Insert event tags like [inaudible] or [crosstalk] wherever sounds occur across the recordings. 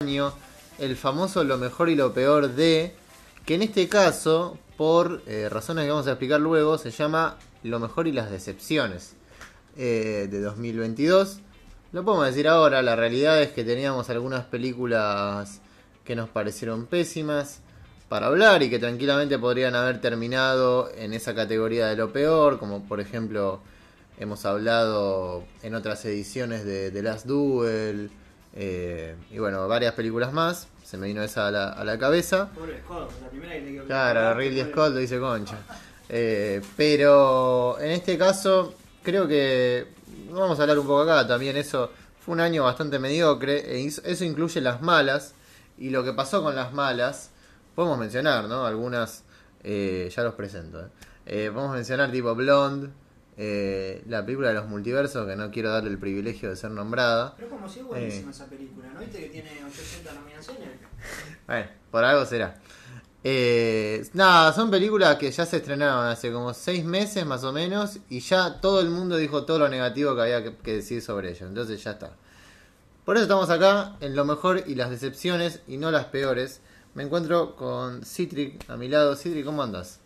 año, el famoso lo mejor y lo peor de, que en este caso, por eh, razones que vamos a explicar luego, se llama lo mejor y las decepciones eh, de 2022. Lo podemos decir ahora, la realidad es que teníamos algunas películas que nos parecieron pésimas para hablar y que tranquilamente podrían haber terminado en esa categoría de lo peor, como por ejemplo hemos hablado en otras ediciones de The Last Duel eh, y bueno, varias películas más. Se me vino esa a la, a la cabeza. Pobre Scott, la primera que le Claro, Ridley Scott lo dice concha. Eh, pero en este caso, creo que vamos a hablar un poco acá también. Eso fue un año bastante mediocre. e eso incluye las malas. Y lo que pasó con las malas, podemos mencionar, ¿no? Algunas, eh, ya los presento. ¿eh? Eh, podemos mencionar tipo Blonde, eh, la película de los multiversos, que no quiero darle el privilegio de ser nombrada. Pero como si es buenísima esa película, ¿no viste que tiene 800 nominaciones? Bueno, por algo será. Eh, nada, son películas que ya se estrenaron hace como seis meses más o menos y ya todo el mundo dijo todo lo negativo que había que, que decir sobre ello. Entonces ya está. Por eso estamos acá en lo mejor y las decepciones y no las peores. Me encuentro con Citric a mi lado. Citric, ¿cómo andas?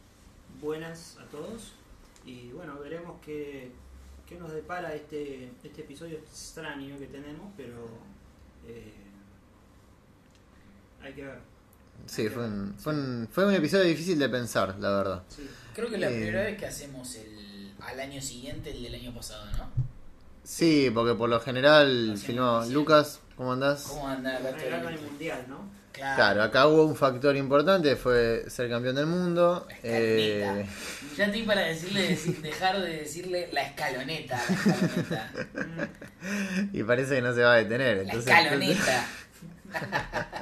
Buenas a todos. Bueno, veremos qué, qué nos depara este, este episodio extraño que tenemos, pero eh, hay que ver. Sí, fue un, fue, un, fue un episodio difícil de pensar, la verdad. Sí. Creo que la Eh. primera vez que hacemos el al año siguiente el del año pasado, ¿no? Sí, porque por lo general filmó. Lucas, ¿cómo andás? ¿Cómo no el- hay mundial, ¿no? Claro, acá hubo un factor importante, fue ser campeón del mundo. Eh, Ya estoy para decirle, decir- dejar de decirle la escaloneta, la escaloneta. [laughs] y parece que no se va a detener. La Entonces, escaloneta. [laughs]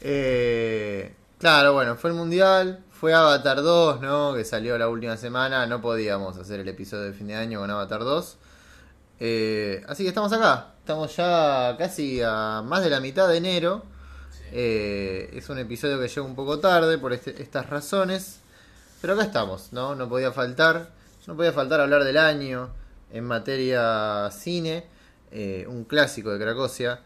eh, claro, bueno, fue el mundial, fue Avatar 2, ¿no? Que salió la última semana. No podíamos hacer el episodio de fin de año con Avatar 2. Eh, así que estamos acá. Estamos ya casi a más de la mitad de enero. Eh, es un episodio que llega un poco tarde por este- estas razones. Pero acá estamos, ¿no? No podía faltar. No podía faltar hablar del año en materia cine. eh, un clásico de Cracosia.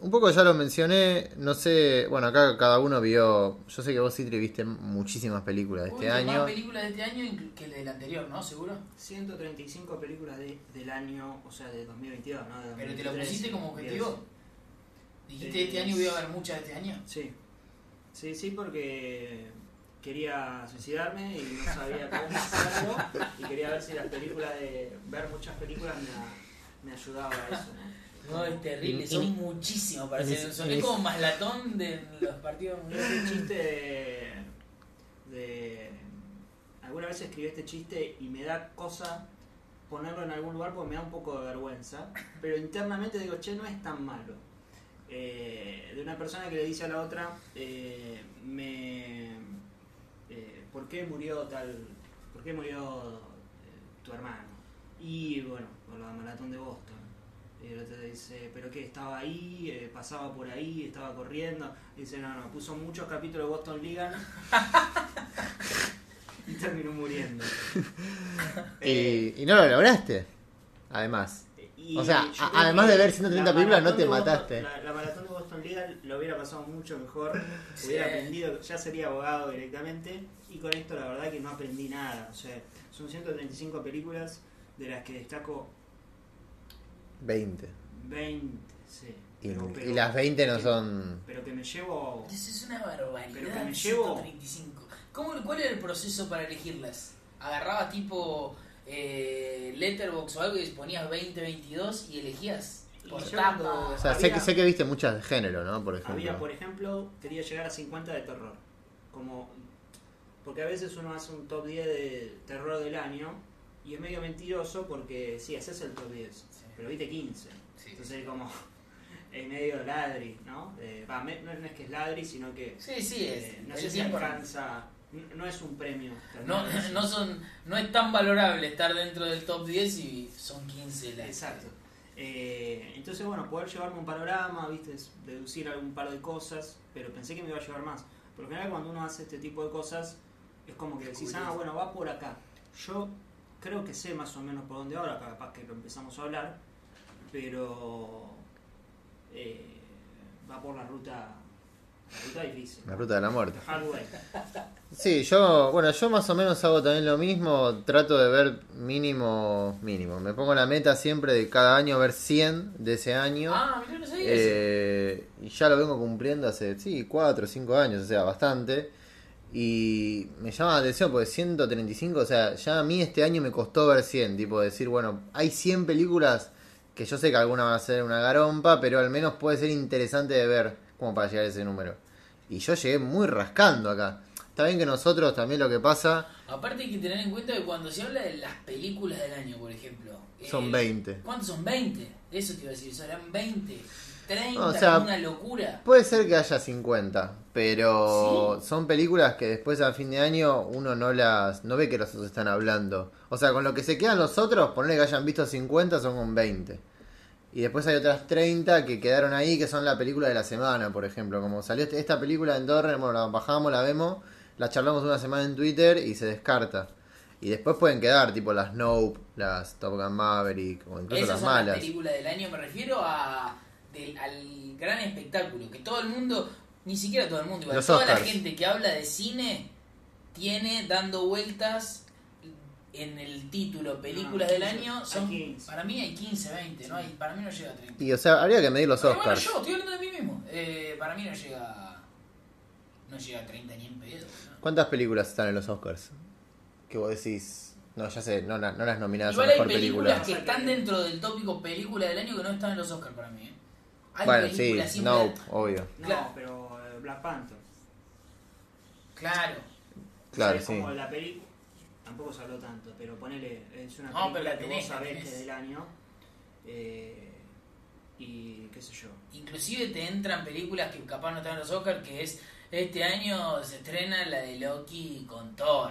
Un poco ya lo mencioné. No sé. Bueno, acá cada uno vio. Yo sé que vos, Citri, viste muchísimas películas de este más año. películas de este año que el del anterior, ¿no? ¿Seguro? 135 películas de, del año, o sea, de 2022, ¿no? De Pero te lo 2023. pusiste como objetivo. ¿Dijiste este año voy a ver muchas de este año? Sí, sí, sí, porque quería suicidarme y no sabía cómo [laughs] hacerlo y quería ver si las películas de ver muchas películas me, me ayudaba a eso. ¿no? Es terrible, son y- muchísimos para ser. Son, es como más latón de los partidos Es mundiales. un chiste de, de- Alguna vez escribí este chiste y me da cosa ponerlo en algún lugar porque me da un poco de vergüenza, pero internamente digo, che, no es tan malo. Eh, de una persona que le dice a la otra, eh, me, eh, ¿por qué murió tal, por qué murió tu hermano? Y bueno, por la maratón de Boston. Y el otro dice, ¿pero qué? Estaba ahí, pasaba por ahí, estaba corriendo. Dice, no, no, puso muchos capítulos de Boston Legal [laughs] y terminó muriendo. [laughs] Y, y no lo lograste. Además. Y o sea, además de ver 130 la películas, no te Boston- mataste. La, la maratón de Boston Legal lo hubiera pasado mucho mejor, [laughs] Sí. hubiera aprendido, ya sería abogado directamente. Y con esto, la verdad, que no aprendí nada. O sea, son 135 películas de las que destaco 20. 20, sí. Y, Pero- y pero- las 20 no que- son. Pero que me llevo. Eso es una barbaridad. Pero que me llevo- 135. ¿Cómo, ¿Cuál era el proceso para elegirlas? ¿Agarrabas tipo eh, Letterbox o algo y ponías 20, 22 y elegías por Y yo tapa? cuando- O sea, sé Había- que, sé que viste muchas de género, ¿no? Por ejemplo. Había, por ejemplo, quería llegar a 50 de terror. Como porque a veces uno hace un top 10 de terror del año y es medio mentiroso porque sí, haces el top 10, pero viste 15. Sí. Entonces como [laughs] es medio ladri, ¿no? Eh, me- no, no es que es ladri, sino que Sí, sí, es. eh, no sé si alcanza, no es un premio. No, no, son, no es tan valorable estar dentro del top 10 y son 15 las. Exacto. Eh, entonces, bueno, poder llevarme un panorama, viste, deducir algún par de cosas, pero pensé que me iba a llevar más. Por lo general, cuando uno hace este tipo de cosas, es como que decís, ah, bueno, va por acá. Yo creo que sé más o menos por dónde ahora, capaz que lo empezamos a hablar, pero eh, va por la ruta, la ruta difícil. La ruta de la muerte. Sí, yo, bueno, yo más o menos hago también lo mismo, trato de ver mínimo, mínimo. Me pongo la meta siempre de cada año ver 100 de ese año. Ah, mirá, no sabía eso. Eh, y ya lo vengo cumpliendo hace, sí, 4 o 5 años, o sea, bastante. Y me llama la atención porque 135, o sea, ya a mí este año me costó ver 100, tipo decir, bueno, hay 100 películas que yo sé que alguna va a ser una garompa, pero al menos puede ser interesante de ver como para llegar a ese número. Y yo llegué muy rascando acá. Está bien que nosotros también lo que pasa Aparte hay que tener en cuenta que cuando se habla de las películas del año, por ejemplo. son eh, 20. ¿Cuántos son? 20. Eso te iba a decir, serán 20. 30, O sea, una locura. Puede ser que haya 50, pero Sí. son películas que después a fin de año uno no las no ve que los otros están hablando. O sea, con lo que se quedan los otros, ponerle que hayan visto 50 son con 20. Y después hay otras 30 que quedaron ahí, que son la película de la semana, por ejemplo. Como salió este- esta película en Torrent, bueno, la bajamos, la vemos, la charlamos una semana en Twitter y se descarta. Y después pueden quedar, tipo las Nope, las Top Gun Maverick, o incluso Esas las son malas. las películas del año. Me refiero a del- al gran espectáculo. Que todo el mundo, ni siquiera todo el mundo, igual, toda la gente que habla de cine tiene dando vueltas en el título películas No, del hay año. Son, 15. para mí hay 15, 20. No hay, para mí no llega a 30. Y o sea, habría que medir los Pero bueno, Oscars. yo estoy hablando de mí mismo. Eh, para mí no llega. No llega a 30 ni en pedo. ¿no? ¿Cuántas películas están en los Oscars? Que vos decís, no, ya sé, no, no las nominadas Igual a hay mejor películas película. que están dentro del tópico película del año que no están en los Oscars para mí. ¿eh? Hay Bueno, sí, películas no, obvio. No, pero eh, Black Panther. Claro. Claro, sí. como la película. Tampoco se habló tanto, pero ponele. Es una No, pero película la que tenés, vos sabés tenés. que es del año. eh, y qué sé yo. Inclusive te entran películas que capaz no están en los Oscars, que es este año se estrena la de Loki con Thor.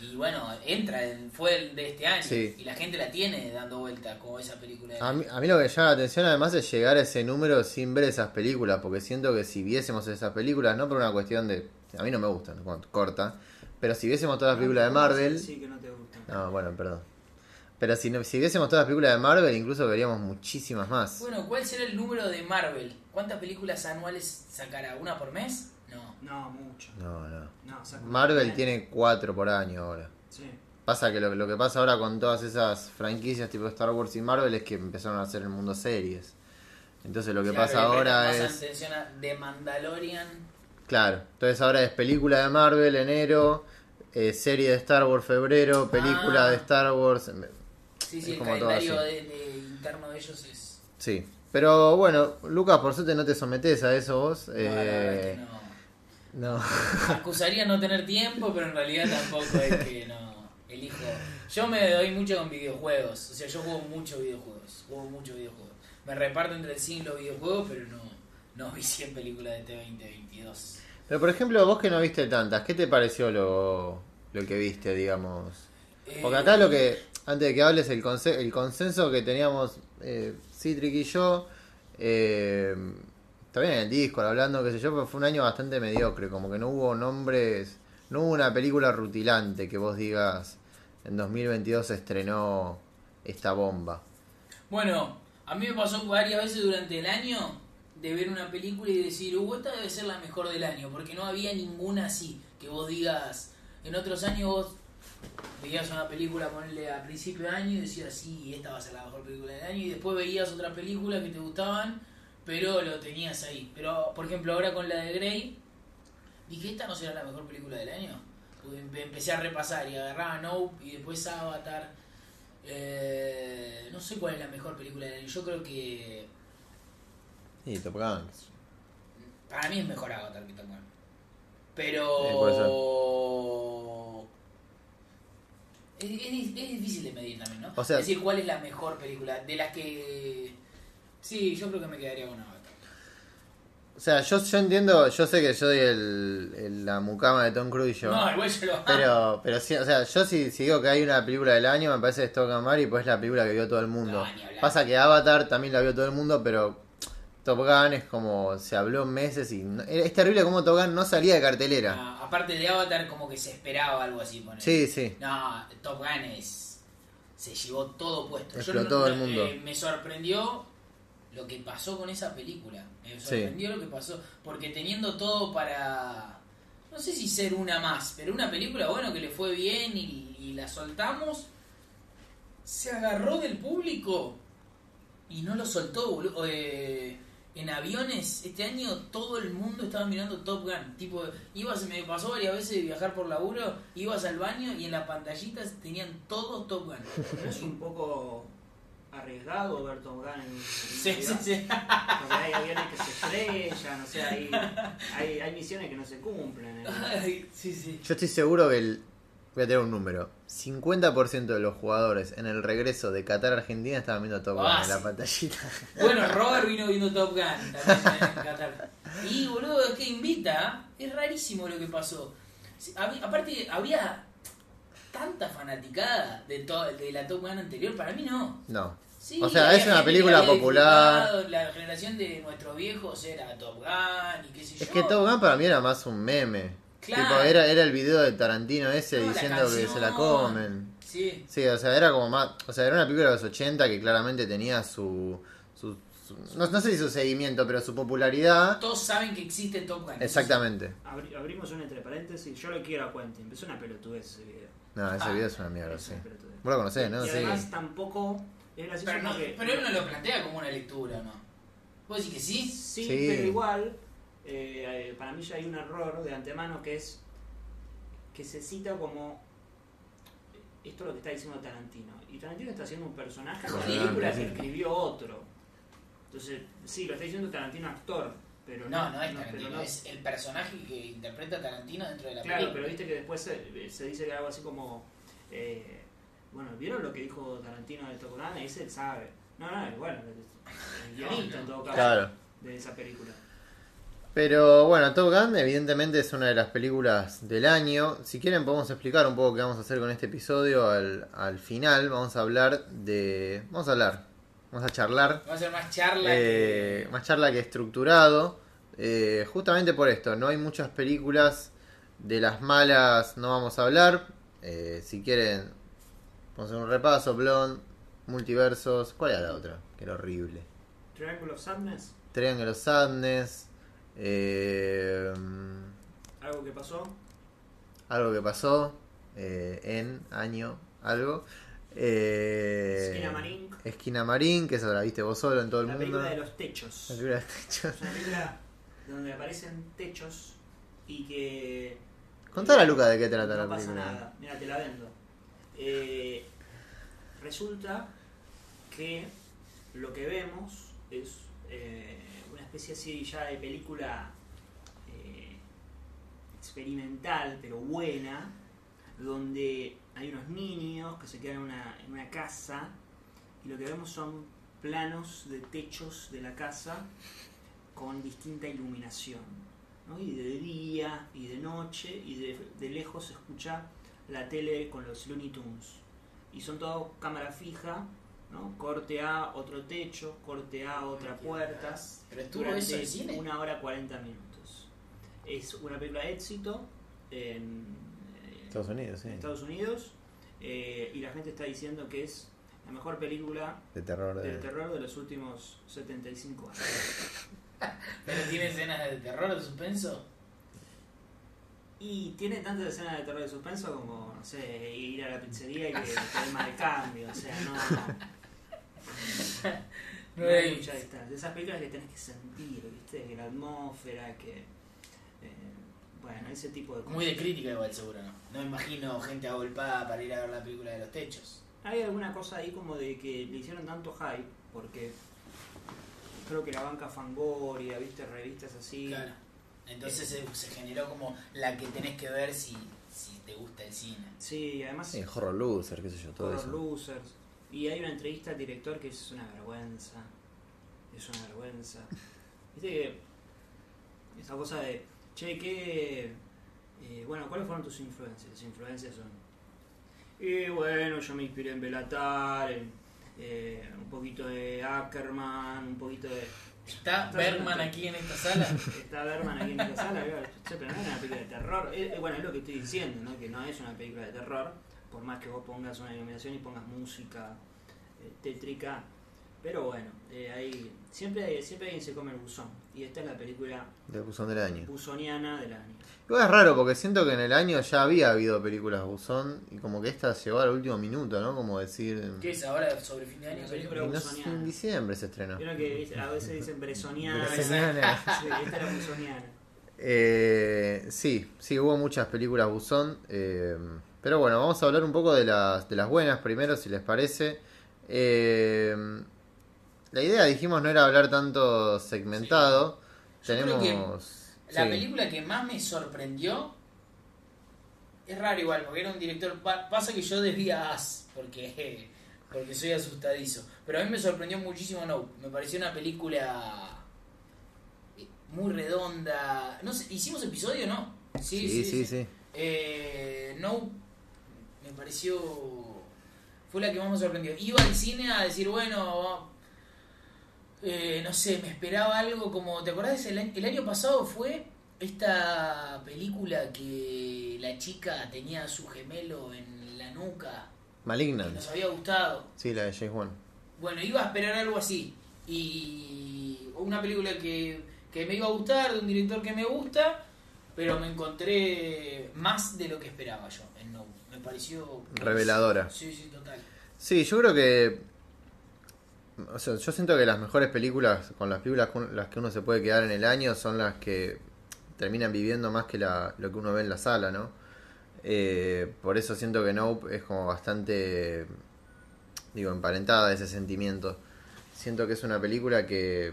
Y bueno, entra, en- fue el de este año. Sí. Y la gente la tiene dando vuelta como esa película. de A mí, a mí lo que llama la atención además es llegar a ese número sin ver esas películas, porque siento que si viésemos esas películas, no por una cuestión de... A mí no me gustan, corta, pero si viésemos todas las películas de Marvel... Sí, que no te gustan. No, bueno, perdón. Pero si, no- si viésemos todas las películas de Marvel, incluso veríamos muchísimas más. Bueno, ¿cuál será el número de Marvel? ¿Cuántas películas anuales sacará? ¿Una por mes? No. No, mucho. No, no. Marvel tiene cuatro por año ahora. Sí. Pasa que lo, lo que pasa ahora con todas esas franquicias tipo Star Wars y Marvel es que empezaron a hacer el mundo series. Entonces lo que Claro, pasa ahora es... atención a The Mandalorian. Claro, entonces ahora es película de Marvel enero, eh, serie de Star Wars febrero, película Ah. de Star Wars... Sí, Es sí, como calendario así. de, de interno de ellos es... Sí. Pero bueno, Lucas, por suerte no te sometes a eso vos. No, eh, no. no. Acusaría no tener tiempo, pero en realidad tampoco es que no elijo. Yo me doy mucho con videojuegos, o sea, yo juego mucho videojuegos, juego mucho videojuegos. Me reparto entre el cine y los videojuegos, pero no, no vi 100 películas de T2022. Pero por ejemplo, vos que no viste tantas, ¿qué te pareció lo, lo que viste, digamos? Porque Eh, acá lo que, antes de que hables, el, conse- el consenso que teníamos eh, Citric y yo, eh, también en el Discord hablando, qué sé yo, pero fue un año bastante mediocre, como que no hubo nombres, no hubo una película rutilante que vos digas, en 2022 se estrenó esta bomba. Bueno, a mí me pasó varias veces durante el año de ver una película y decir, uh, esta debe ser la mejor del año, porque no había ninguna así, que vos digas, en otros años vos veías una película, ponerle a principio de año y decías, sí, esta va a ser la mejor película del año, y después veías otra película que te gustaban, pero lo tenías ahí. Pero, por ejemplo, ahora con la de Grey, dije, esta no será la mejor película del año. Empe- empecé a repasar y agarraba Nope y después Avatar. Eh, no sé cuál es la mejor película del año. Yo creo que Y Top Gun. para mí es mejor Avatar que Top Gun. Sí, Pero es, es- es difícil de medir también, ¿no? O sea- es decir, cuál es la mejor película de las que sí, yo creo que me quedaría con Avatar. O sea, yo, yo entiendo, yo sé que yo soy el, el- la mucama de Tom Cruise y yo. No, igual yo lo. Pero, pero sí, o sea, yo si, si digo que hay una película del año, me parece que es Maverick, pues es la película que vio todo el mundo. No. Pasa que Avatar también la vio todo el mundo, pero Top Gun es como, se habló meses y no- es terrible como Top Gun no salía de cartelera. Aparte de Avatar como que se esperaba algo así poner. Sí, sí. No, Top Gun es. Se llevó todo puesto. Yo Explotó no- el mundo. eh, me sorprendió lo que pasó con esa película. Me sorprendió lo que pasó. Porque teniendo todo para. No sé si ser una más, pero una película, bueno, que le fue bien y, y la soltamos. Se agarró del público y no lo soltó, boludo. Eh, en aviones, este año todo el mundo estaba mirando Top Gun. Tipo, ibas, me pasó varias veces de viajar por laburo, ibas al baño y en las pantallitas tenían todo Top Gun. Pero es un poco arriesgado ver Top Gun en Sí, sí, sí. Porque hay aviones que se estrellan, o sea, hay, [laughs] hay, hay misiones que no se cumplen. ¿eh? Ay, sí, sí. Yo estoy seguro que el. Voy a tener un número. 50% de los jugadores en el regreso de Qatar a Argentina estaban viendo Top Gun Ah, en la sí. pantallita. [laughs] Bueno, Robert vino viendo Top Gun también en Qatar. Y boludo, es que invita, es rarísimo lo que pasó. Había- aparte, había tanta fanaticada de, to- de la Top Gun anterior, para mí no. No. Sí, O sea, es una película popular. La generación de nuestros viejos era Top Gun y qué sé yo. Es que Top Gun para mí era más un meme. Claro. Tipo, era, era el video de Tarantino ese No, diciendo que se la comen. Sí, Sí, o sea, era como más. O sea, era una película de los 80 que claramente tenía su. su- su- no, no sé si su seguimiento, pero su popularidad. todos saben que existe Top Gun. Exactamente. Abri- abrimos un entre paréntesis, yo lo quiero a Quentin, empezó una pelotudez ese video. No, ese Ah. video es una mierda, Es sí. una. Vos lo conocés, ¿no? Y Sí. además tampoco es Pero, no, porque- pero él no lo plantea como una lectura, ¿no? ¿Vos decís que sí? Sí, Sí. pero igual, eh, para mí ya hay un error de antemano que es que se cita como esto es lo que está diciendo Tarantino. Y Tarantino está haciendo un personaje en Bueno, película que escribió otro. Entonces, sí, lo está diciendo Tarantino actor, pero No, no es Tarantino, no- es el personaje que interpreta Tarantino dentro de la Claro, película. pero viste que después se, se dice que algo así como. eh, bueno, ¿vieron lo que dijo Tarantino de Gun? Ese él sabe. No, no, igual, el guionista en todo caso Claro. de esa película. Pero bueno, Top Gun evidentemente es una de las películas del año. Si quieren podemos explicar un poco qué vamos a hacer con este episodio al, al final. Vamos a hablar de... Vamos a hablar. Vamos a charlar. Va a ser más charla eh, que... más charla que estructurado. eh, justamente por esto, no hay muchas películas de las malas, no vamos a hablar. Eh, si quieren, vamos a hacer un repaso. Blonde, Multiversos. ¿Cuál era la otra? Que era horrible. Triangle of Sadness, Triangle of Sadness. Eh, algo que pasó. algo que pasó eh, en año algo. Eh, Esquina Marín. Esquina Marín, que eso la viste vos solo en todo el La mundo. película de los techos. La película de techos. Es una película donde aparecen techos y que. Contale a Luca de qué trata no la pasa película. nada. Mira, te la vendo. Eh, resulta que lo que vemos es eh, especie así ya de película eh, experimental, pero buena, donde hay unos niños que se quedan en una, en una casa y lo que vemos son planos de techos de la casa con distinta iluminación. Y de día y de noche y de, de lejos se escucha la tele con los Looney Tunes. Y son todo cámara fija, ¿no? corte A, otro techo, corte A, otra puertas. ¿Pero estuvo durante eso en cine? Una hora 40 minutos. Es una película de éxito en eh, Estados Unidos, sí. en Estados Unidos eh, y la gente está diciendo que es la mejor película De terror. De... del terror de los últimos 75 años. [laughs] ¿Pero tiene escenas de terror, de suspenso? Y tiene tantas escenas de terror de suspenso como, no sé, ir a la pizzería y que te den mal cambio, o sea, no, [laughs] no hay hay- mucha distancia. Esas películas que tenés que sentir, ¿viste? Que la atmósfera, que... eh, bueno, ese tipo de cosas. Muy de crítica igual seguro, ¿no? No me imagino gente agolpada para ir a ver la película de los techos. Hay alguna cosa ahí como de que le hicieron tanto hype, porque creo que la banca Fangoria, viste, revistas así. Claro. Entonces se, se generó como la que tenés que ver si, si te gusta el cine. Sí, y además Sí, Horror Loser, qué sé yo, todo Horror eso. Losers. Y hay una entrevista al director que es una vergüenza. Es una vergüenza. Viste que esa cosa de, che, ¿qué? eh, bueno, ¿cuáles fueron tus influencias? Las influencias son. Y bueno, yo me inspiré en Belatar, en eh, un poquito de Ackerman, un poquito de. ¿Está bien. aquí en esta sala? [laughs] Está Berman aquí en esta sala, pero no es una película de terror. Eh, eh, bueno, es lo que estoy diciendo, ¿no? Que no es una película de terror, por más que vos pongas una iluminación y pongas música eh, tétrica, Pero bueno, eh, ahí siempre, siempre alguien se come el buzón. Y esta es la película De Buzón del año. buzoniana del año. Igual es raro porque siento que en el año ya había habido películas Buzón y como que esta llegó al último minuto, ¿no? Como decir... ¿Qué es ahora sobre fin de año? Película no sé, buzoniana. en diciembre se estrenó. Que a veces dicen bresoniana. Bresoniana. [laughs] Sí, esta era buzoniana. Eh, sí, sí, hubo muchas películas Buzón. eh, pero bueno, vamos a hablar un poco de las, de las buenas primero, si les parece. Eh, la idea, dijimos, no era hablar tanto segmentado. Sí. Tenemos... La sí. película que más me sorprendió es raro igual, porque era un director. pa- Pasa que yo desvía As, porque, [laughs] porque soy asustadizo. Pero a mí me sorprendió muchísimo No. Me pareció una película muy redonda. No sé, ¿hicimos episodio no? Sí, sí, sí. Eh, no, me pareció. Fue la que más me sorprendió. Iba al cine a decir, bueno, eh, no sé, me esperaba algo como. ¿Te acordás? El, año- el año pasado fue esta película que la chica tenía a su gemelo en la nuca, que Malignant. nos había gustado. Sí, la de James Wan. Bueno, iba a esperar algo así. Y una película que, que me iba a gustar, de un director que me gusta, pero me encontré más de lo que esperaba yo pareció... Reveladora. Sí, sí, total. Sí, yo creo que. O sea, yo siento que las mejores películas, con las películas con las que uno se puede quedar en el año, son las que terminan viviendo más que la, lo que uno ve en la sala, ¿no? Eh, por eso siento que Nope es como bastante. Digo, emparentada de ese sentimiento. Siento que es una película que.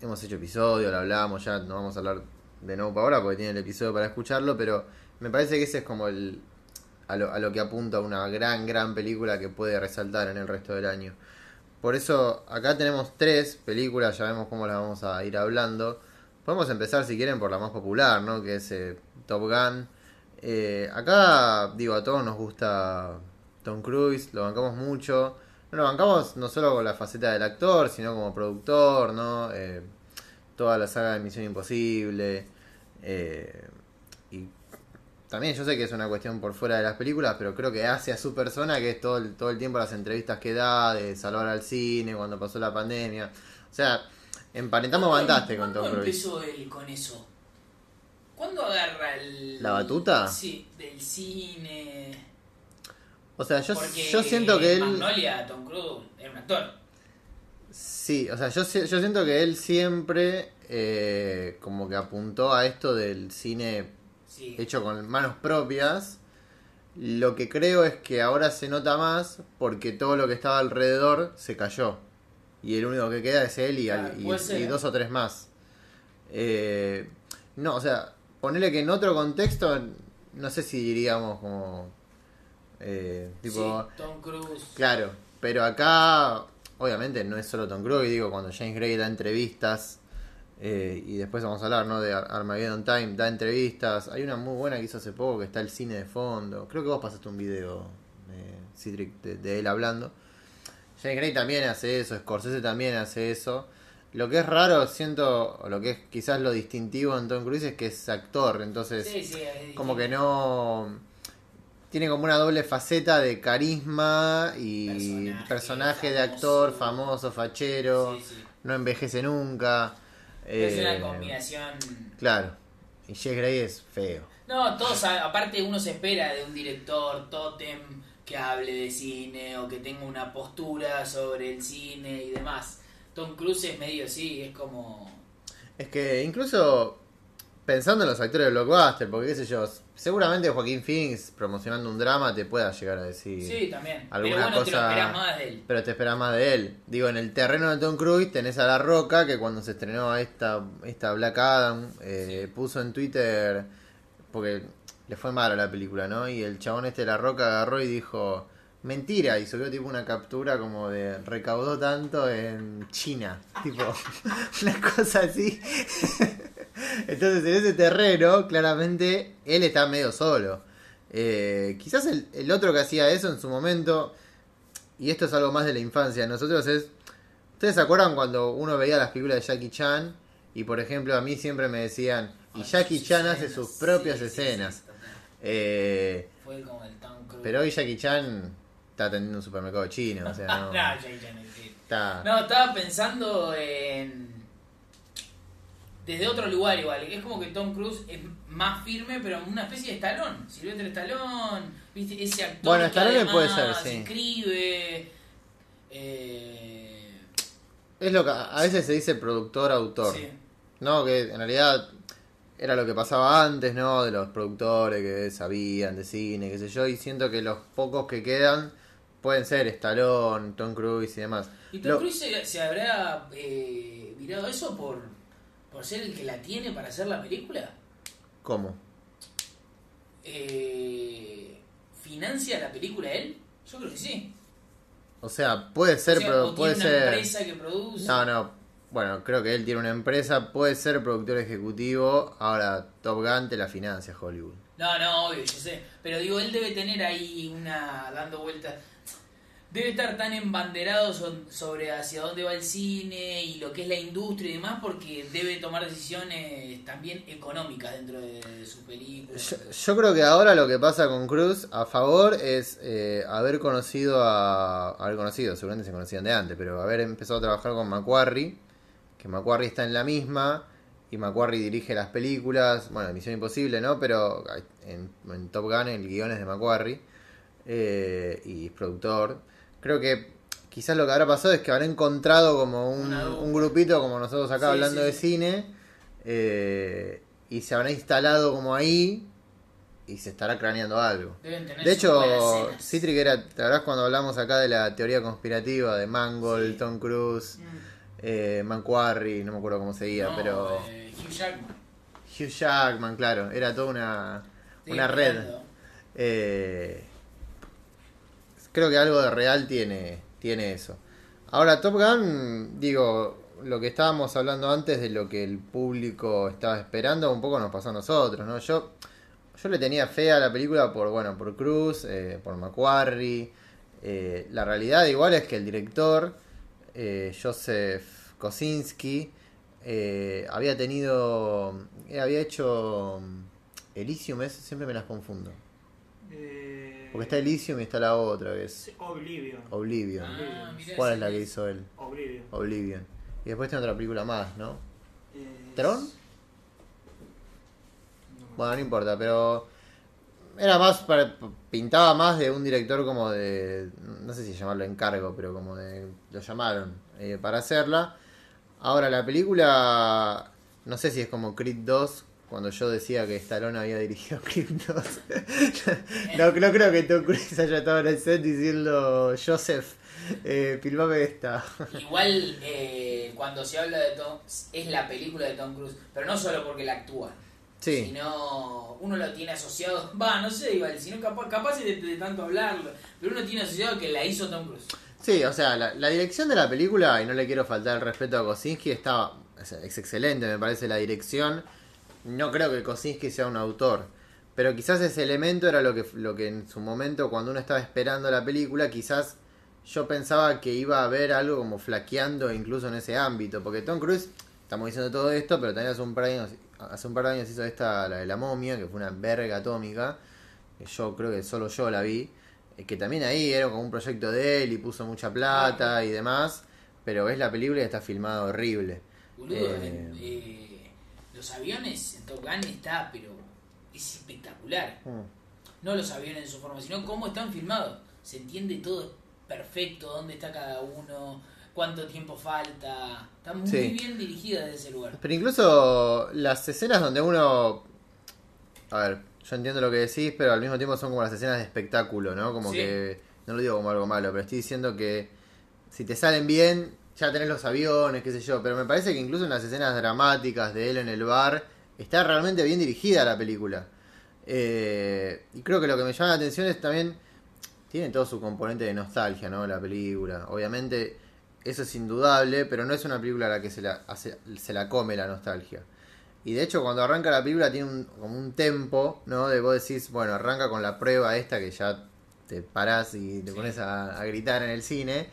Hemos hecho episodio, la hablamos, ya no vamos a hablar de Nope ahora porque tiene el episodio para escucharlo, pero me parece que ese es como el, a lo, que apunta una gran, gran película que puede resaltar en el resto del año. Por eso, acá tenemos tres películas, ya vemos cómo las vamos a ir hablando. Podemos empezar, si quieren, por la más popular, ¿no? Que es eh, Top Gun. Eh, acá, digo, a todos nos gusta Tom Cruise, lo bancamos mucho. No lo bancamos no solo con la faceta del actor, sino como productor, ¿no? Eh, toda la saga de Misión Imposible. y también yo sé que es una cuestión por fuera de las películas, pero creo que hace a su persona, que es todo el, todo el tiempo las entrevistas que da, de salvar al cine, cuando pasó la pandemia. O sea, emparentamos fantástico con Tom ¿Cuándo Cruise. empezó él con eso? ¿Cuándo agarra el... ¿La batuta? Sí, del cine... O sea, yo, Porque yo siento que él... Magnolia, Tom Cruise, era un actor. Sí, o sea, yo, yo siento que él siempre eh, como que apuntó a esto del cine Sí. hecho con manos propias. Lo que creo es que ahora se nota más porque todo lo que estaba alrededor se cayó. Y el único que queda es él y, Claro, y dos o tres más. Eh, no, o sea, ponerle que en otro contexto, no sé si diríamos como... eh, tipo, Sí, Tom Cruise. Claro, pero acá, obviamente, no es solo Tom Cruise, digo, cuando James Gray da entrevistas, eh, y después vamos a hablar, ¿no? De Ar- Armageddon Time, da entrevistas. Hay una muy buena que hizo hace poco, que está el cine de fondo. Creo que vos pasaste un video, eh, Citric, de, de él hablando. James Gray también hace eso, Scorsese también hace eso. Lo que es raro, siento, o lo que es quizás lo distintivo en Tom Cruise es que es actor, entonces Sí, sí, es como que no tiene como una doble faceta de carisma y Personaje, personaje, de actor famoso fachero sí. no envejece nunca Es eh, una combinación. claro y Jess Grey es feo No, todos, aparte uno se espera de un director totem que hable de cine o que tenga una postura sobre el cine y demás. Tom Cruise es medio así, es como... es que incluso pensando en los actores de blockbuster porque qué sé yo seguramente Joaquín Phoenix promocionando un drama te pueda llegar a decir Sí, también. Pero alguna bueno, te lo cosa- esperas más de él. Pero te esperas más de él. Digo, en el terreno de Tom Cruise tenés a La Roca, que cuando se estrenó esta, esta Black Adam, eh, puso en Twitter, porque le fue mal a la película, ¿no? Y el chabón este de La Roca agarró y dijo, mentira, y subió tipo una captura como de recaudó tanto en China. Tipo, [laughs] una cosa así. Entonces en ese terreno, claramente, él está medio solo. Eh, quizás el, el otro que hacía eso en su momento, y esto es algo más de la infancia de nosotros, es... ¿Ustedes se acuerdan cuando uno veía las películas de Jackie Chan? Y por ejemplo a mí siempre me decían, y Ay, Jackie Chan hace sus propias escenas. Eh, Fue como el Tom Cruise. pero hoy Jackie Chan está atendiendo un supermercado chino, o sea, [laughs] no, no, no existe. está... No, estaba pensando en. Desde otro lugar igual. Es como que Tom Cruise es más firme, pero una especie de estalón. Silvestre Estalón, ¿viste? Ese actor Bueno, además puede ser, sí. escribe. Eh, Es lo que a veces se dice productor-autor. sí. No, que en realidad era lo que pasaba antes, ¿no? De los productores que sabían de cine, qué sé yo, y siento que los pocos que quedan pueden ser Stallone, Tom Cruise y demás. ¿Y Tom Lo- Cruise se, se habrá eh, virado eso por, por ser el que la tiene para hacer la película? ¿Cómo? Eh, ¿Financia la película él? Yo creo que sí. O sea, puede ser, O sea, pero puede tiene una ser... empresa que produce. No, no. Bueno, creo que él tiene una empresa, puede ser productor ejecutivo. Ahora, Top Gun te la financia Hollywood. No, no, obvio, yo sé. Pero digo, él debe tener ahí una. dando vueltas. Debe estar tan embanderado sobre hacia dónde va el cine y lo que es la industria y demás, porque debe tomar decisiones también económicas dentro de, su película. Yo, creo que ahora lo que pasa con Cruz a favor es eh, haber conocido a. haber conocido, seguramente se conocían de antes, pero haber empezado a trabajar con Macquarie, que Macquarie está en la misma, y Macquarie dirige las películas, bueno, Misión Imposible, ¿no? Pero en, en Top Gun el guion es de Macquarie, eh, y es productor. Creo que quizás lo que habrá pasado es que habrá encontrado como un, grupito como nosotros acá Sí, hablando sí, de cine, eh, y se habrá instalado como ahí y se estará craneando algo. Deben tener De hecho. Citric era, ¿te acordás cuando hablamos acá de la teoría conspirativa de Mangold, Sí. Tom Cruise, Mm. eh, Macquarie, no me acuerdo cómo seguía, No, pero eh, Hugh Jackman. Hugh Jackman, claro, era toda una, una red. Eh, creo que algo de real tiene, tiene eso. Ahora, Top Gun, digo, lo que estábamos hablando antes de lo que el público estaba esperando, un poco nos pasó a nosotros, ¿no? Yo, yo le tenía fe a la película por, bueno, por Cruz, eh, por Macquarie. Eh, la realidad igual es que el director, eh, Joseph Kosinski, eh, había tenido, eh, había hecho mm, Elysium, es, siempre me las confundo. Eh, Porque está Elysium y está la otra, que es Oblivion. Oblivion. Ah, ¿Cuál es la que hizo él? Oblivion. Oblivion. Y después tiene otra película más, ¿no? Eh, ¿Tron? no Bueno, no importa, pero era más para, pintaba más de un director como de no sé si llamarlo encargo, pero como de lo llamaron eh, para hacerla. Ahora la película no sé si es como Creed 2 cuando yo decía que Stallone había dirigido [laughs] 2. no, no creo que Tom Cruise haya estado en el set diciendo Joseph, eh, filmame esta. Igual eh, cuando se habla de Tom, es la película de Tom Cruise, pero no solo porque la actúa, Sí. sino uno lo tiene asociado, [laughs] va, no sé, igual, sino capaz, capaz de, de tanto hablarlo, pero uno tiene asociado que la hizo Tom Cruise. Sí, o sea, la, la dirección de la película, y no le quiero faltar el respeto a Kosinski, está, es, es excelente, me parece la dirección. No creo que Kosinski sea un autor, pero quizás ese elemento era lo que, lo que en su momento, cuando uno estaba esperando la película, quizás yo pensaba que iba a haber algo como flaqueando incluso en ese ámbito, porque Tom Cruise, estamos diciendo todo esto, pero también hace un par de años, hace un par de años hizo esta, la de la momia, que fue una verga atómica, que yo creo que solo yo la vi, eh, que también ahí era como un proyecto de él y puso mucha plata y demás, pero ves la película y está filmada horrible. Boludo, Eh. eh, los aviones en Top Gun está, pero es espectacular. Mm. No los aviones en su forma, sino cómo están filmados. Se entiende todo perfecto, dónde está cada uno, cuánto tiempo falta. Está muy Sí. bien dirigida desde ese lugar. Pero incluso las escenas donde uno... A ver, yo entiendo lo que decís, pero al mismo tiempo son como las escenas de espectáculo, ¿no? Como Sí. que... No lo digo como algo malo, pero estoy diciendo que si te salen bien, ya tenés los aviones, qué sé yo. Pero me parece que incluso en las escenas dramáticas de él en el bar, está realmente bien dirigida la película. Eh, y creo que lo que me llama la atención es también... Tiene todo su componente de nostalgia, ¿no? La película. Obviamente, eso es indudable, pero no es una película a la que se la, hace- se la come la nostalgia. Y de hecho, cuando arranca la película, tiene un, como un tempo, ¿no? De vos decís, bueno, arranca con la prueba esta que ya te parás y te pones a gritar en el cine.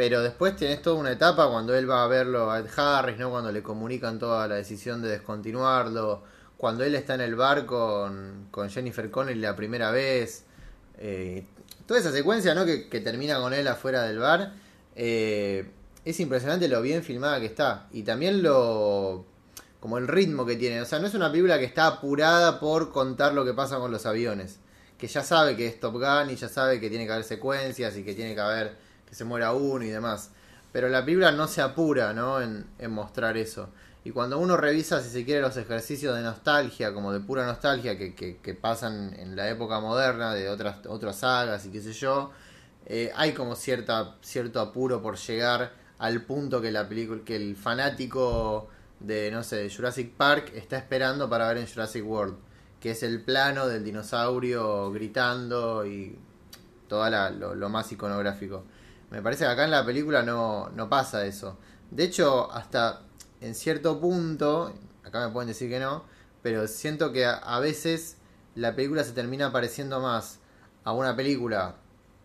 Pero después tenés toda una etapa cuando él va a verlo a Ed Harris, ¿no? Cuando le comunican toda la decisión de descontinuarlo. Cuando él está en el bar con, con Jennifer Connelly la primera vez. Eh, toda esa secuencia, ¿no? Que, que termina con él afuera del bar. eh, es impresionante lo bien filmada que está. Y también lo. como el ritmo que tiene. O sea, no es una película que está apurada por contar lo que pasa con los aviones. Que ya sabe que es Top Gun y ya sabe que tiene que haber secuencias y que tiene que haber que se muera uno y demás. Pero la película no se apura, ¿no? En, mostrar eso. Y cuando uno revisa, si se quiere, los ejercicios de nostalgia, como de pura nostalgia, que, que, que pasan en la época moderna, de otras, otras sagas y qué sé yo, eh, hay como cierta, cierto apuro por llegar al punto que la película, que el fanático de, no sé, de Jurassic Park está esperando para ver en Jurassic World, que es el plano del dinosaurio gritando y todo lo, lo más iconográfico. Me parece que acá en la película no, no pasa eso. De hecho, hasta en cierto punto, acá me pueden decir que no, pero siento que a, veces la película se termina pareciendo más a una película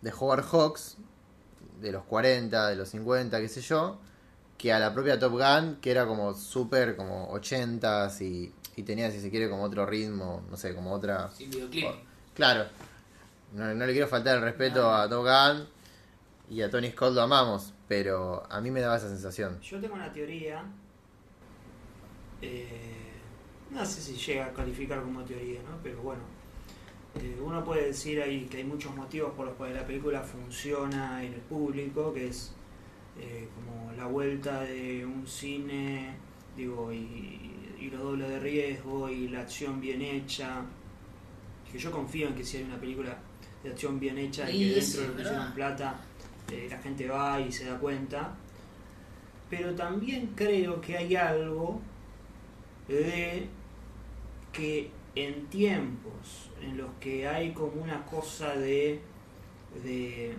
de Howard Hawks, de los 40, de los 50, qué sé yo, que a la propia Top Gun, que era como súper como 80s y, y tenía, si se quiere, como otro ritmo, no sé, como otra... Sin videoclip. Claro, no, no le quiero faltar el respeto No. a Top Gun y a Tony Scott lo amamos, pero a mí me daba esa sensación. Yo tengo una teoría. eh, no sé si llega a calificar como teoría, ¿no? Pero bueno. eh, uno puede decir ahí que hay muchos motivos por los cuales la película funciona en el público, que es eh, como la vuelta de un cine, digo, y, y lo doble de riesgo, y la acción bien hecha. Que yo confío en que si hay una película de acción bien hecha y Sí, que sí, dentro le pusieron plata, eh, la gente va y se da cuenta. Pero también creo que hay algo de que en tiempos en los que hay como una cosa de, de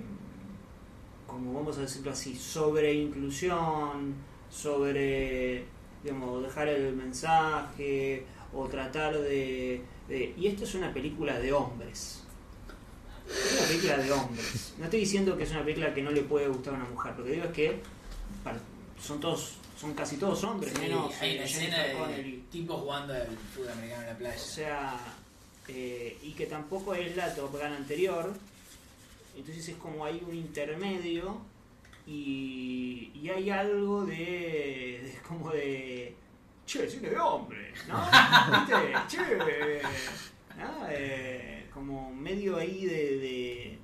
como vamos a decirlo así, sobre inclusión, sobre digamos, dejar el mensaje o tratar de, de- Y esto es una película de hombres. Es una película de hombres. No estoy diciendo que es una película que no le puede gustar a una mujer. Lo que digo es que son todos, son casi todos hombres, Sí, menos hay Jennifer escena de Connelly. tipos jugando al fútbol americano en la playa. O sea, eh, y que tampoco es la Top Gun anterior. Entonces es como hay un intermedio y, y hay algo de, de como de che, cine de hombre, ¿no? [laughs] ¿Viste? Che, ¿no? Eh, como medio ahí de, de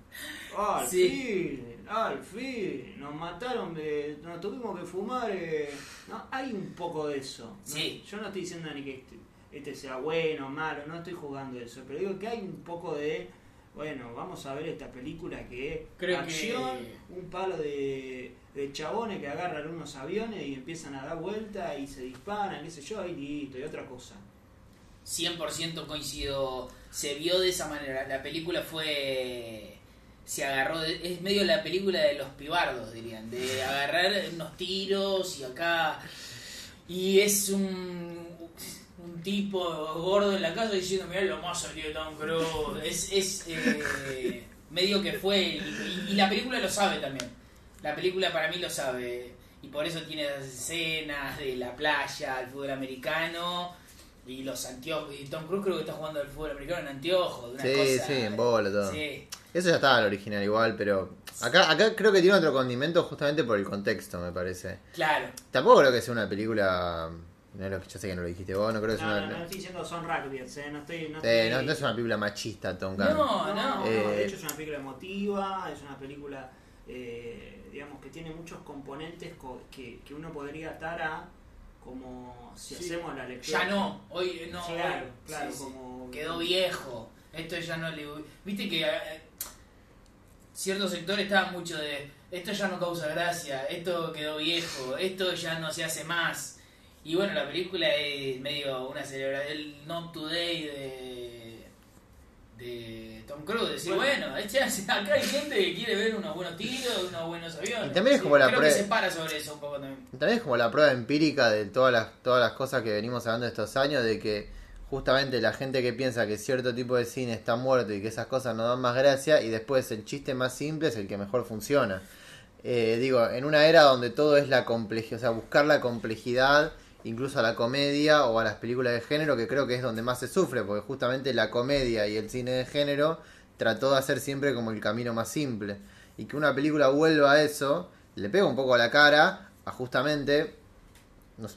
"Ah, al Sí. fin, al fin, nos mataron, de, nos tuvimos que fumar, eh". ¿no? Hay un poco de eso. ¿no? Sí. Yo no estoy diciendo ni que este, este sea bueno o malo, no estoy jugando eso, pero digo que hay un poco de, bueno, vamos a ver esta película que es Creo acción, que- un palo de, de chabones que agarran unos aviones y empiezan a dar vuelta y se disparan, qué sé yo, y listo, y otra cosa. 100% coincido. Se vio de esa manera. La película fue. Se agarró. de- es medio la película de los pibardos, dirían. De agarrar unos tiros y acá. Y es un. Un tipo gordo en la casa diciendo: Mirá lo más salió Tom Cruise. Es. es eh, medio que fue. Y, y la película lo sabe también. La película para mí lo sabe. Y por eso tiene esas escenas de la playa, el fútbol americano y los anteojos. Y Tom Cruise creo que está jugando al fútbol americano en anteojos. de Una Sí, cosa, sí, en bola, todo. Sí. Eso ya estaba en el original igual, pero acá, acá creo que tiene otro condimento justamente por el contexto, me parece. Claro. Tampoco creo que sea una película... No es lo que, ya sé que no lo dijiste vos, no creo que No, sea no, una... no estoy diciendo son rugbyers, ¿eh? no estoy... No, Eh, estoy- no, no es una película machista, Tom Gunn. No, No, no. no, Eh, de hecho es una película emotiva, es una película, eh, digamos, que tiene muchos componentes co- que, que uno podría atar a como si Sí. hacemos la lectura. Ya no. Hoy no. Claro, hoy- claro, sí, sí. como... Quedó viejo. Esto ya no le. Viste que. eh, ciertos sectores estaban mucho de. Esto ya no causa gracia. Esto quedó viejo. Esto ya no se hace más. Y bueno, la película es medio una celebración. El Not Today de. De Tom Cruise. Decir, Bueno. bueno, acá hay gente que quiere ver unos buenos tiros, unos buenos aviones. Y también es como la Creo que prue- se para sobre eso un poco también. También es como la prueba empírica de todas las, todas las cosas que venimos hablando estos años, de que justamente la gente que piensa que cierto tipo de cine está muerto y que esas cosas no dan más gracia, y después el chiste más simple es el que mejor funciona. Eh, digo, en una era donde todo es la complejidad, o sea, buscar la complejidad, incluso a la comedia o a las películas de género, que creo que es donde más se sufre, porque justamente la comedia y el cine de género trató de hacer siempre como el camino más simple. Y que una película vuelva a eso, le pega un poco a la cara a justamente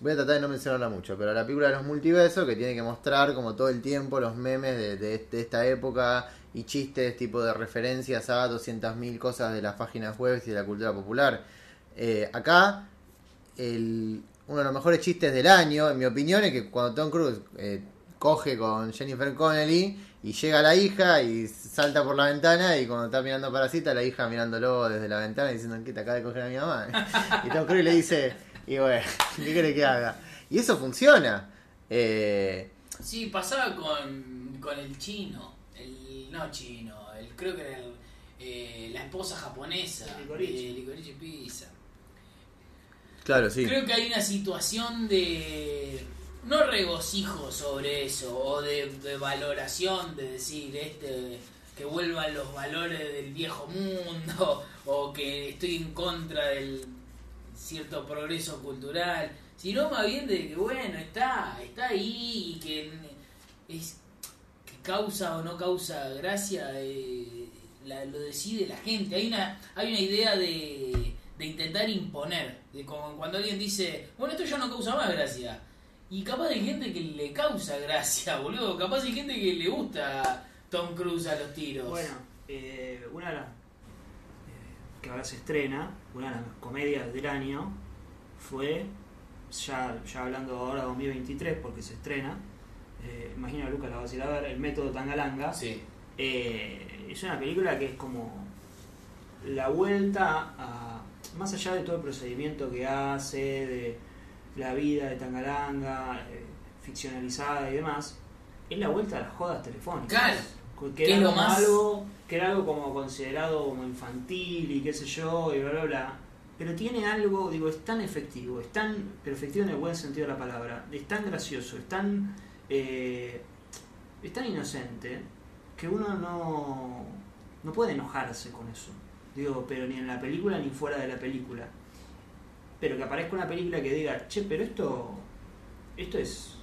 voy a tratar de no mencionarla mucho, pero la película de los multiversos que tiene que mostrar como todo el tiempo los memes de, de esta época y chistes tipo de referencias a 200.000 cosas de las páginas web y de la cultura popular. Eh, acá, el- uno de los mejores chistes del año, en mi opinión, es que cuando Tom Cruise eh, coge con Jennifer Connelly y llega la hija y salta por la ventana y cuando está mirando Parasita, la hija mirándolo desde la ventana y diciendo que te acaba de coger a mi mamá. [laughs] Y Tom Cruise le dice, y bueno, [laughs] ¿qué quiere que haga? Y eso funciona. Eh, Sí, pasaba con, con el chino, el no chino, el creo que era el, eh, la esposa japonesa El licorice. de Licorice Pizza. Creo que hay una situación de no regocijo sobre eso o de, de valoración de decir este que vuelvan los valores del viejo mundo [laughs] o que estoy en contra del cierto progreso cultural, sino más bien de que bueno, está, está ahí y que es que causa o no causa gracia eh, la- lo decide la gente. Hay una hay una idea de, de intentar imponer, de como cuando alguien dice, bueno, esto ya no causa más gracia. Y capaz hay gente que le causa [laughs] gracia, boludo. Capaz hay gente que le gusta Tom Cruise a los tiros. Bueno, eh, una de las eh, que ahora se estrena, una de las comedias del año, fue, ya, ya hablando ahora 2023, porque se estrena, eh, imagino Lucas la vas a ir a ver, El Método Tangalanga. Sí. Es una película que es como la vuelta a. Más allá de todo el procedimiento que hace, de la vida de Tangalanga, eh, ficcionalizada y demás, es la vuelta a las jodas telefónicas. Claro. Que era, lo más- algo, que era algo como considerado como infantil y qué sé yo, y bla, bla, bla. Pero tiene algo, digo, es tan efectivo, es tan, pero efectivo en el buen sentido de la palabra, es tan gracioso, es tan, eh, es tan inocente, que uno no, no puede enojarse con eso. Digo, pero ni en la película ni fuera de la película. Pero que aparezca una película que diga, che, pero esto, esto es,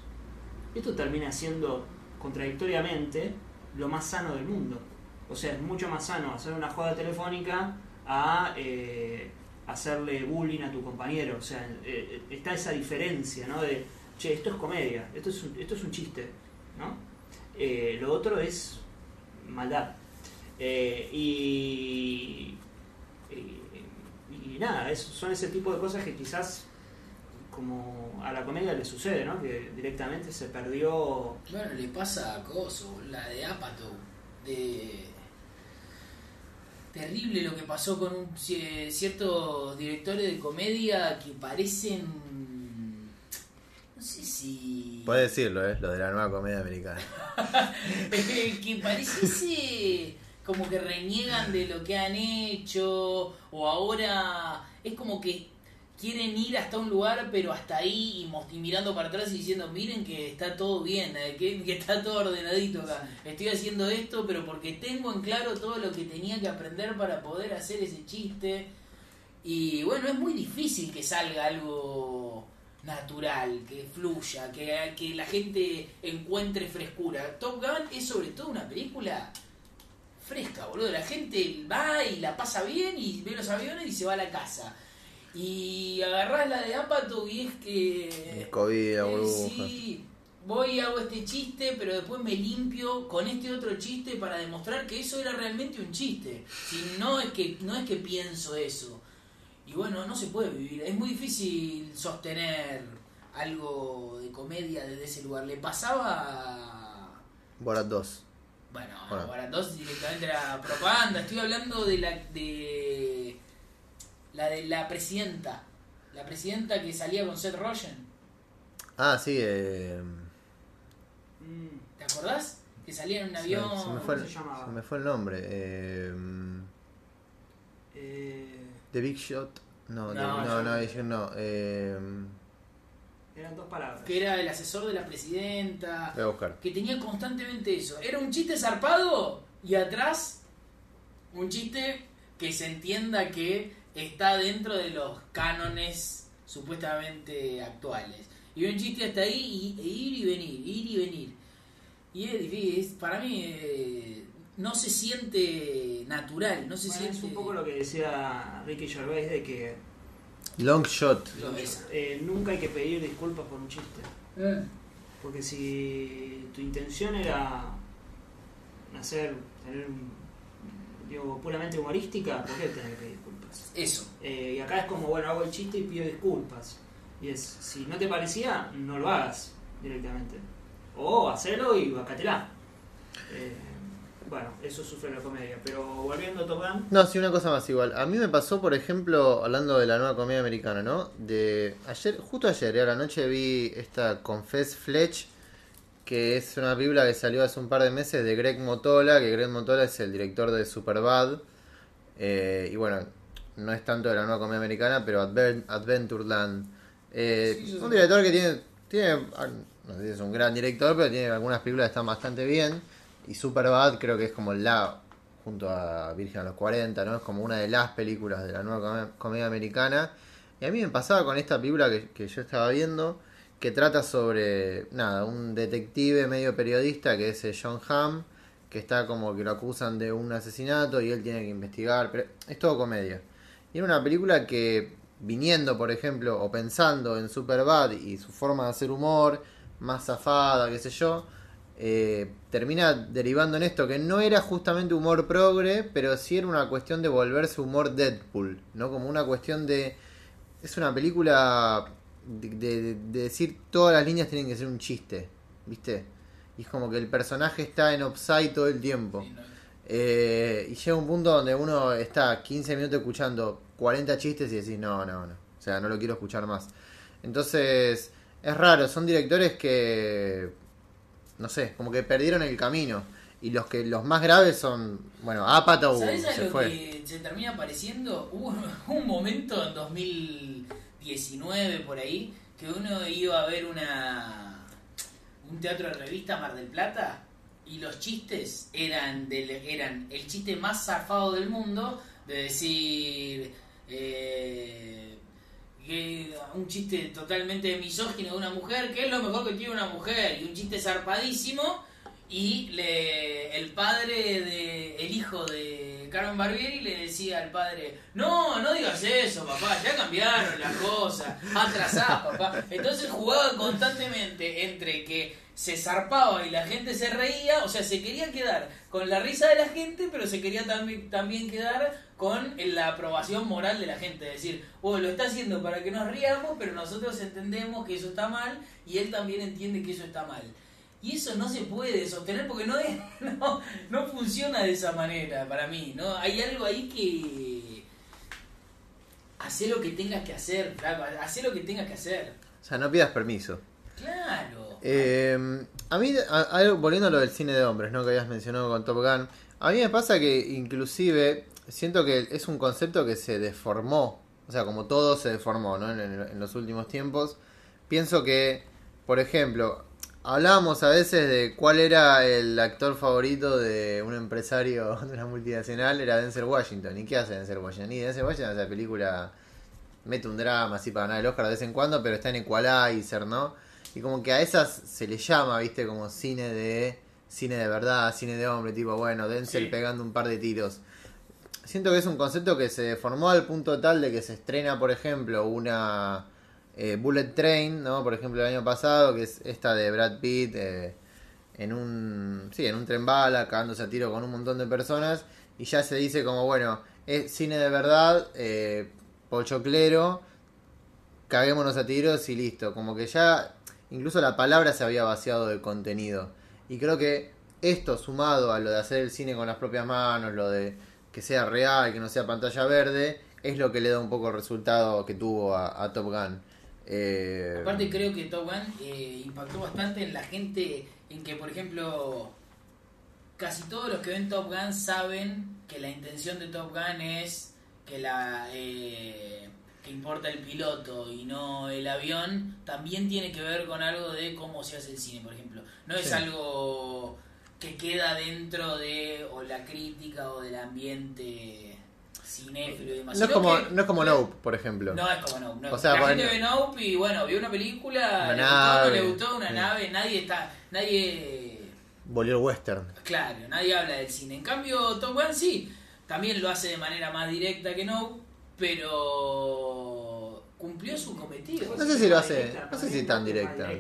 esto termina siendo contradictoriamente lo más sano del mundo. O sea, es mucho más sano hacer una joda telefónica a eh, hacerle bullying a tu compañero. O sea, eh, está esa diferencia, ¿no? De, che, esto es comedia, esto es un, esto es un chiste, ¿no? Eh, lo otro es maldad. Eh, y, y, y nada, es- son ese tipo de cosas que quizás como a la comedia le sucede, ¿no? Que directamente se perdió Bueno, le pasa a Coso, la de Apatow, de... Terrible lo que pasó con un, ci- ciertos directores de comedia que parecen... No sé si... Puedes decirlo, ¿eh? Lo de la nueva comedia americana. [laughs] que pareciese como que reniegan de lo que han hecho o ahora es como que quieren ir hasta un lugar pero hasta ahí y, mirando para atrás y diciendo miren que está todo bien eh, que, que está todo ordenadito acá. Estoy haciendo esto pero porque tengo en claro todo lo que tenía que aprender para poder hacer ese chiste y bueno es muy difícil que salga algo natural, que fluya, que, que la gente encuentre frescura. Top Gun es sobre todo una película fresca, boludo. La gente va y la pasa bien y ve los aviones y se va a la casa. Y agarrás la de Apatow y es que... El COVID, eh, burbuja. sí, voy y hago este chiste, pero después me limpio con este otro chiste para demostrar que eso era realmente un chiste. Si no es que, no es que pienso eso. Y bueno, no se puede vivir. Es muy difícil sostener algo de comedia desde ese lugar. Le pasaba a... Borat 2. Bueno, Bueno. para dos directamente era propaganda. Estoy hablando de la de la de la presidenta, la presidenta que salía con Seth Rogen. Ah, sí, eh, ¿Te acordás? Que salía en un se, avión. se me ¿cómo fue, se el- llamaba? se me fue el nombre. Eh, eh, The Big Shot. No, No, no, no, no, no. Eh, eran dos palabras. Que era el asesor de la presidenta. voy a buscar. Que tenía constantemente eso. Era un chiste zarpado y atrás un chiste que se entienda que está dentro de los cánones supuestamente actuales. Y un chiste hasta ahí y, e ir y venir, ir y venir. Y es difícil, es- para mí eh, no se siente natural, no se Bueno, siente... es un poco lo que decía Ricky Gervais de que Long shot. Eh, nunca hay que pedir disculpas por un chiste. Eh. Porque si tu intención era hacer, tener un, digo, puramente humorística, ¿por qué tener que pedir disculpas? Eso. Eh, y acá es como, bueno, hago el chiste y pido disculpas. Y es, si no te parecía, no lo hagas directamente. O hacelo y bacatela. Eh, bueno, eso sufre la comedia. Pero volviendo a Top Gun, No, sí, una cosa más igual. A mí me pasó, por ejemplo, hablando de la nueva comedia americana, ¿no? De ayer, justo ayer, a la noche vi esta Confess Fletch, que es una película que salió hace un par de meses de Greg Motola, que Greg Motola es el director de Superbad. Eh, y bueno, no es tanto de la nueva comedia americana, pero Adven- Adventureland. Eh, Sí, sí, sí. un director que tiene, tiene, ah, no sé si es un gran director, pero tiene algunas películas que están bastante bien. Y Superbad creo que es como la, junto a Virgen a los 40, ¿no? Es como una de las películas de la nueva come- comedia americana. Y a mí me pasaba con esta película que, que yo estaba viendo, que trata sobre, nada, un detective medio periodista que es eh, John Hamm, que está como que lo acusan de un asesinato y él tiene que investigar, pero es todo comedia. Y era una película que, viniendo, por ejemplo, o pensando en Superbad y su forma de hacer humor, más zafada, qué sé yo, eh, termina derivando en esto, que no era justamente humor progre, pero sí era una cuestión de volverse humor Deadpool, ¿no? Como una cuestión de... Es una película de, de- de decir todas las líneas tienen que ser un chiste, ¿viste? Y es como que el personaje está en upside todo el tiempo. Eh, y llega un punto donde uno está 15 minutos escuchando 40 chistes y decís, no, no, no. O sea, no lo quiero escuchar más. Entonces, es raro, son directores que, no sé, como que perdieron el camino. Y los que los más graves son, bueno, Apatow ¿Sabes a se lo fue. que se termina pareciendo? [laughs] Hubo un momento en 2019 por ahí que uno iba a ver una un teatro de revista Mar del Plata y los chistes eran del, eran el chiste más zafado del mundo de decir eh, que un chiste totalmente misógino de una mujer que es lo mejor que tiene una mujer y un chiste zarpadísimo y le, el padre de el hijo de Carmen Barbieri le decía al padre no no digas eso papá ya cambiaron las cosas atrasás papá entonces jugaba constantemente entre que se zarpaba y la gente se reía o sea se quería quedar con la risa de la gente pero se quería también también quedar con la aprobación moral de la gente es decir oh lo está haciendo para que nos riamos pero nosotros entendemos que eso está mal y él también entiende que eso está mal y eso no se puede sostener porque no, es, [laughs] no, no funciona de esa manera para mí. ¿no? Hay algo ahí que... Hacer lo que tengas que hacer, flaco. Hacer lo que tengas que hacer. O sea, no pidas permiso. Claro. Eh, a mí, a- volviendo a lo del cine de hombres, ¿no? Que habías mencionado con Top Gun. A mí me pasa que inclusive siento que es un concepto que se deformó. O sea, como todo se deformó, ¿no? En, en- en los últimos tiempos. Pienso que, por ejemplo, hablábamos a veces de cuál era el actor favorito de un empresario [laughs] de una multinacional. Era Denzel Washington. ¿Y qué hace Denzel Washington? Y Denzel Washington hace película... Mete un drama así para ganar el Oscar de vez en cuando, pero está en Equalizer, ¿no? Y como que a esas se le llama, viste, como cine de cine de verdad, cine de hombre, tipo, bueno, Denzel Sí. pegando un par de tiros. Siento que es un concepto que se formó al punto tal de que se estrena, por ejemplo, una eh, Bullet Train, ¿no? Por ejemplo, el año pasado, que es esta de Brad Pitt eh, en un sí, en un tren bala, cagándose a tiro con un montón de personas y ya se dice como, bueno, es cine de verdad, eh, pochoclero, caguémonos a tiros y listo. Como que ya incluso la palabra se había vaciado de contenido. Y creo que esto sumado a lo de hacer el cine con las propias manos, lo de que sea real, que no sea pantalla verde, es lo que le da un poco el resultado que tuvo a, a Top Gun. Eh, Aparte creo que Top Gun eh, impactó bastante en la gente, en que por ejemplo casi todos los que ven Top Gun saben que la intención de Top Gun es que la eh, que importa el piloto y no el avión, también tiene que ver con algo de cómo se hace el cine, por ejemplo. No es Sí. algo que queda dentro de o la crítica o del ambiente cinéfilo y demás. no, es como, que- no es como Nope, por ejemplo. no es como Nope. no. O sea, la bueno- gente ve Nope y bueno, vio una película, Una le nave. gustó, no le gustó, una Sí. nave, nadie está, nadie Volvió el western. Claro, nadie habla del cine. En cambio, Tom Gunn sí, también lo hace de manera más directa que no, pero cumplió su cometido. No sé si lo hace- Directa, no sé si tan Nope directa.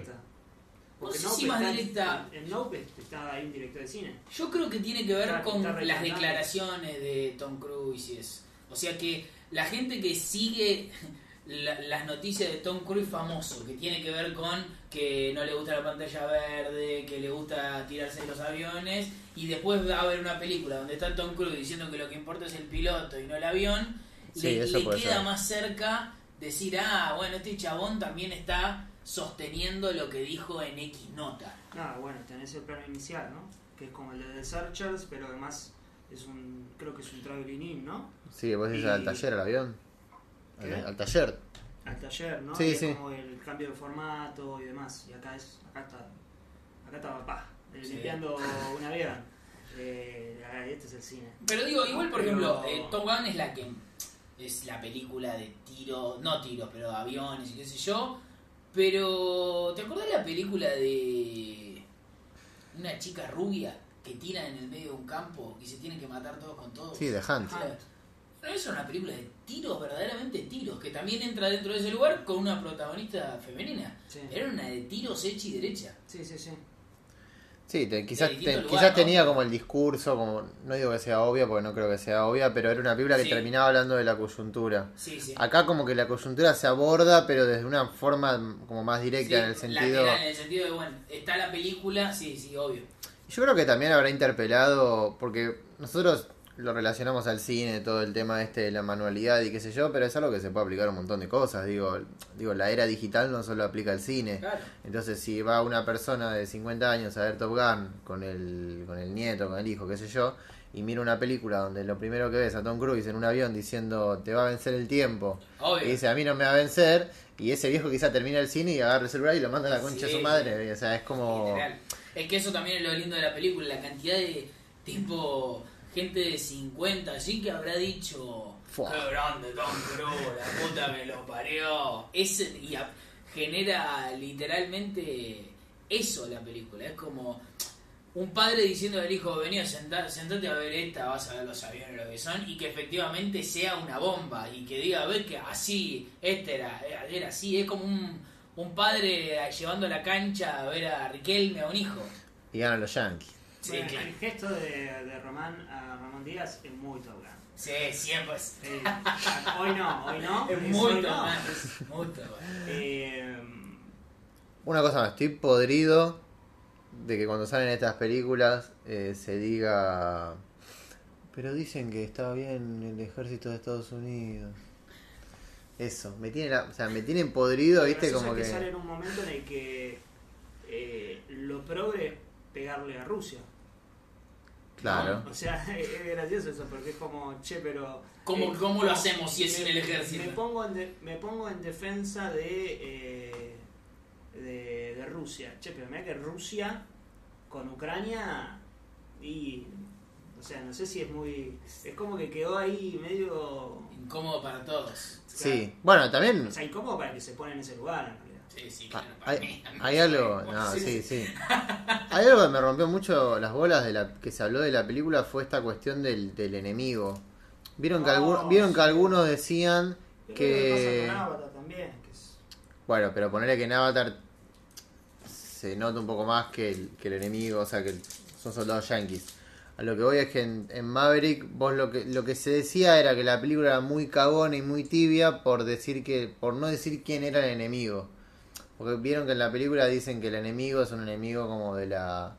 Porque No sé si más está- directa. En Nope está ahí un director de cine. Yo creo que tiene que ver Está- con está las declaraciones de Tom Cruise y eso. O sea que la gente que sigue [laughs] la- las noticias de Tom Cruise famoso, que tiene que ver con que no le gusta la pantalla verde, que le gusta tirarse de los aviones, y después va a ver una película donde está Tom Cruise diciendo que lo que importa es el piloto y no el avión, Sí, le, queda ser. más cerca decir, ah, bueno, este chabón también está sosteniendo lo que dijo en X nota. No, bueno, tenés el plano inicial, ¿no? Que es como el de The Searchers, pero además es un, creo que es un traveling in, ¿no? Sí, vos dices Y- al taller, al avión. Al, al taller. Al taller, ¿no? Sí, Y es sí. como el cambio de formato y demás. Y acá es, acá está, acá está papá, eh, Sí. limpiando un avión. Eh, ah, este es el cine. Pero digo, igual por Pero- ejemplo, eh, Top Gun es la que es la película de tiro, no tiros, pero aviones y qué sé yo. Pero, ¿te acordás de la película de una chica rubia que tira en el medio de un campo y se tienen que matar todos con todos? Sí, de Hunt. Claro. No, es una película de tiros, verdaderamente tiros, que también entra dentro de ese lugar con una protagonista femenina. Sí, Era una de tiros hecha y derecha. sí, sí. sí. Sí, te- quizás, te- lugar, quizás ¿no? tenía como el discurso, como no digo que sea obvia, porque no creo que sea obvia, pero era una película que Sí. terminaba hablando de la coyuntura. Sí, sí. Acá como que la coyuntura se aborda, pero desde una forma como más directa en el sentido... lateral, en el sentido de, bueno, está la película, sí, sí, obvio. Yo creo que también habrá interpelado, porque nosotros lo relacionamos al cine, todo el tema este de la manualidad y qué sé yo, pero es algo que se puede aplicar a un montón de cosas. Digo, digo la era digital no solo aplica al cine. Claro. Entonces, si va una persona de 50 años a ver Top Gun con el, con el nieto, con el hijo, qué sé yo, y mira una película donde lo primero que ves a Tom Cruise en un avión diciendo te va a vencer el tiempo, Obvio. y dice a mí no me va a vencer, y ese viejo quizá termina el cine y agarra el celular y lo manda a la concha Sí. su madre. O sea, es como. Literal. Es que eso también es lo lindo de la película, la cantidad de tipo gente de 50 así que habrá dicho Fua. qué grande Tom Cruise, la puta que lo parió. Ese, y a- genera literalmente eso la película. Es como un padre diciendo al hijo, vení a sentar, sentate a ver esta, vas a ver los aviones lo que son, y que efectivamente sea una bomba, y que diga, ves que así, este era, era, era así, es como un, un padre llevando a la cancha a ver a Riquelme a un hijo. Y ganan los Yankees. Sí, Bueno, claro. El gesto de, de Román a Ramón Díaz es muy Top Gun. Sí, siempre es, Eh, hoy no, hoy no. es es muy no. tomado. Eh, Una cosa más, estoy podrido de que cuando salen estas películas eh, se diga. Pero dicen que está bien el ejército de Estados Unidos. Eso, me tiene la, o sea, me tienen podrido, viste, gracioso como es que. que sale en un momento en el que eh, lo progre pegarle a Rusia. Claro. O sea, [laughs] es gracioso eso, porque es como, che, pero... ¿Cómo- eh, cómo lo hacemos si es me- en el ejército? Me pongo en, de- me pongo en defensa de, eh, de, de Rusia. Che, pero mira que Rusia con Ucrania y... O sea, no sé si es muy... Es como que quedó ahí medio... Incómodo para todos. Sí, bueno, también O sea, incómodo para que se pone en ese lugar, Sí, Ah, para hay, mí algo, no, Sí, sí, sí. [laughs] Hay algo que me rompió mucho las bolas de la que se habló de la película fue esta cuestión del, del enemigo. Vieron que, Oh, vieron que algunos decían Pero que pasa con Avatar también, que es... bueno, pero ponerle que en Avatar se nota un poco más que el, que el enemigo, o sea, que son soldados yankees. A lo que voy es que en, en Maverick vos lo que lo que se decía era que la película era muy cagona y muy tibia por decir que por no decir quién era el enemigo. Porque vieron que en la película dicen que el enemigo es un enemigo como de la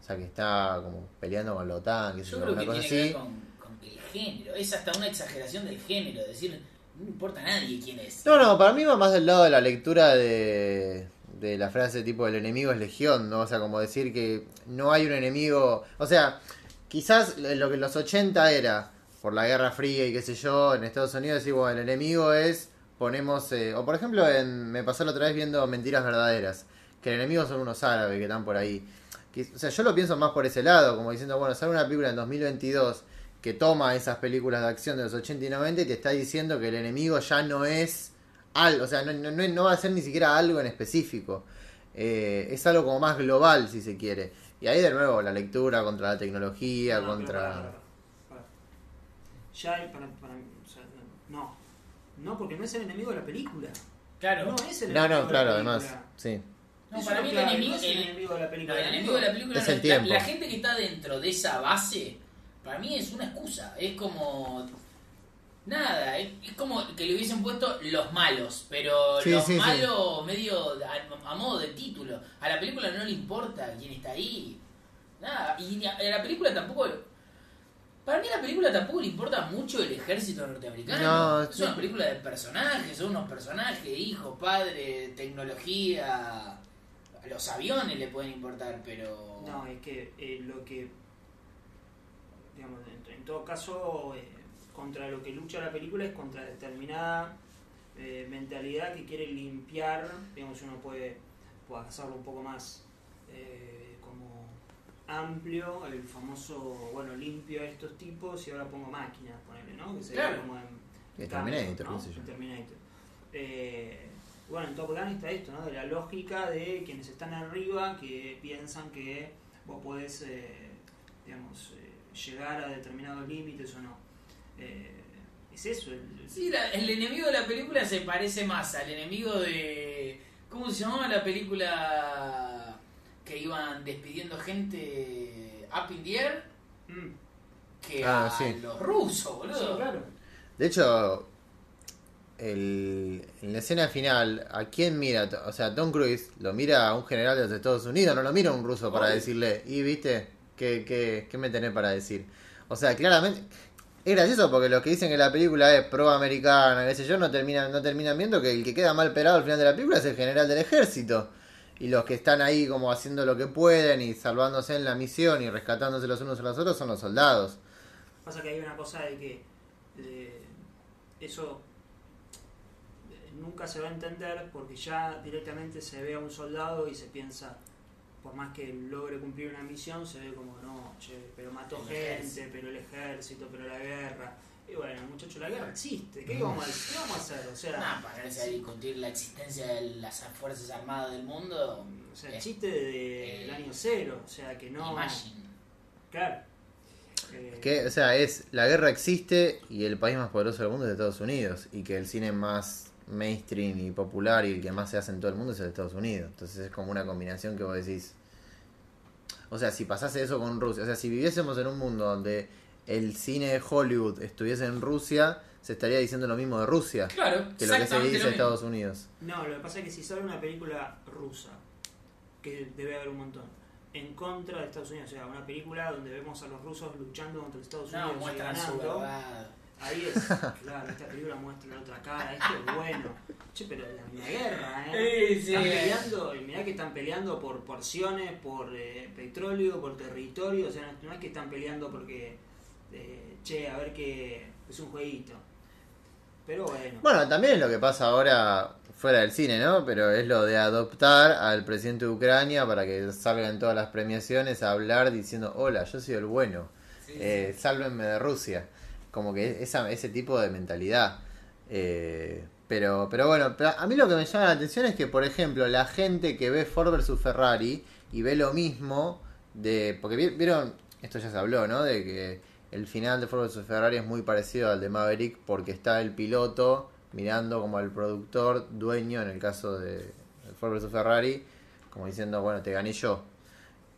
o sea, que está como peleando con la OTAN, que Yo creo que cosa tiene que ver con, con el género. Es hasta una exageración del género. Decir, no importa a nadie quién es. No, no, para mí va más del lado de la lectura de, de la frase tipo el enemigo es legión, ¿no? O sea, como decir que no hay un enemigo, o sea, quizás lo que en los 80 era por la Guerra Fría y qué sé yo, en Estados Unidos decir, bueno, el enemigo es, ponemos, eh, o por ejemplo, en, me pasó la otra vez viendo Mentiras Verdaderas, que el enemigo son unos árabes que están por ahí. Que- o sea, yo lo pienso más por ese lado, como diciendo, bueno, sale una película en 2022 que toma esas películas de acción de los 80 y 90 y te está diciendo que el enemigo ya no es algo, o sea, no, no, no- va a ser ni siquiera algo en específico. Eh, es algo como más global, si se quiere. Y ahí de nuevo la lectura contra la tecnología, No, contra... Ya hay para, para. No, porque no es el enemigo de la película. Claro. No es el No, enemigo no, de claro, la además, película. sí. No, Eso para mí el claro, enemigo, no es el el- enemigo de la película. No, el enemigo de la película Es no el está- tiempo. La gente que está dentro de esa base, para mí es una excusa. Es como. Nada, es, es como que le hubiesen puesto los malos, pero Sí, los sí, sí. malos medio a, a modo de título. A la película no le importa quién está ahí. Nada, y ni a, a la película tampoco. Para mí, a la película tampoco le importa mucho el ejército norteamericano. No, es sí. una película de personajes, son unos personajes, hijos, padres, tecnología. A los aviones le pueden importar, pero. No, es que eh, lo que. Digamos, en, en todo caso, eh, contra lo que lucha la película es contra determinada eh, mentalidad que quiere limpiar. Digamos, uno puede, puede hacerlo un poco más eh, amplio, el famoso, bueno, limpio a estos tipos y ahora pongo máquinas, ponerle, ¿no? Que sería Claro. como en. Terminator, ¿no? qué sé yo. En Terminator. Eh, bueno, en Top Gun está esto, ¿no? De la lógica de quienes están arriba que piensan que vos podés, eh, digamos, eh, llegar a determinados límites o no. Es eso. El, Sí, la- el enemigo de la película se parece más al enemigo de. ¿Cómo se llamaba la película que iban despidiendo gente up in the air? Mm, Que Ah, a sí. los rusos, sí, boludo. claro. De hecho, el- en la escena final, ¿a quién mira? O sea, Tom Cruise lo mira a un general de los Estados Unidos, no lo mira a un ruso para Obvio. decirle, y viste, ¿qué, qué, qué me tenés para decir? O sea, claramente, es gracioso porque los que dicen que la película es pro-americana, qué sé yo, no terminan, no terminan viendo que el que queda mal pelado al final de la película es el general del ejército. Y los que están ahí como haciendo lo que pueden y salvándose en la misión y rescatándose los unos a los otros son los soldados. Pasa que hay una cosa de que eh, eso nunca se va a entender porque ya directamente se ve a un soldado y se piensa, por más que logre cumplir una misión, se ve como, no, che, pero mató El gente, ejército. pero el ejército, pero la guerra. Y bueno, muchacho, la guerra existe. ¿Qué vamos a, qué vamos a hacer? O sea, Nah, para ponerse a discutir la existencia de las fuerzas armadas del mundo. o sea, eh, existe desde el eh, año cero. O sea, que no... Imagine. Claro. Eh, Es que, o sea, es la guerra existe y el país más poderoso del mundo es Estados Unidos y que el cine más mainstream y popular y el que más se hace en todo el mundo es el de Estados Unidos. Entonces es como una combinación que vos decís. O sea, si pasase eso con Rusia, o sea, si viviésemos en un mundo donde el cine de Hollywood estuviese en Rusia, se estaría diciendo lo mismo de Rusia Claro, que lo que se dice mismo. Estados Unidos. No, lo que pasa es que si sale una película rusa, que debe haber un montón, en contra de Estados Unidos, o sea, una película donde vemos a los rusos luchando contra Estados No, Unidos y muestran su ganando, verdad. ahí es, [laughs] claro, esta película muestra la otra cara, esto es bueno. Che, pero la, la guerra, ¿eh? Sí, sí. Están peleando, y mirá que están peleando por porciones, por eh, petróleo, por territorio, o sea, no, no es que están peleando porque, eh, che, a ver que es un jueguito. Pero bueno. Bueno, también es lo que pasa ahora fuera del cine, ¿no? Pero es lo de adoptar al presidente de Ucrania para que salga en todas las premiaciones a hablar diciendo, hola, yo soy el bueno, Sí, eh, sálvenme de Rusia. Como que esa, ese tipo de mentalidad. Eh, pero, pero bueno, pero a mí lo que me llama la atención es que, por ejemplo, la gente que ve Ford vs Ferrari y ve lo mismo de... Porque vi- vieron, esto ya se habló, ¿no? De que el final de Ford vs Ferrari es muy parecido al de Maverick porque está el piloto mirando como al productor, dueño en el caso de Ford vs Ferrari, como diciendo, bueno, te gané yo.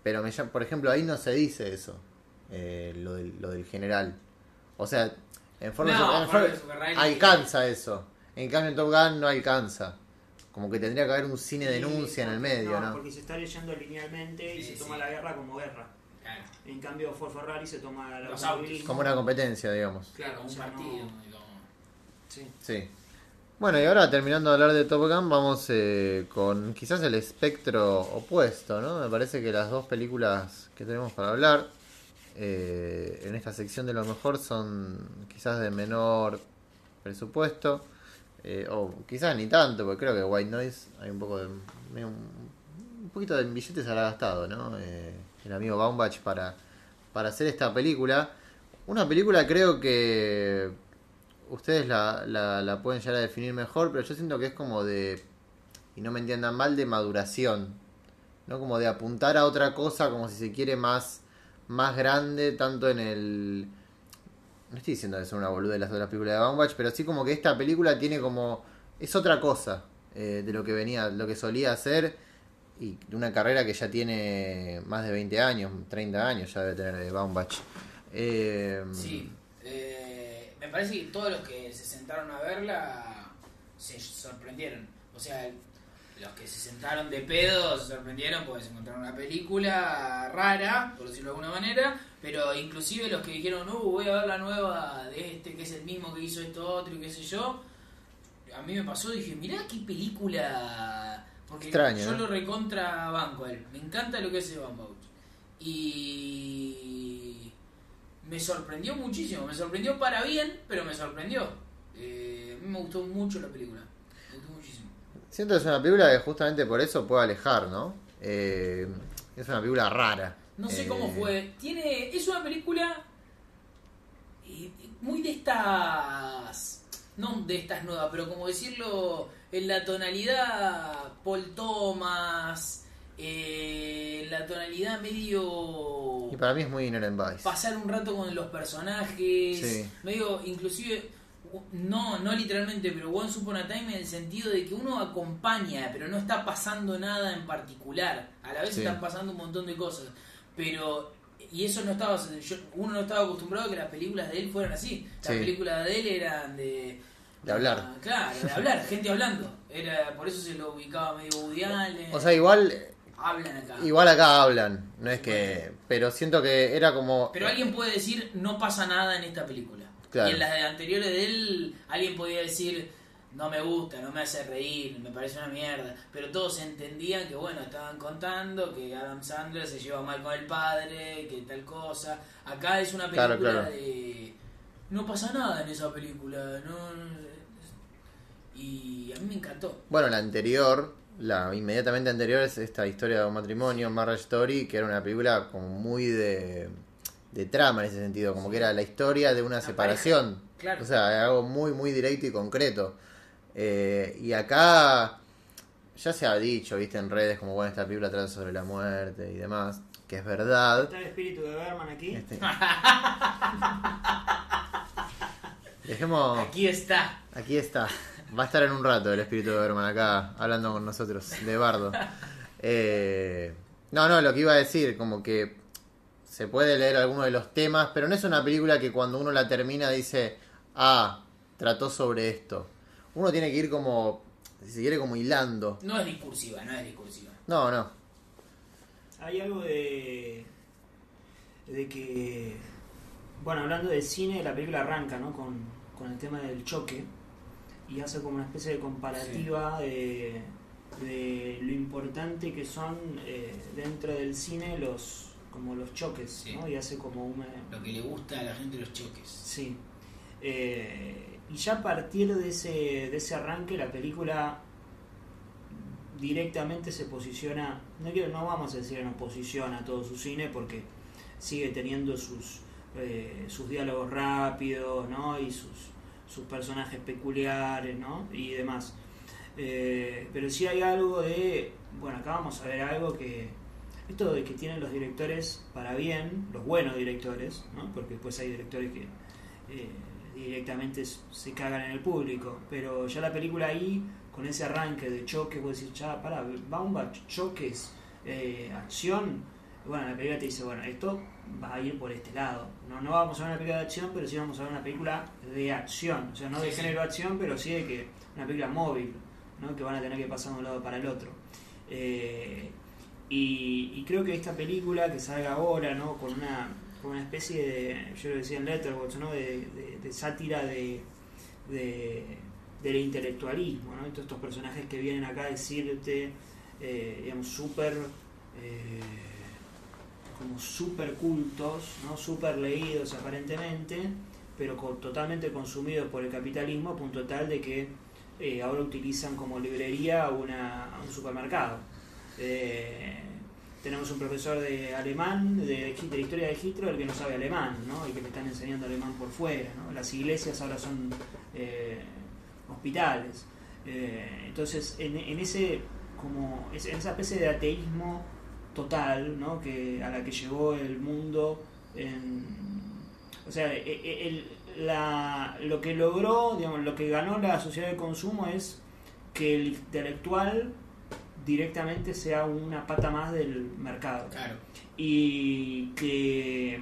Pero, me, llama- por ejemplo, ahí no se dice eso, eh, lo, del, lo del general. O sea, en Ford. No, en Ford Ford- vs Ferrari- alcanza eso. En cambio, en Top Gun no alcanza. Como que tendría que haber un cine denuncia en el medio, ¿no? Porque se está leyendo linealmente y se sí. toma la guerra como guerra. Claro, En cambio, Ford Ferrari se toma el Los. Como una competencia, digamos. claro, como un o sea, no- partido. Sí. Sí. Bueno, y ahora terminando de hablar de Top Gun, vamos eh, con quizás el espectro opuesto, ¿no? Me parece que las dos películas que tenemos para hablar eh, en esta sección de lo mejor son quizás de menor presupuesto, eh, o quizás ni tanto, porque creo que White Noise hay un poco de. un, poquito de billetes habrá gastado, ¿no? El amigo Baumbach para, para hacer esta película. Una película creo que ustedes la, la, pueden llegar a definir mejor, pero yo siento que es como de, y no me entiendan mal, de maduración. ¿no? Como de apuntar a otra cosa, como si se quiere más, más grande, tanto en el... No estoy diciendo que es una boluda de las otras películas de Baumbach, pero sí como que esta película tiene como... Es otra cosa eh, de lo que venía, lo que solía hacer y de una carrera que ya tiene más de 20 años, 30 años ya debe tener Baumbach. Eh, Sí, eh, me parece que todos los que se sentaron a verla se sorprendieron. O sea, los que se sentaron de pedo se sorprendieron porque se encontraron una película rara, por decirlo de alguna manera, pero inclusive los que dijeron, uh, voy a ver la nueva de este que es el mismo que hizo esto otro y qué sé yo, a mí me pasó, dije, mirá qué película... Porque Extraña, yo ¿no? lo recontra banco a él. Me encanta lo que hace Van Bauch. Y me sorprendió muchísimo. Me sorprendió para bien, pero me sorprendió. Eh, a mí me gustó mucho la película. Me gustó muchísimo. Siento que es una película que justamente por eso puede alejar, ¿no? Eh, es una película rara. No sé Eh, cómo fue. Tiene, es una película eh, muy de estas, no de estas nuevas, pero como decirlo, en la tonalidad Paul Thomas, eh, la tonalidad medio Y para mí es muy Inherent Vice. pasar un rato con los personajes, Sí. medio inclusive no no literalmente, pero Once Upon a Time en el sentido de que uno acompaña, pero no está pasando nada en particular. A la vez Sí. están pasando un montón de cosas, pero y eso no estaba yo- uno no estaba acostumbrado a que las películas de él fueran así. Las Sí. películas de él eran de De hablar. Ah, claro, de hablar, [laughs] gente hablando. Era por eso se lo ubicaba medio Allen. O sea, igual, hablan acá. igual acá hablan, no es que... Pero siento que era como... Pero alguien puede decir, no pasa nada en esta película. Claro. Y en las anteriores de él, alguien podía decir, no me gusta, no me hace reír, me parece una mierda. Pero todos entendían que, bueno, estaban contando que Adam Sandler se lleva mal con el padre, que tal cosa. Acá es una película Claro, claro. de... No pasa nada en esa película, no... no- Y a mí me encantó. Bueno, la anterior, la inmediatamente anterior es esta historia de un matrimonio, Marriage Story, que era una película como muy de, de trama en ese sentido, como que era la historia de una separación. pareja, claro. O sea, algo muy, muy directo y concreto. Eh, y acá ya se ha dicho, viste, en redes, como bueno, esta película trata sobre la muerte y demás, que es verdad. ¿Está el espíritu de Berman aquí? Este- [laughs] Dejemos... Aquí está. Aquí está. Va a estar en un rato el espíritu de Berman acá hablando con nosotros, de Bardo. Eh, no, no, lo que iba a decir, como que se puede leer alguno de los temas, pero no es una película que cuando uno la termina dice, ah, trató sobre esto. Uno tiene que ir como, si se quiere, como hilando. No es discursiva, no es discursiva. No, no. Hay algo de. de que. Bueno, hablando del cine, la película arranca, ¿no? Con, con el tema del choque y hace como una especie de comparativa de, de lo importante que son eh, dentro del cine los como los choques, Sí. ¿no? Y hace como una. Lo que le gusta a la gente los choques. Sí. Eh, y ya a partir de ese, de ese arranque, la película directamente se posiciona, no, quiero, no vamos a decir en oposición a todo su cine, porque sigue teniendo sus, eh, sus diálogos rápidos, ¿no? Y sus, sus personajes peculiares, ¿no? Y demás. Eh, pero sí hay algo de, bueno, acá vamos a ver algo que, esto de que tienen los directores para bien, los buenos directores, ¿no? Porque después hay directores que eh, directamente se cagan en el público, pero ya la película ahí, con ese arranque de choque, vos decís, ya, pará, Baumbach, choques, eh, acción, bueno, la película te dice, bueno, esto va a ir por este lado. No, no vamos a ver una película de acción, pero sí vamos a ver una película de acción, o sea, no de género acción, pero sí de que una película móvil, ¿no? que van a tener que pasar de un lado para el otro. Eh, y, y creo que esta película que salga ahora, ¿no? Con una, con una especie de, yo lo decía en Letterboxd, ¿no? De, de- de sátira de, de- del intelectualismo, ¿no? Estos personajes que vienen acá a decirte, eh, digamos, súper, eh, como cultos, ¿no? Súper leídos aparentemente, pero totalmente consumidos por el capitalismo a punto tal de que eh, ahora utilizan como librería una, un supermercado. Eh, tenemos un profesor de alemán, de, la historia de Hitler, que no sabe alemán, ¿no? y que le están enseñando alemán por fuera. Las iglesias ahora son hospitales. Eh, entonces, en, en ese como en esa especie de ateísmo total, ¿no? Que, a la que llegó el mundo en, o sea, e- e- el- la- lo que logró, digamos, lo que ganó la sociedad de consumo es que el intelectual directamente sea una pata más del mercado Claro. y que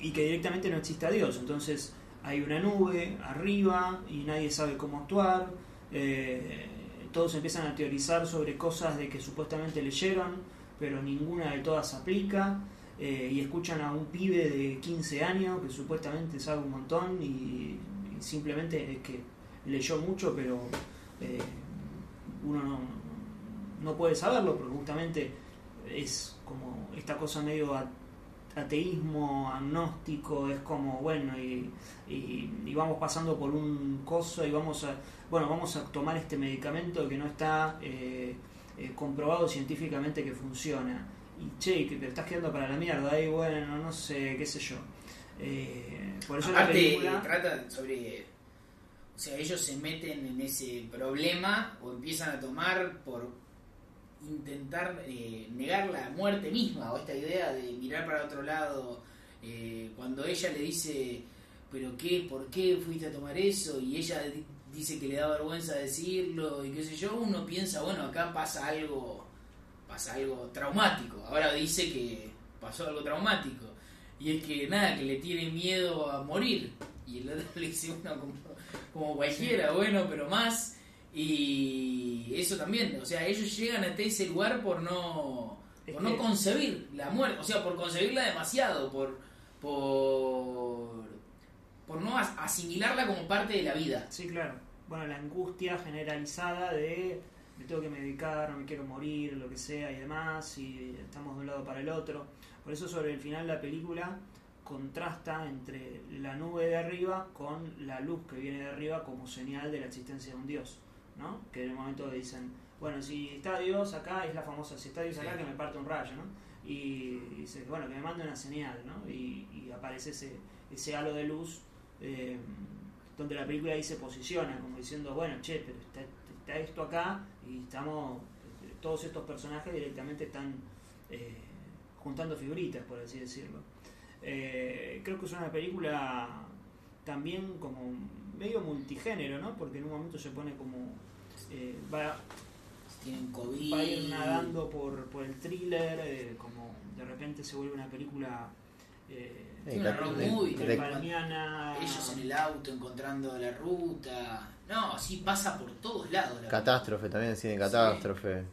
y que directamente no exista Dios entonces hay una nube arriba y nadie sabe cómo actuar eh, todos empiezan a teorizar sobre cosas de que supuestamente leyeron pero ninguna de todas aplica eh, y escuchan a un pibe de 15 años que supuestamente sabe un montón y, simplemente es que leyó mucho pero eh, uno no, no puede saberlo porque justamente es como esta cosa medio ateísmo, agnóstico, es como, bueno, y, y- y vamos pasando por un coso y vamos a, bueno, vamos a tomar este medicamento que no está eh, eh, comprobado científicamente que funciona. Y che, que te estás quedando para la mierda, y bueno, no sé, qué sé yo. Eh, por eso la Aparte, película... trata sobre. O sea, ellos se meten en ese problema o empiezan a tomar por intentar eh, negar la muerte misma o esta idea de mirar para otro lado. eh, cuando ella le dice, ¿pero qué? ¿Por qué fuiste a tomar eso? Y ella di- dice que le da vergüenza decirlo y qué sé yo, uno piensa, bueno, acá pasa algo, pasa algo traumático. Ahora dice que pasó algo traumático. Y es que nada, que le tiene miedo a morir. Y el otro [laughs] le dice uno como, como cualquiera, bueno, pero más. Y eso también, o sea, ellos llegan hasta ese lugar por no, por no concebir la muerte, o sea, por concebirla demasiado, por, por, por no as- asimilarla como parte de la vida. Sí, claro. Bueno, la angustia generalizada de me tengo que medicar, no me quiero morir, lo que sea y demás, y estamos de un lado para el otro. Por eso sobre el final la película contrasta entre la nube de arriba con la luz que viene de arriba como señal de la existencia de un Dios, ¿no? Que en el momento dicen, bueno, si está Dios acá, es la famosa, si está Dios acá, que me parte un rayo, ¿no? Y dice, bueno, que me mande una señal, ¿no? Y, y aparece ese, ese halo de luz eh, donde la película ahí se posiciona, como diciendo, bueno, che, pero está, está esto acá y estamos, todos estos personajes directamente están eh, juntando figuritas, por así decirlo. Eh, creo que es una película también como medio multigénero, ¿no? Porque en un momento se pone como... eh, va, Tienen COVID. va a ir nadando por, por el thriller, eh, como de repente se vuelve una película... Eh, Eh, Una road de- movie, de- palmiana, Ellos en el auto encontrando la ruta. No, sí pasa por todos lados. la Catástrofe también, cine catástrofe.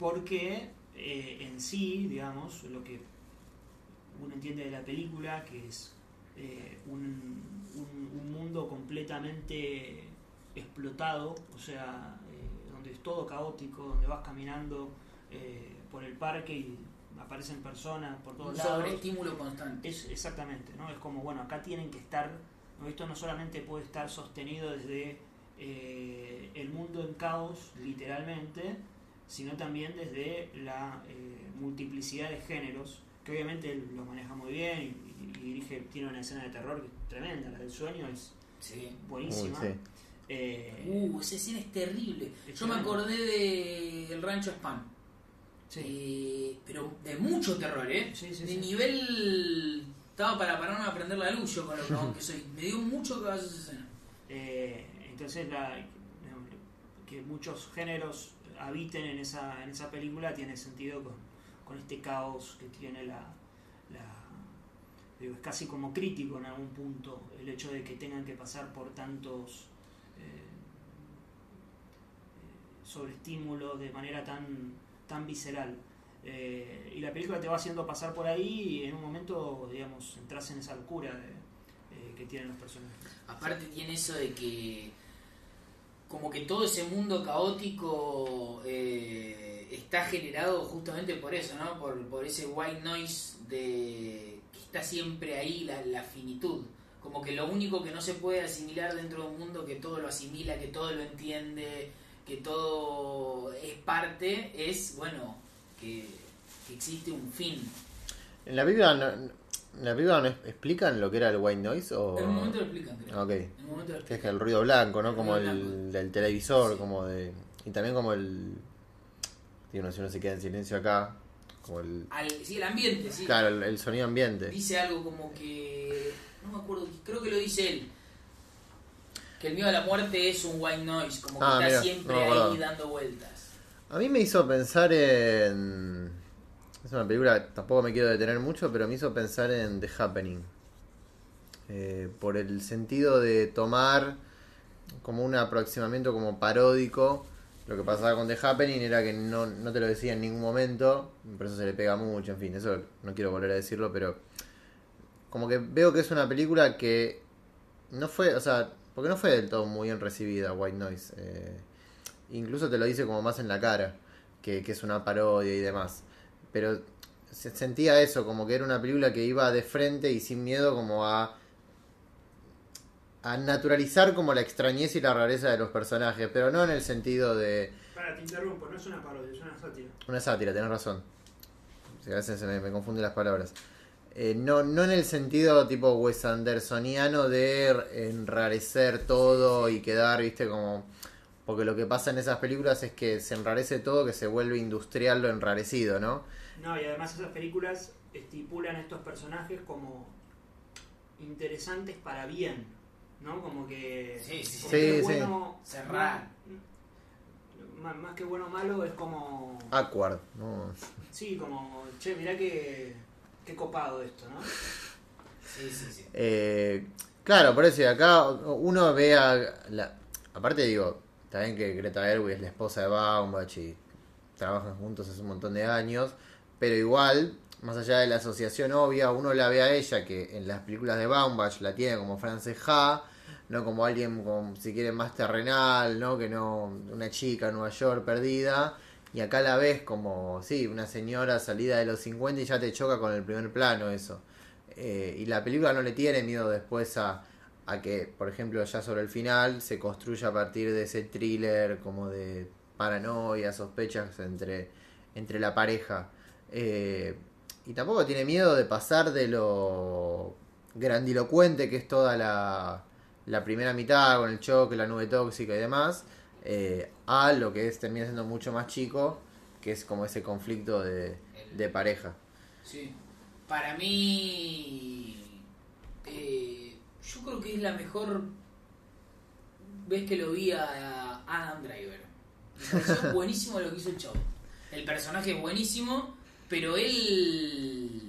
porque eh, en sí, digamos, lo que uno entiende de la película, que es eh, un, un- un mundo completamente explotado, o sea, eh, donde es todo caótico, donde vas caminando eh, por el parque y aparecen personas por Un todos lados. sobreestímulo constante. Es exactamente, ¿no? Es como, bueno, acá tienen que estar, ¿no? esto no solamente puede estar sostenido desde eh, el mundo en caos, literalmente, sino también desde la multiplicidad de géneros, que obviamente él lo maneja muy bien y, y- y dirige, tiene una escena de terror que es tremenda, la del sueño es Sí. buenísima. Uy, sí. Eh, Uh, esa escena es terrible. Es Yo me acordé de El Rancho Spam. sí. Eh, pero de mucho terror, ¿eh? Sí, sí, de sí. nivel. Estaba para pararme a prender la luz yo con lo [laughs] que soy. Me dio mucho que esa escena. Eh, entonces, la, que muchos géneros habiten en esa, en esa película tiene sentido con, con este caos que tiene la, es casi como crítico en algún punto el hecho de que tengan que pasar por tantos eh, eh, sobreestímulos de manera tan, tan visceral. Eh, y la película te va haciendo pasar por ahí y en un momento, digamos, entras en esa locura eh, que tienen los personajes. Aparte tiene eso de que como que todo ese mundo caótico está generado justamente por eso, ¿no? Por, por ese white noise de que está siempre ahí la, la finitud. Como que lo único que no se puede asimilar dentro de un mundo que todo lo asimila, que todo lo entiende, que todo es parte, es, bueno, que, que existe un fin. En la película no, en la película no es- explican lo que era el white noise o En un momento lo explican, creo. Ok. En un momento lo que es que explican. el ruido blanco, ¿no? Como el del televisor, Sí. como de y también como el digo, no sé, uno se queda en silencio acá, como el, Al, sí, el ambiente, sí. claro, el, el sonido ambiente. Dice algo como que. No me acuerdo, creo que lo dice él. Que el miedo a la muerte es un white noise, como que Ah, está mira, siempre no ahí dando vueltas. A mí me hizo pensar en. Es una película, tampoco me quiero detener mucho, pero me hizo pensar en The Happening. Eh, por el sentido de tomar como un aproximamiento como paródico. Lo que pasaba con The Happening era que no, no te lo decía en ningún momento, por eso se le pega mucho, en fin, eso no quiero volver a decirlo, pero como que veo que es una película que no fue, o sea, porque no fue del todo muy bien recibida White Noise. eh, incluso te lo dice como más en la cara, que, que es una parodia y demás. Pero se sentía eso, como que era una película que iba de frente y sin miedo como a a naturalizar como la extrañeza y la rareza de los personajes, pero no en el sentido de Para, te interrumpo, no es una parodia, es una sátira. una sátira, tenés razón. A veces se me, me confunden las palabras. Eh, no, no en el sentido tipo Wes Andersoniano de enrarecer todo y quedar, viste, como... Porque lo que pasa en esas películas es que se enrarece todo, que se vuelve industrial lo enrarecido, ¿no? No, y además esas películas estipulan a estos personajes como interesantes para bien, ¿no? Como que... Sí, sí, como sí. que Sí, bueno, Cerrar. Más, más que bueno o malo es como... Awkward, ¿no? Sí, como, che, mirá que, qué copado esto, ¿no? Sí, sí, sí. Eh, claro, por eso acá uno ve a la... Aparte digo, está bien que Greta Gerwig es la esposa de Baumbach y trabajan juntos hace un montón de años, pero igual, más allá de la asociación obvia, uno la ve a ella que en las películas de Baumbach la tiene como Frances Ha, no como alguien si quiere más terrenal, no que no una chica en Nueva York perdida. Y acá la ves como, sí, una señora salida de los 50 y ya te choca con el primer plano eso. Eh, y la película no le tiene miedo después a, a que, por ejemplo, ya sobre el final se construya a partir de ese thriller como de paranoia, sospechas entre, entre la pareja. Eh, y tampoco tiene miedo de pasar de lo grandilocuente que es toda la, la primera mitad con el choque, la nube tóxica y demás, eh, a lo que es termina siendo mucho más chico, que es como ese conflicto de, de pareja. Sí. Para mí, eh, yo creo que es la mejor vez que lo vi a Adam Driver. Me pareció [laughs] buenísimo lo que hizo el chavo. El personaje es buenísimo, pero él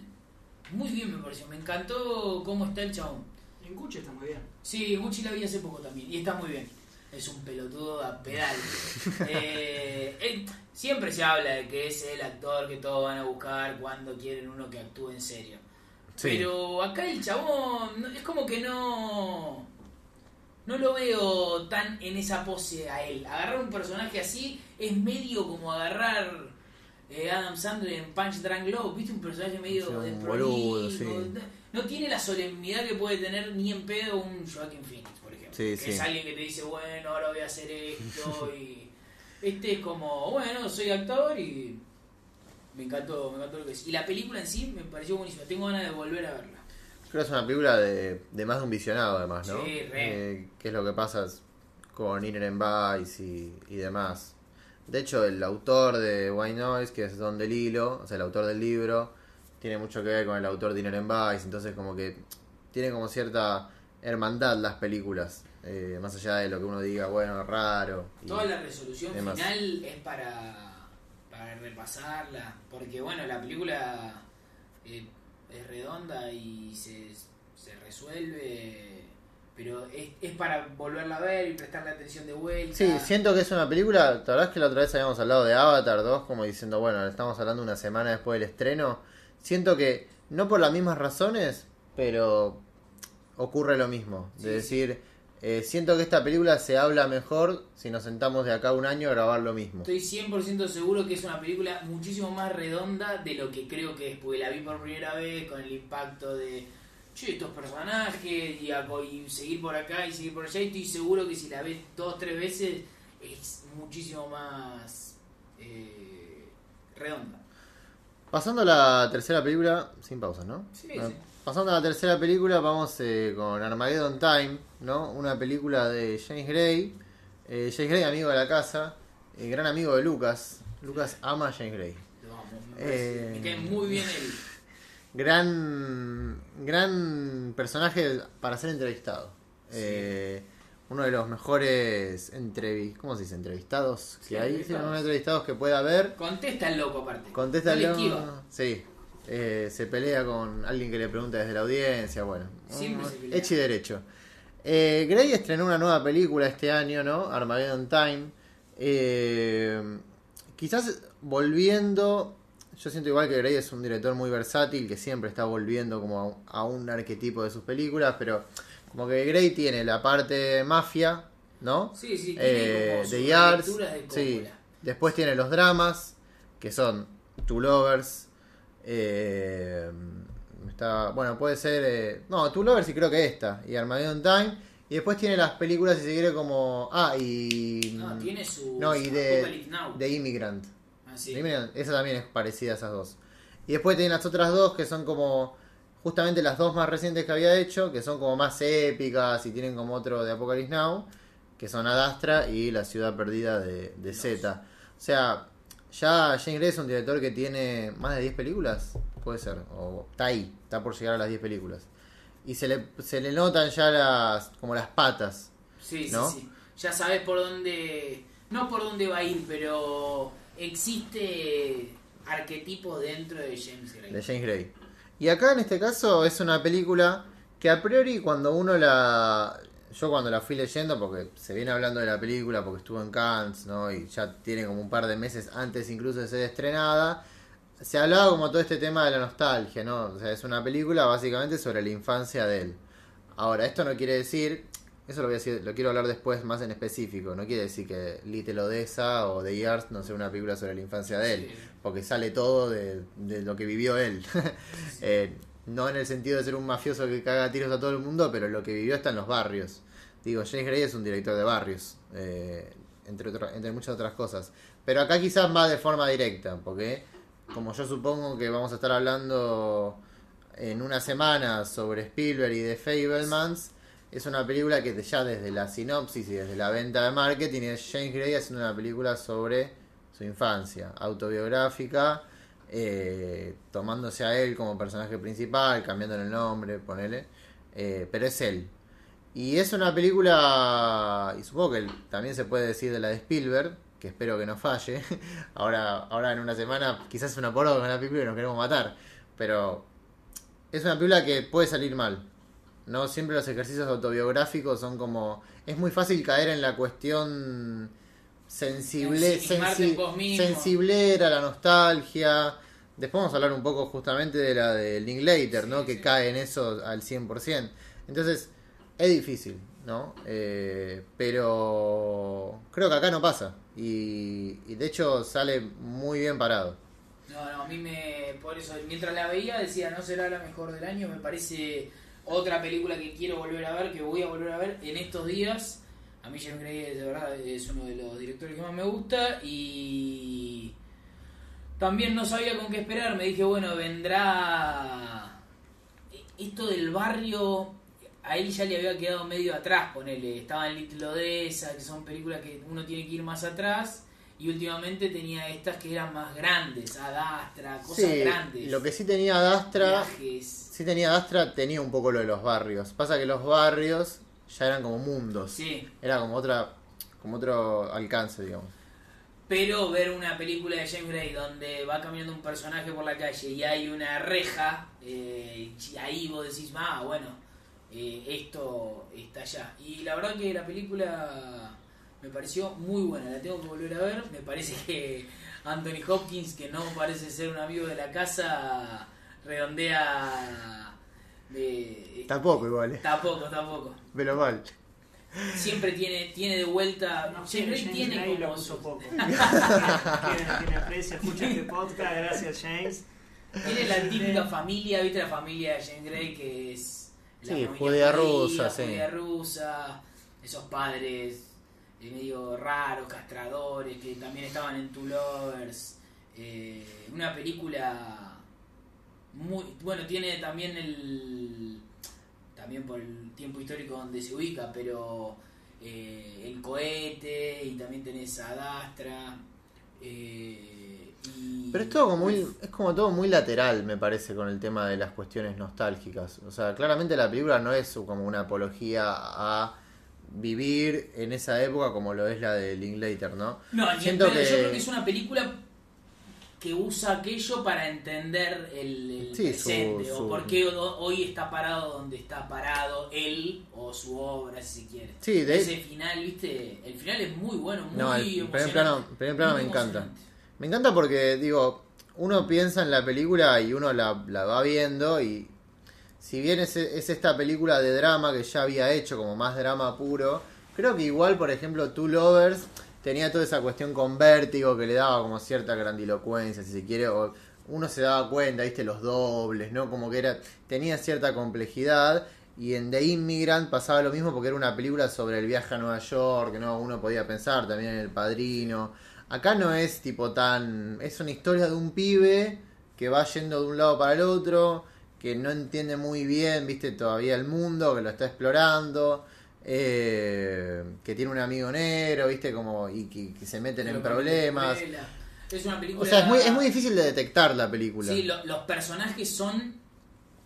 muy bien me pareció. Me encantó cómo está el chabón. En Cuche está muy bien. Sí, Gucci la vi hace poco también y está muy bien. Es un pelotudo a pedal. [laughs] Eh, él- siempre se habla de que es el actor que todos van a buscar cuando quieren uno que actúe en serio. Sí. Pero acá el chabón es como que no no lo veo tan en esa pose a él. Agarrar un personaje así es medio como agarrar eh, Adam Sandler en Punch Drunk Love, ¿viste? Un personaje medio Sí, boludo, no- tiene la solemnidad que puede tener ni en pedo un Joaquin Phoenix, por ejemplo. Sí, que es alguien que te dice, bueno, ahora voy a hacer esto [laughs] y... Este es como, bueno, soy actor y me encantó, me encantó lo que es. Y la película en sí me pareció buenísima, tengo ganas de volver a verla. Creo que es una película de, de más de un visionado, además, ¿no? Sí, re. Eh, ¿Qué es lo que pasa con Inner Vice y, y demás? De hecho, el autor de White Noise, que es Don DeLillo, o sea, el autor del libro, tiene mucho que ver con el autor de Inner Vice, entonces como que tiene como cierta hermandad las películas, eh, más allá de lo que uno diga, bueno, raro. y- Toda la resolución demás. final es para, para repasarla, porque bueno, la película eh, es redonda y se, se resuelve, pero es, es para volverla a ver y prestarle atención de vuelta. Sí, siento que es una película, la verdad es que la otra vez habíamos hablado de Avatar 2, como diciendo, bueno, estamos hablando una semana después del estreno. Siento que, no por las mismas razones, pero ocurre lo mismo. De Sí, decir, eh, siento que esta película se habla mejor si nos sentamos de acá un año a grabar lo mismo. Estoy 100% seguro que es una película muchísimo más redonda de lo que creo que es, porque la vi por primera vez con el impacto de che, estos personajes y, seguir por acá y seguir por allá. Y estoy seguro que si la ves dos tres veces es muchísimo más eh, redonda. Pasando a la tercera película, sin pausas, ¿no? Sí, sí. Pasando a la tercera película, vamos eh, con Armageddon Time, ¿no? Una película de James Gray. Eh, James Gray, amigo de la casa, gran amigo de Lucas. Lucas ama a James Gray. Lo amo, me cae muy bien él. Gran, gran personaje para ser entrevistado. Sí. Eh, uno de los mejores entrevi ¿cómo se dice? entrevistados que Sí, hay. Sí, entrevistados. unos entrevistados que puede haber. Contesta el loco aparte. Contesta el esquiva. Sí. Eh, se pelea con alguien que le pregunta desde la audiencia. Bueno, Siempre un- se pelea. hecho y derecho. Eh, Grey estrenó una nueva película este año, ¿no? Armageddon Time. Eh, quizás volviendo. Yo siento igual que Grey es un director muy versátil que siempre está volviendo como a, un arquetipo de sus películas, pero como que Grey tiene la parte mafia, ¿no? Sí, sí, tiene Eh, como de sí. Coppola. Después tiene los dramas, que son Two Lovers. eh, está, bueno, puede ser. eh, no, Two Lovers y creo que esta. Y Armageddon Time. Y después tiene las películas, si se quiere, como. Ah, y. No, tiene su. No, y de, de Immigrant. Sí. Esa también es parecida a esas dos. Y después tiene las otras dos que son como. Justamente las dos más recientes que había hecho, que son como más épicas y tienen como otro de Apocalypse Now, que son Adastra y La Ciudad Perdida de, de Z. O sea, ya James Gray es un director que tiene más de 10 películas, puede ser, o está ahí, está por llegar a las 10 películas. Y se le, se le notan ya las como las patas. Sí, sí, sí. Ya sabes por dónde. No por dónde va a ir, pero existe arquetipos dentro de James Gray. de James Gray. Y acá en este caso es una película que a priori cuando uno la... Yo cuando la fui leyendo, porque se viene hablando de la película, porque estuvo en Cannes, ¿no? Y ya tiene como un par de meses antes incluso de ser estrenada, se hablaba como todo este tema de la nostalgia, ¿no? O sea, es una película básicamente sobre la infancia de él. Ahora, esto no quiere decir, eso lo voy a decir, lo quiero hablar después más en específico, no quiere decir que Little Odessa o The Years no sea una película sobre la infancia de él Sí. porque sale todo de, de lo que vivió él. [laughs] Eh, no en el sentido de ser un mafioso que caga tiros a todo el mundo, pero lo que vivió está en los barrios. Digo, James Gray es un director de barrios, eh, entre, otro- entre muchas otras cosas. Pero acá quizás más de forma directa, porque como yo supongo que vamos a estar hablando en una semana sobre Spielberg y The Fablemans, es una película que ya desde la sinopsis y desde la venta de marketing es James Gray haciendo una película sobre su infancia, autobiográfica, eh, tomándose a él como personaje principal, cambiándole el nombre, ponele, eh, pero es él. Y es una película, y supongo que también se puede decir de la de Spielberg, que espero que no falle. [laughs] ahora, ahora en una semana quizás es una poro con la película y nos queremos matar, pero es una película que puede salir mal. No siempre los ejercicios autobiográficos son como. Es muy fácil caer en la cuestión sensible, sensi- sensiblera, la nostalgia. Después vamos a hablar un poco justamente de la de Linklater, ¿no? Sí, que cae en eso al 100%. Entonces, es difícil, ¿no? Eh, pero creo que acá no pasa. Y, y de hecho sale muy bien parado. No, no, a mí me. Por eso, mientras la veía, decía, no será la mejor del año. Me parece otra película que quiero volver a ver, que voy a volver a ver en estos días. A mí James Gray, de verdad, es uno de los directores que más me gusta. Y. También no sabía con qué esperar. Me dije, bueno, vendrá. Esto del barrio. A él ya le había quedado medio atrás, ponele. Estaba en Little Odessa, que son películas que uno tiene que ir más atrás. Y últimamente tenía estas que eran más grandes, Adastra, cosas Sí, grandes. lo que sí tenía Dastra, Viajes. Sí tenía Dastra, tenía un poco lo de los barrios. Pasa que los barrios ya eran como mundos. Sí, Era como otra, como otro alcance, digamos. pero ver una película de James Gray donde va caminando un personaje por la calle y hay una reja, eh, y ahí vos decís, ah, bueno, eh, esto está allá. Y la verdad que la película me pareció muy buena, la tengo que volver a ver. Me parece que Anthony Hopkins, que no parece ser un amigo de la casa, redondea... De, Tampoco igual, eh. Tampoco, tampoco. Pero mal. Siempre tiene, tiene de vuelta. No, James Gray James tiene lo como puso su- poco. [laughs] tiene, tiene aprecio, escucha este podcast, gracias James. Tiene la típica familia, ¿viste? La familia de Jane Grey que es. la Sí, familia judía rusa, sí. judía rusa, esos padres eh, medio raros, castradores, que también estaban en Two Lovers. Eh, una película muy. Bueno, tiene también el. También por el tiempo histórico donde se ubica, pero. eh, el cohete y también tenés a Dastra. eh, Y- Pero es todo como muy, es como todo muy lateral, me parece, con el tema de las cuestiones nostálgicas. O sea, claramente la película no es como una apología a vivir en esa época como lo es la de Linklater, ¿no? No, Siento que- yo creo que es una película que usa aquello para entender el, el Sí, presente su- o por qué ho- hoy está parado donde está parado él o su obra, si quiere. Sí, de Ese final, viste, el final es muy bueno, muy No, el primer plano, primer plano me encanta. Me encanta porque, digo, uno piensa en la película y uno la, la va viendo y si bien es, es esta película de drama que ya había hecho, como más drama puro, creo que igual, por ejemplo, Two Lovers tenía toda esa cuestión con vértigo que le daba como cierta grandilocuencia, si se quiere, o uno se daba cuenta, viste, los dobles, ¿no? Como que era, tenía cierta complejidad. Y en The Immigrant pasaba lo mismo porque era una película sobre el viaje a Nueva York, ¿no? Uno podía pensar también en El Padrino. Acá no es tipo tan... Es una historia de un pibe que va yendo de un lado para el otro, que no entiende muy bien, viste, todavía el mundo, que lo está explorando, eh, que tiene un amigo negro, viste, como... y que, que se meten en problemas. Es una película... O sea, es muy, es muy difícil de detectar la película. Sí, lo- los personajes son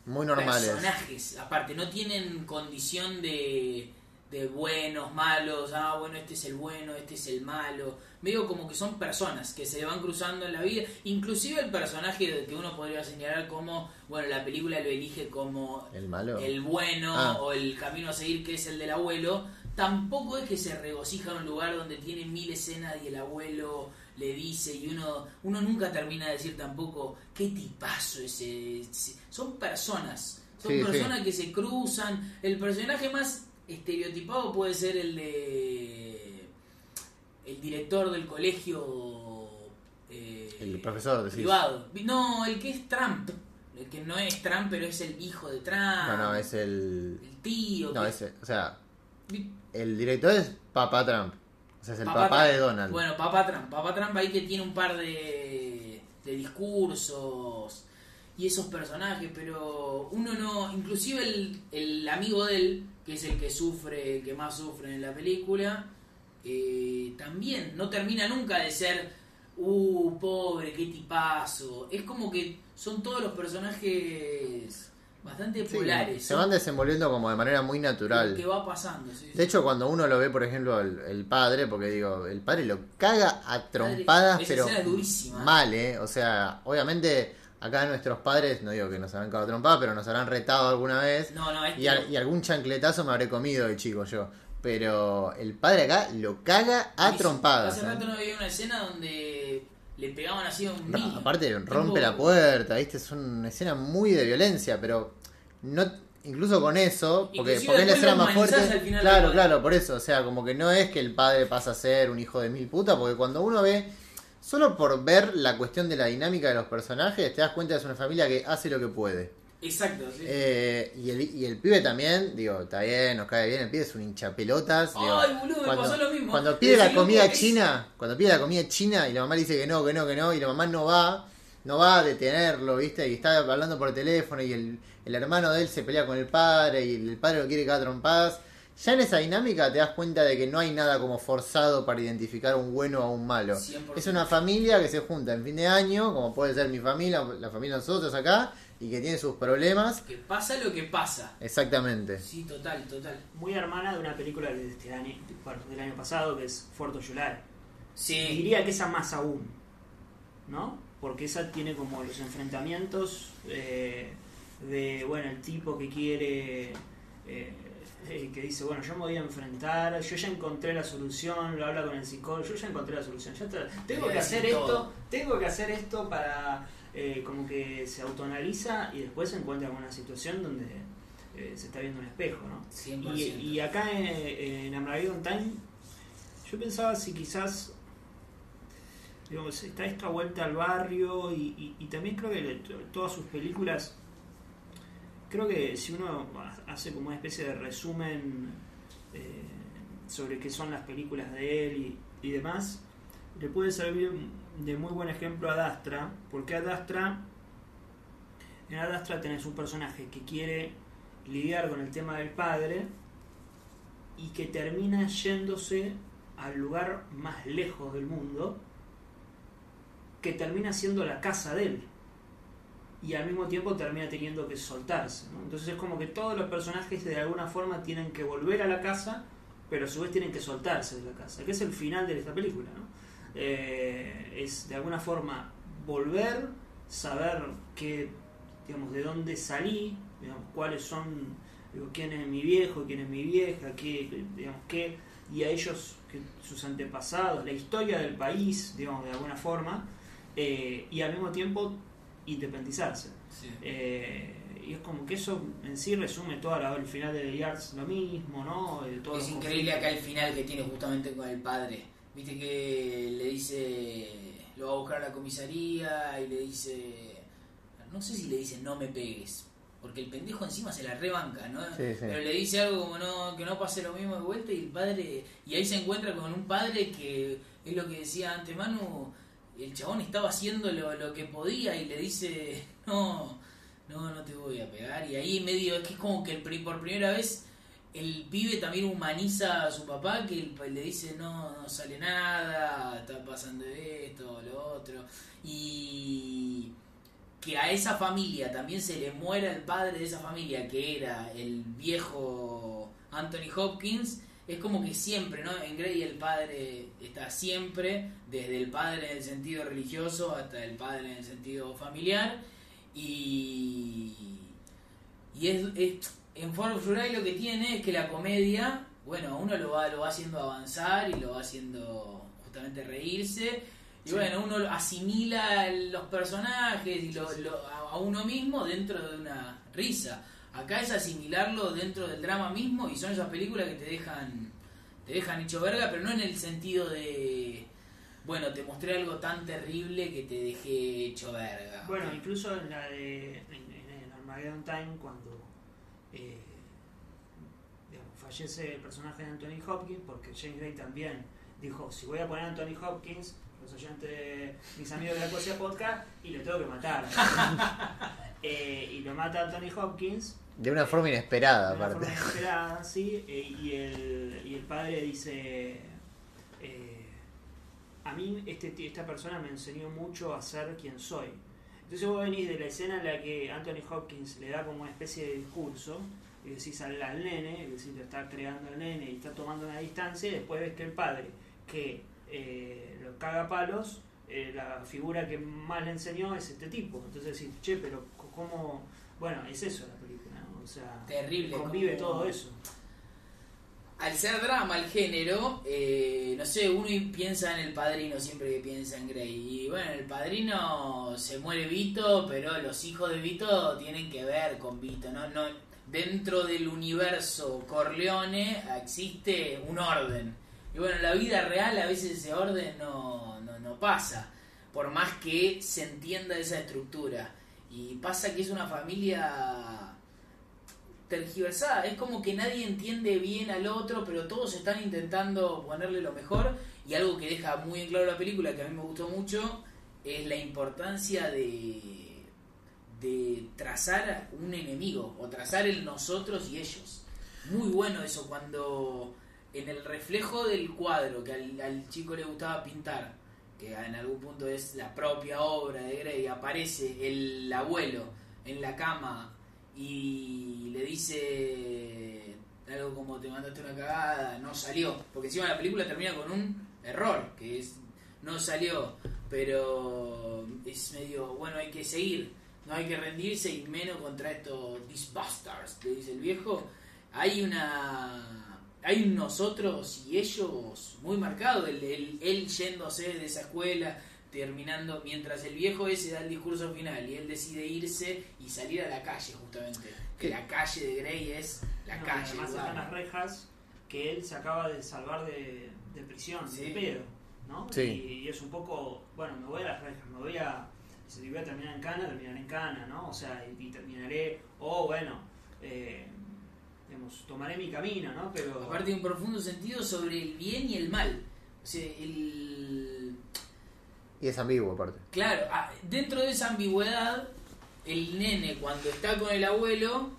muy normales. personajes, aparte, no tienen condición de, de buenos, malos, ah, bueno, este es el bueno, este es el malo. Medio como que son personas que se van cruzando en la vida. Inclusive el personaje que uno podría señalar como, bueno, la película lo elige como El malo. el bueno Ah. o el camino a seguir que es el del abuelo, tampoco es que se regocija en un lugar donde tiene mil escenas y el abuelo le dice y uno uno nunca termina de decir tampoco qué tipazo ese, ese- son personas son Sí, sí. personas que se cruzan el personaje más estereotipado puede ser el de el director del colegio eh, El profesor, decís. privado no el que es Trump el que no es Trump pero es el hijo de Trump No, no, es el... el tío No, que- ese, o sea, el director es Papá Trump. O sea, es el papá, de Donald. Bueno, papá Trump. Papá Trump ahí que tiene un par de, de discursos y esos personajes, pero uno no, inclusive el, el amigo de él, que es el que sufre, el que más sufre en la película, eh, también no termina nunca de ser, uh, pobre, qué tipazo. Es como que son todos los personajes bastante Sí, polares. se van desenvolviendo como de manera muy lo natural. que va pasando. sí. De hecho, cuando uno lo ve, por ejemplo, el, el padre, porque digo, el padre lo caga a trompadas, esa pero mal, ¿eh? O sea, obviamente, acá nuestros padres, no digo que nos habrán cagado a trompadas, pero nos habrán retado alguna vez. no, no, este Y, al- y algún chancletazo me habré comido de chico yo. Pero el padre acá lo caga a trompadas. Hace ¿eh? rato no veía una escena donde le pegaban así a un niño. aparte rompe la puerta, ¿viste? Es una escena muy de violencia, pero no incluso con eso, porque, porque es la escena más fuerte. Claro, claro, por eso, o sea, como que no es que el padre pasa a ser un hijo de mil putas, porque cuando uno ve solo por ver la cuestión de la dinámica de los personajes, te das cuenta que es una familia que hace lo que puede. Exacto, sí. Eh, y, el, y el pibe también, digo, está bien, nos cae bien, el pibe es un hinchapelotas. Ay, boludo, me cuando, pasó lo mismo. Cuando pide la comida es- china, cuando pide la comida china y la mamá le dice que no, que no, que no, y la mamá no va, no va a detenerlo, ¿viste? Y está hablando por teléfono y el, el hermano de él se pelea con el padre y el padre lo quiere a trompadas. Ya en esa dinámica te das cuenta de que no hay nada como forzado para identificar un bueno o un malo. 100%. Es una familia que se junta en fin de año, como puede ser mi familia, la familia de nosotros acá, y que tiene sus problemas. Que pasa lo que pasa. Exactamente. Sí, total, total. Muy hermana de una película de este año, del año pasado que es Fort of July. Sí. Diría que esa más aún, ¿no? Porque esa tiene como los enfrentamientos eh, de, bueno, el tipo que quiere, eh, eh, que dice, bueno, yo me voy a enfrentar, yo ya encontré la solución, lo habla con el psicólogo, yo ya encontré la solución, ya está, tengo que hacer esto, todo. tengo que hacer esto para, eh, como que se autoanaliza y después se encuentra en una situación donde eh, se está viendo un espejo, ¿no? 100%. Y, y acá en, en Armageddon Time, yo pensaba si quizás digamos, está esta vuelta al barrio y, y- y también creo que le- todas sus películas, creo que si uno hace como una especie de resumen eh, sobre qué son las películas de él y, demás, le puede servir de muy buen ejemplo a Dastra, porque a Dastra, en Adastra tenés un personaje que quiere lidiar con el tema del padre y que termina yéndose al lugar más lejos del mundo que termina siendo la casa de él. Y al mismo tiempo termina teniendo que soltarse. ¿no? Entonces es como que todos los personajes de alguna forma tienen que volver a la casa, pero a su vez tienen que soltarse de la casa, que es el final de esta película. ¿no? Eh, es de alguna forma volver, saber que, digamos, de dónde salí, digamos, cuáles son, quién es mi viejo, quién es mi vieja, qué, digamos, qué, y a ellos, que, sus antepasados, la historia del país, digamos, de alguna forma, eh, y al mismo tiempo independizarse. Sí. Eh, y es como que eso en sí resume todo el final de The Yards lo mismo, ¿no? Eh, todos Es increíble conflictos. acá el final que tiene justamente con el padre. Viste que le dice, lo va a buscar a la comisaría y le dice, no sé si le dice no me pegues, porque el pendejo encima se la rebanca, ¿no? Sí, sí. Pero le dice algo como no, que no pase lo mismo de vuelta y el padre, y ahí se encuentra con un padre que es lo que decía antes Manu, el chabón estaba haciendo lo, lo que podía y le dice, no, no, no te voy a pegar. Y ahí medio, es que es como que el, por primera vez el pibe también humaniza a su papá, que le dice, no, no sale nada, está pasando esto, lo otro. Y que a esa familia también se le muera el padre de esa familia, que era el viejo Anthony Hopkins, es como que siempre, ¿no? En Grey el padre está siempre, desde el padre en el sentido religioso hasta el padre en el sentido familiar, y, y es, es- en Ford of July lo que tiene es que la comedia, bueno, uno lo va, lo va haciendo avanzar y lo va haciendo justamente reírse, y Sí. bueno, uno asimila los personajes y lo, lo- a uno mismo dentro de una risa. Acá es asimilarlo dentro del drama mismo y son esas películas que te dejan te dejan hecho verga, pero no en el sentido de bueno, te mostré algo tan terrible que te dejé hecho verga. Bueno, incluso en la de en, Armageddon Time cuando eh, digamos, fallece el personaje de Anthony Hopkins, porque James Gray también dijo, si voy a poner a Anthony Hopkins, los oyentes, mis amigos de la Cosia Podcast, y le tengo que matar. [laughs] Eh, y lo mata Anthony Hopkins, De una forma inesperada, de una aparte. forma inesperada, sí, eh, y, el, y el padre dice, eh, a mí este, esta persona me enseñó mucho a ser quien soy. Entonces vos venís de la escena en la que Anthony Hopkins le da como una especie de discurso, y decís al, al nene, es decir, lo está creando al nene y está tomando una distancia, y después ves que el padre, que eh, lo caga a palos, eh, la figura que más le enseñó es este tipo. Entonces decís, che, pero ¿cómo...? Bueno, es eso la. O sea, Terrible. convive como- todo eso. Al ser drama el género, eh, no sé, uno piensa en el padrino siempre que piensa en Grey. Y bueno, el padrino se muere Vito, pero los hijos de Vito tienen que ver con Vito. ¿no? No, dentro del universo Corleone existe un orden. Y bueno, en la vida real a veces ese orden no, no, no pasa, por más que se entienda esa estructura. Y pasa que es una familia Es como que nadie entiende bien al otro, pero todos están intentando ponerle lo mejor. Y algo que deja muy en claro la película, que a mí me gustó mucho, es la importancia de, de trazar un enemigo, o trazar el nosotros y ellos. Muy bueno eso, cuando en el reflejo del cuadro que al, al chico le gustaba pintar, que en algún punto es la propia obra de Grey, aparece el abuelo en la cama y le dice algo como te mandaste una cagada, no salió, porque encima la película termina con un error, que es no salió, pero es medio, bueno, hay que seguir, no hay que rendirse y menos contra estos these bastards, le dice el viejo, hay una hay un nosotros y ellos muy marcado, el, el- él yéndose de esa escuela, terminando, mientras el viejo ese da el discurso final y él decide irse y salir a la calle justamente. Que la calle de Grey es la No, y calle. Además están las rejas que él se acaba de salvar de, de prisión, Sí. de pedo, ¿no? Sí. Y, y es un poco, bueno, me voy a las rejas, me voy a, si voy a terminar en cana, terminaré en cana, ¿no? O sea, y, y terminaré, o bueno, eh, digamos, tomaré mi camino, ¿no? Pero... Aparte de un profundo sentido sobre el bien y el mal. O sea, el... Y es ambiguo, aparte. Claro, ah, dentro de esa ambigüedad, el nene cuando está con el abuelo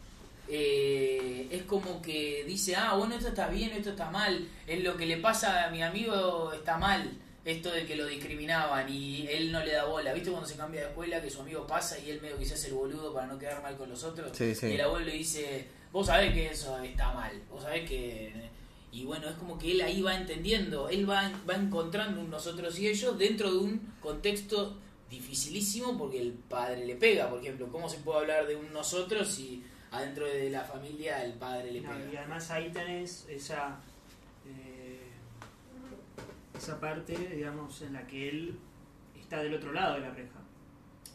eh, es como que dice, ah, bueno, esto está bien, esto está mal, es lo que le pasa a mi amigo está mal, esto de que lo discriminaban y él no le da bola. ¿Viste cuando se cambia de escuela que su amigo pasa y él medio hace el boludo para no quedar mal con los otros? Sí, sí. Y el abuelo le dice, vos sabés que eso está mal, vos sabés que... Y bueno, es como que él ahí va entendiendo, él va, va encontrando un nosotros y ellos dentro de un contexto dificilísimo porque el padre le pega, por ejemplo. ¿Cómo se puede hablar de un nosotros si adentro de la familia el padre le No, pega? y además ahí tenés esa eh, esa parte, digamos, en la que él está del otro lado de la reja.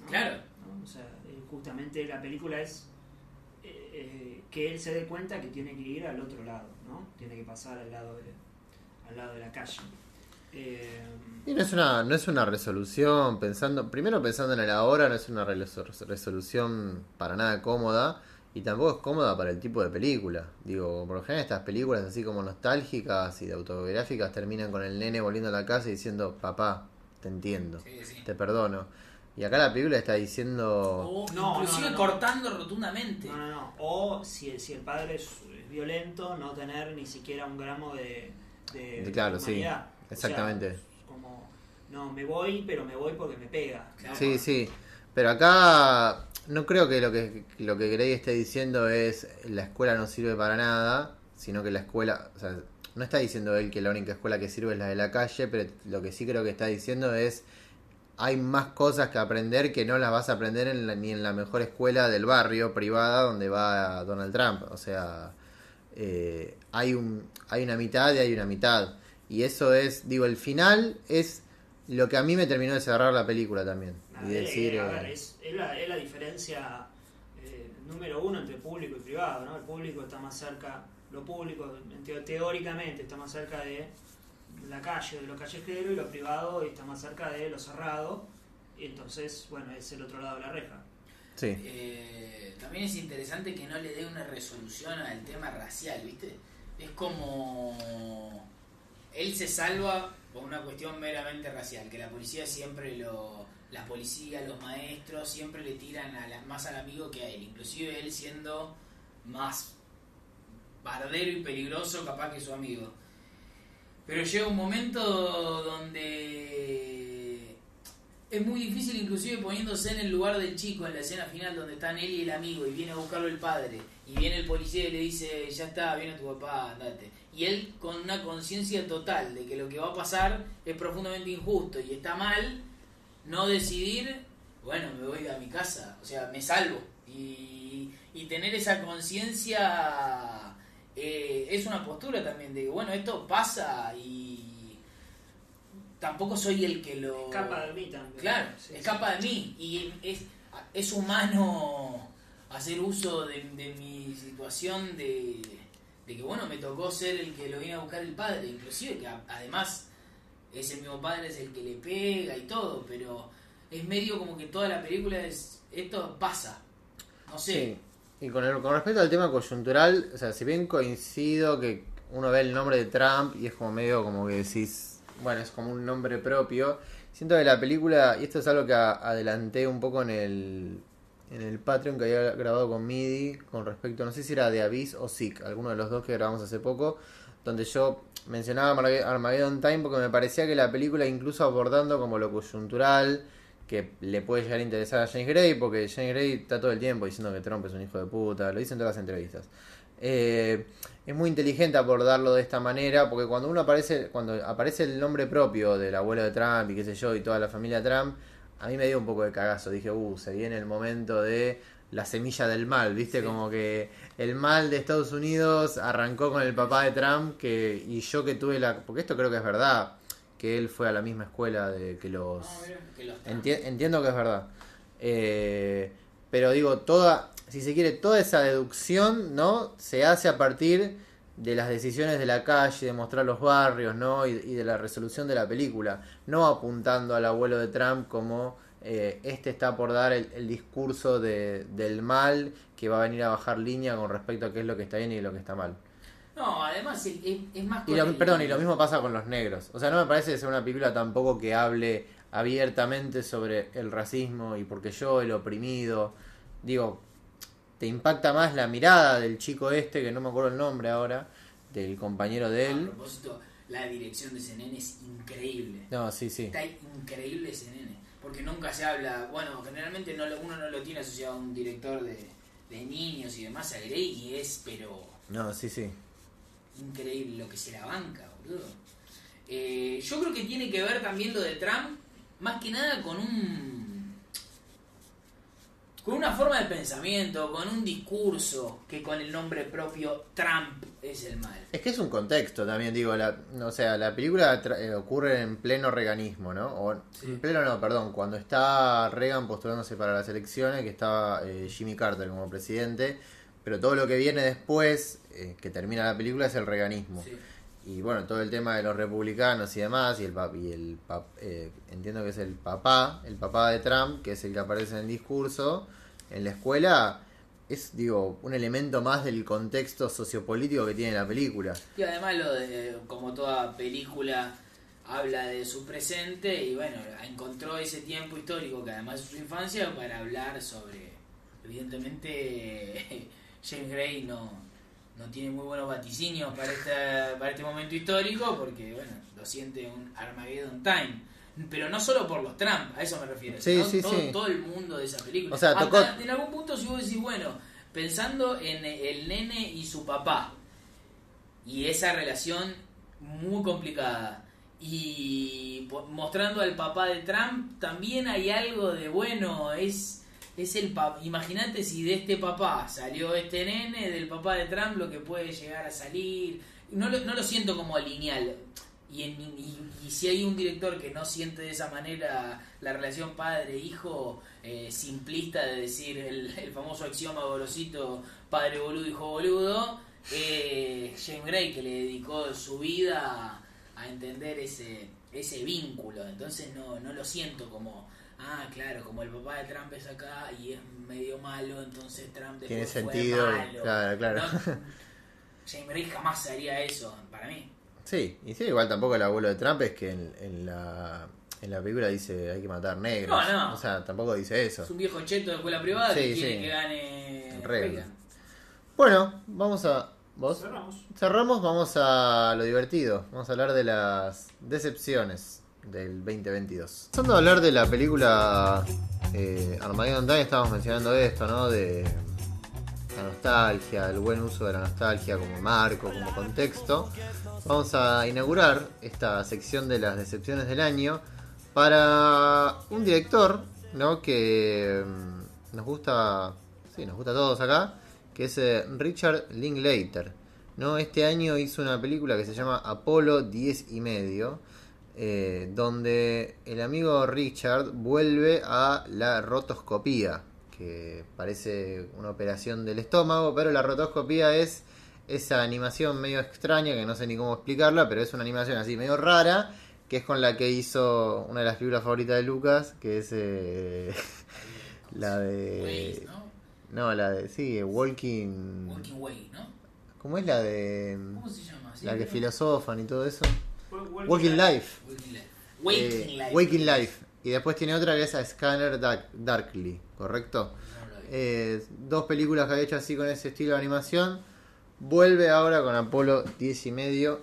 ¿no? Claro. ¿No? O sea, eh, justamente la película es eh, eh, que él se dé cuenta que tiene que ir al otro lado, ¿no? Tiene que pasar al lado de, al lado de la calle. Eh, Y no es una, no es una resolución, pensando, primero pensando en el ahora, no es una resol- resolución para nada cómoda y tampoco es cómoda para el tipo de película. Digo, por lo general estas películas así como nostálgicas y de autobiográficas terminan con el nene volviendo a la casa y diciendo, papá, te entiendo, Sí, sí. te perdono. Y acá la película está diciendo... O No, inclusive no, no, no. cortando rotundamente. no, no, no. O si, si el padre es, es violento, no tener ni siquiera un gramo de, de, De- claro, de sí, humanidad. O sea, exactamente. como, no, me voy, pero me voy porque me pega. ¿no? Sí, sí. Pero acá no creo que lo que lo que Grey esté diciendo es la escuela no sirve para nada, sino que la escuela, o sea, no está diciendo él que la única escuela que sirve es la de la calle, pero lo que sí creo que está diciendo es hay más cosas que aprender que no las vas a aprender en la- ni en la mejor escuela del barrio privada donde va Donald Trump. O sea, eh, hay un hay una mitad y hay una mitad. Y eso es, digo, el final es lo que a mí me terminó de cerrar la película también. Nada, Y decir, eh, a ver, es, es la, es la diferencia eh, número uno entre público y privado, ¿no? El público está más cerca, lo público teóricamente está más cerca de la calle, de lo callejero, y lo privado está más cerca de lo cerrado, y entonces, bueno, es el otro lado de la reja. sí. Eh, también es interesante que no le dé una resolución al tema racial, ¿viste? Es como. Él se salva por una cuestión meramente racial, que la policía siempre lo. La policía, los maestros siempre le tiran a la- más al amigo que a él, inclusive él siendo más bardero y peligroso capaz que su amigo. Pero llega un momento donde es muy difícil inclusive poniéndose en el lugar del chico en la escena final donde están él y el amigo y viene a buscarlo el padre y viene el policía y le dice ya está, viene tu papá, andate. Y él con una conciencia total de que lo que va a pasar es profundamente injusto y está mal no decidir, bueno, me voy a mi casa, o sea, me salvo. Y, y tener esa conciencia eh, es una postura también de, bueno, esto pasa y tampoco soy el que lo... Escapa de mí también. Claro, Sí, escapa de mí y es, es humano hacer uso de, de mi situación de, de que, bueno, me tocó ser el que lo viene a buscar el padre, inclusive que a- además ese mismo padre es el que le pega y todo, pero es medio como que toda la película es, esto pasa, no sé, Sí. Y con, el- con respecto al tema coyuntural, o sea, si bien coincido que uno ve el nombre de Trump y es como medio como que decís, bueno, es como un nombre propio, siento que la película, y esto es algo que adelanté un poco en el, en el Patreon que había grabado con MIDI, con respecto, no sé si era de Abyss o Sick, alguno de los dos que grabamos hace poco, donde yo mencionaba Armage- Armageddon Time porque me parecía que la película, incluso abordando como lo coyuntural, que le puede llegar a interesar a James Gray, porque James Gray está todo el tiempo diciendo que Trump es un hijo de puta, lo dice en todas las entrevistas. Eh, es muy inteligente abordarlo de esta manera, porque cuando uno aparece, cuando aparece el nombre propio del abuelo de Trump y qué sé yo, y toda la familia Trump, a mí me dio un poco de cagazo. Dije, uh, se viene el momento de la semilla del mal, ¿viste? Sí. Como que el mal de Estados Unidos arrancó con el papá de Trump, que y yo que tuve la... Porque esto creo que es verdad, que él fue a la misma escuela de que los... Mira, que los Enti- entiendo que es verdad. Eh, pero digo, toda, si se quiere, toda esa deducción, ¿no? Se hace a partir de las decisiones de la calle, de mostrar los barrios, ¿no? Y, y de la resolución de la película. No apuntando al abuelo de Trump como eh, este está por dar el, el discurso de- del mal que va a venir a bajar línea con respecto a qué es lo que está bien y lo que está mal. No, además es, más Y lo, perdón, y lo mismo pasa con los negros. O sea, no me parece ser una película tampoco que hable abiertamente sobre el racismo y porque yo, el oprimido. Digo, te impacta más la mirada del chico este, que no me acuerdo el nombre ahora, del compañero de A él. propósito, la dirección de ese nene es increíble. No, sí, sí. Está increíble ese nene. Porque nunca se habla, bueno, generalmente no uno no lo tiene asociado a un director de, de niños y demás, a Grey, y es, pero No, sí, sí. Increíble lo que se la banca, boludo. Eh, yo creo que tiene que ver también lo de Trump, más que nada con un. con una forma de pensamiento, con un discurso, que con el nombre propio Trump es el mal. Es que es un contexto también, digo, la, o sea, la película eh, ocurre en pleno reganismo, ¿no? O, Sí. En pleno no, perdón, cuando está Reagan postulándose para las elecciones, que estaba eh, Jimmy Carter como presidente, pero todo lo que viene después, eh, que termina la película, es el reganismo. Sí. Y bueno, todo el tema de los republicanos y demás, y el, pap- y el pap- eh, entiendo que es el papá, el papá de Trump, que es el que aparece en el discurso, en la escuela, es, digo, un elemento más del contexto sociopolítico que tiene la película. Y además lo de, como toda película habla de su presente y bueno, encontró ese tiempo histórico que además es su infancia para hablar sobre, evidentemente [laughs] James Gray no, no tiene muy buenos vaticinios para este, para este momento histórico porque bueno, lo siente un Armageddon Time. Pero no solo por los Trump, a eso me refiero. Sí, todo, sí. todo el mundo de esa película. O sea, Hasta tocó- en algún punto si vos decís, bueno, pensando en el nene y su papá, y esa relación muy complicada y mostrando al papá de Trump también hay algo de bueno es es el papá imagínate si de este papá salió este nene del papá de Trump lo que puede llegar a salir. No lo, no lo siento como lineal y, si hay un director que no siente de esa manera la relación padre-hijo eh, simplista de decir el, el famoso axioma golosito padre boludo hijo boludo eh, James Gray que le dedicó su vida a, a entender ese ese vínculo. Entonces no, no lo siento como ah claro como el papá de Trump es acá y es medio malo entonces Trump Tiene después fue sentido, malo. claro, claro. No, [laughs] James Gray jamás haría eso para mí Sí, y sí, igual tampoco el abuelo de Trump es que en, en la, en la película dice hay que matar negros. No, no. O sea, tampoco dice eso. es un viejo cheto de escuela privada Sí, que quiere sí. que gane. Reagan. Bueno, vamos a... ¿Vos? Cerramos. Cerramos, vamos a lo divertido. Vamos a hablar de las decepciones del 2022. Pasando a hablar de la película eh, Armageddon Time, estábamos mencionando esto, ¿no? De la nostalgia, el buen uso de la nostalgia como marco, como contexto. Vamos a inaugurar esta sección de las decepciones del año para un director, ¿no? Que mm, nos gusta, sí, nos gusta a todos acá, que es eh, Richard Linklater. ¿no? Este año hizo una película que se llama Apolo 10 y medio, eh, donde el amigo Richard vuelve a la rotoscopía, que parece una operación del estómago, pero la rotoscopía es esa animación medio extraña, que no sé ni cómo explicarla, pero es una animación así medio rara, que es con la que hizo una de las películas favoritas de Lucas, que es eh, [laughs] la de... Ways, ¿no? No, la de... Sí, Walking... Walking Way, ¿no? ¿Cómo es la de... ¿Cómo se llama? Sí, La que filosofan y todo eso? Walking Walking Life. Waking Life. Waking Eh, Life. Waking Life. Y después tiene otra que es a Scanner Dark- Darkly, ¿correcto? No. Eh, dos películas que ha hecho así con ese estilo de animación. Vuelve ahora con Apolo 10 y medio.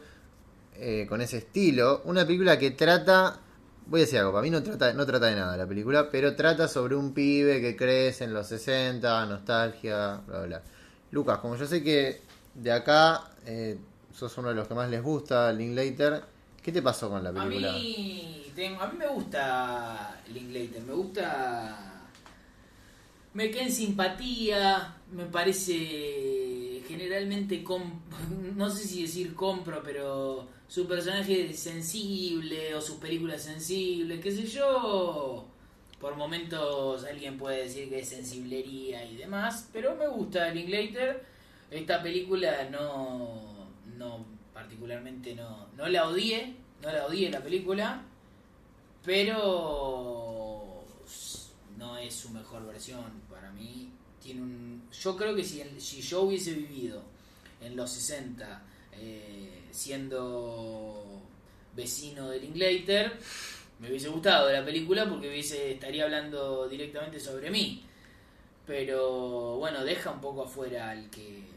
eh, con ese estilo. Una película que trata. Voy a decir algo, para mí no trata, no trata de nada la película, pero trata sobre un pibe que crece en los 60, nostalgia, bla, bla. Lucas, como yo sé que de acá eh, sos uno de los que más les gusta, Linklater, ¿qué te pasó con la A película? mí, tengo- a mí me gusta Linklater, me gusta. Me queda en simpatía, me parece generalmente. com- [laughs] no sé si decir compro, pero su personaje es sensible o sus películas sensibles, qué sé yo. Por momentos alguien puede decir que es sensiblería y demás, pero me gusta Linklater. Esta película no, no particularmente no, no la odié, no la odié la película, pero no es su mejor versión para mí. Tiene un, yo creo que si, si yo hubiese vivido en los 60 eh, siendo vecino de Linklater, me hubiese gustado la película porque hubiese estaría hablando directamente sobre mí. Pero bueno, deja un poco afuera al que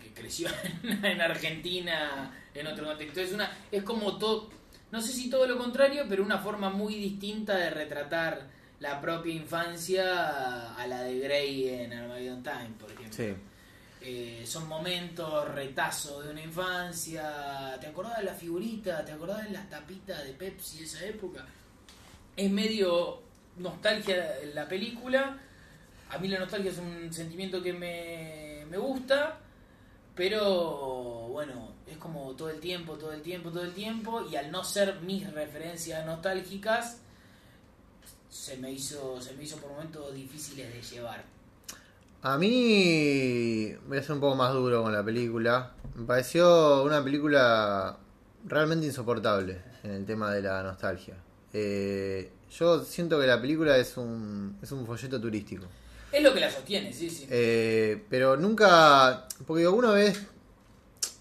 que creció [laughs] en, en Argentina en otro contexto. Es una, es como todo, no sé si todo lo contrario, pero una forma muy distinta de retratar la propia infancia a la de Grey en Armageddon Time, por ejemplo. Sí. Eh, son momentos, retazos de una infancia. ¿Te acordás de la figurita? ¿Te acordás de las tapitas de Pepsi de esa época? Es medio nostalgia la película. A mí la nostalgia es un sentimiento que me, me gusta, pero bueno, es como todo el tiempo, todo el tiempo, todo el tiempo. Y al no ser mis referencias nostálgicas, se me hizo, se me hizo por momentos difíciles de llevar. A mí a ser un poco más duro con la película. Me pareció una película realmente insoportable en el tema de la nostalgia. Eh, yo siento que la película es un, es un folleto turístico. Es lo que la sostiene, sí, sí. Eh, pero nunca. Porque uno ve.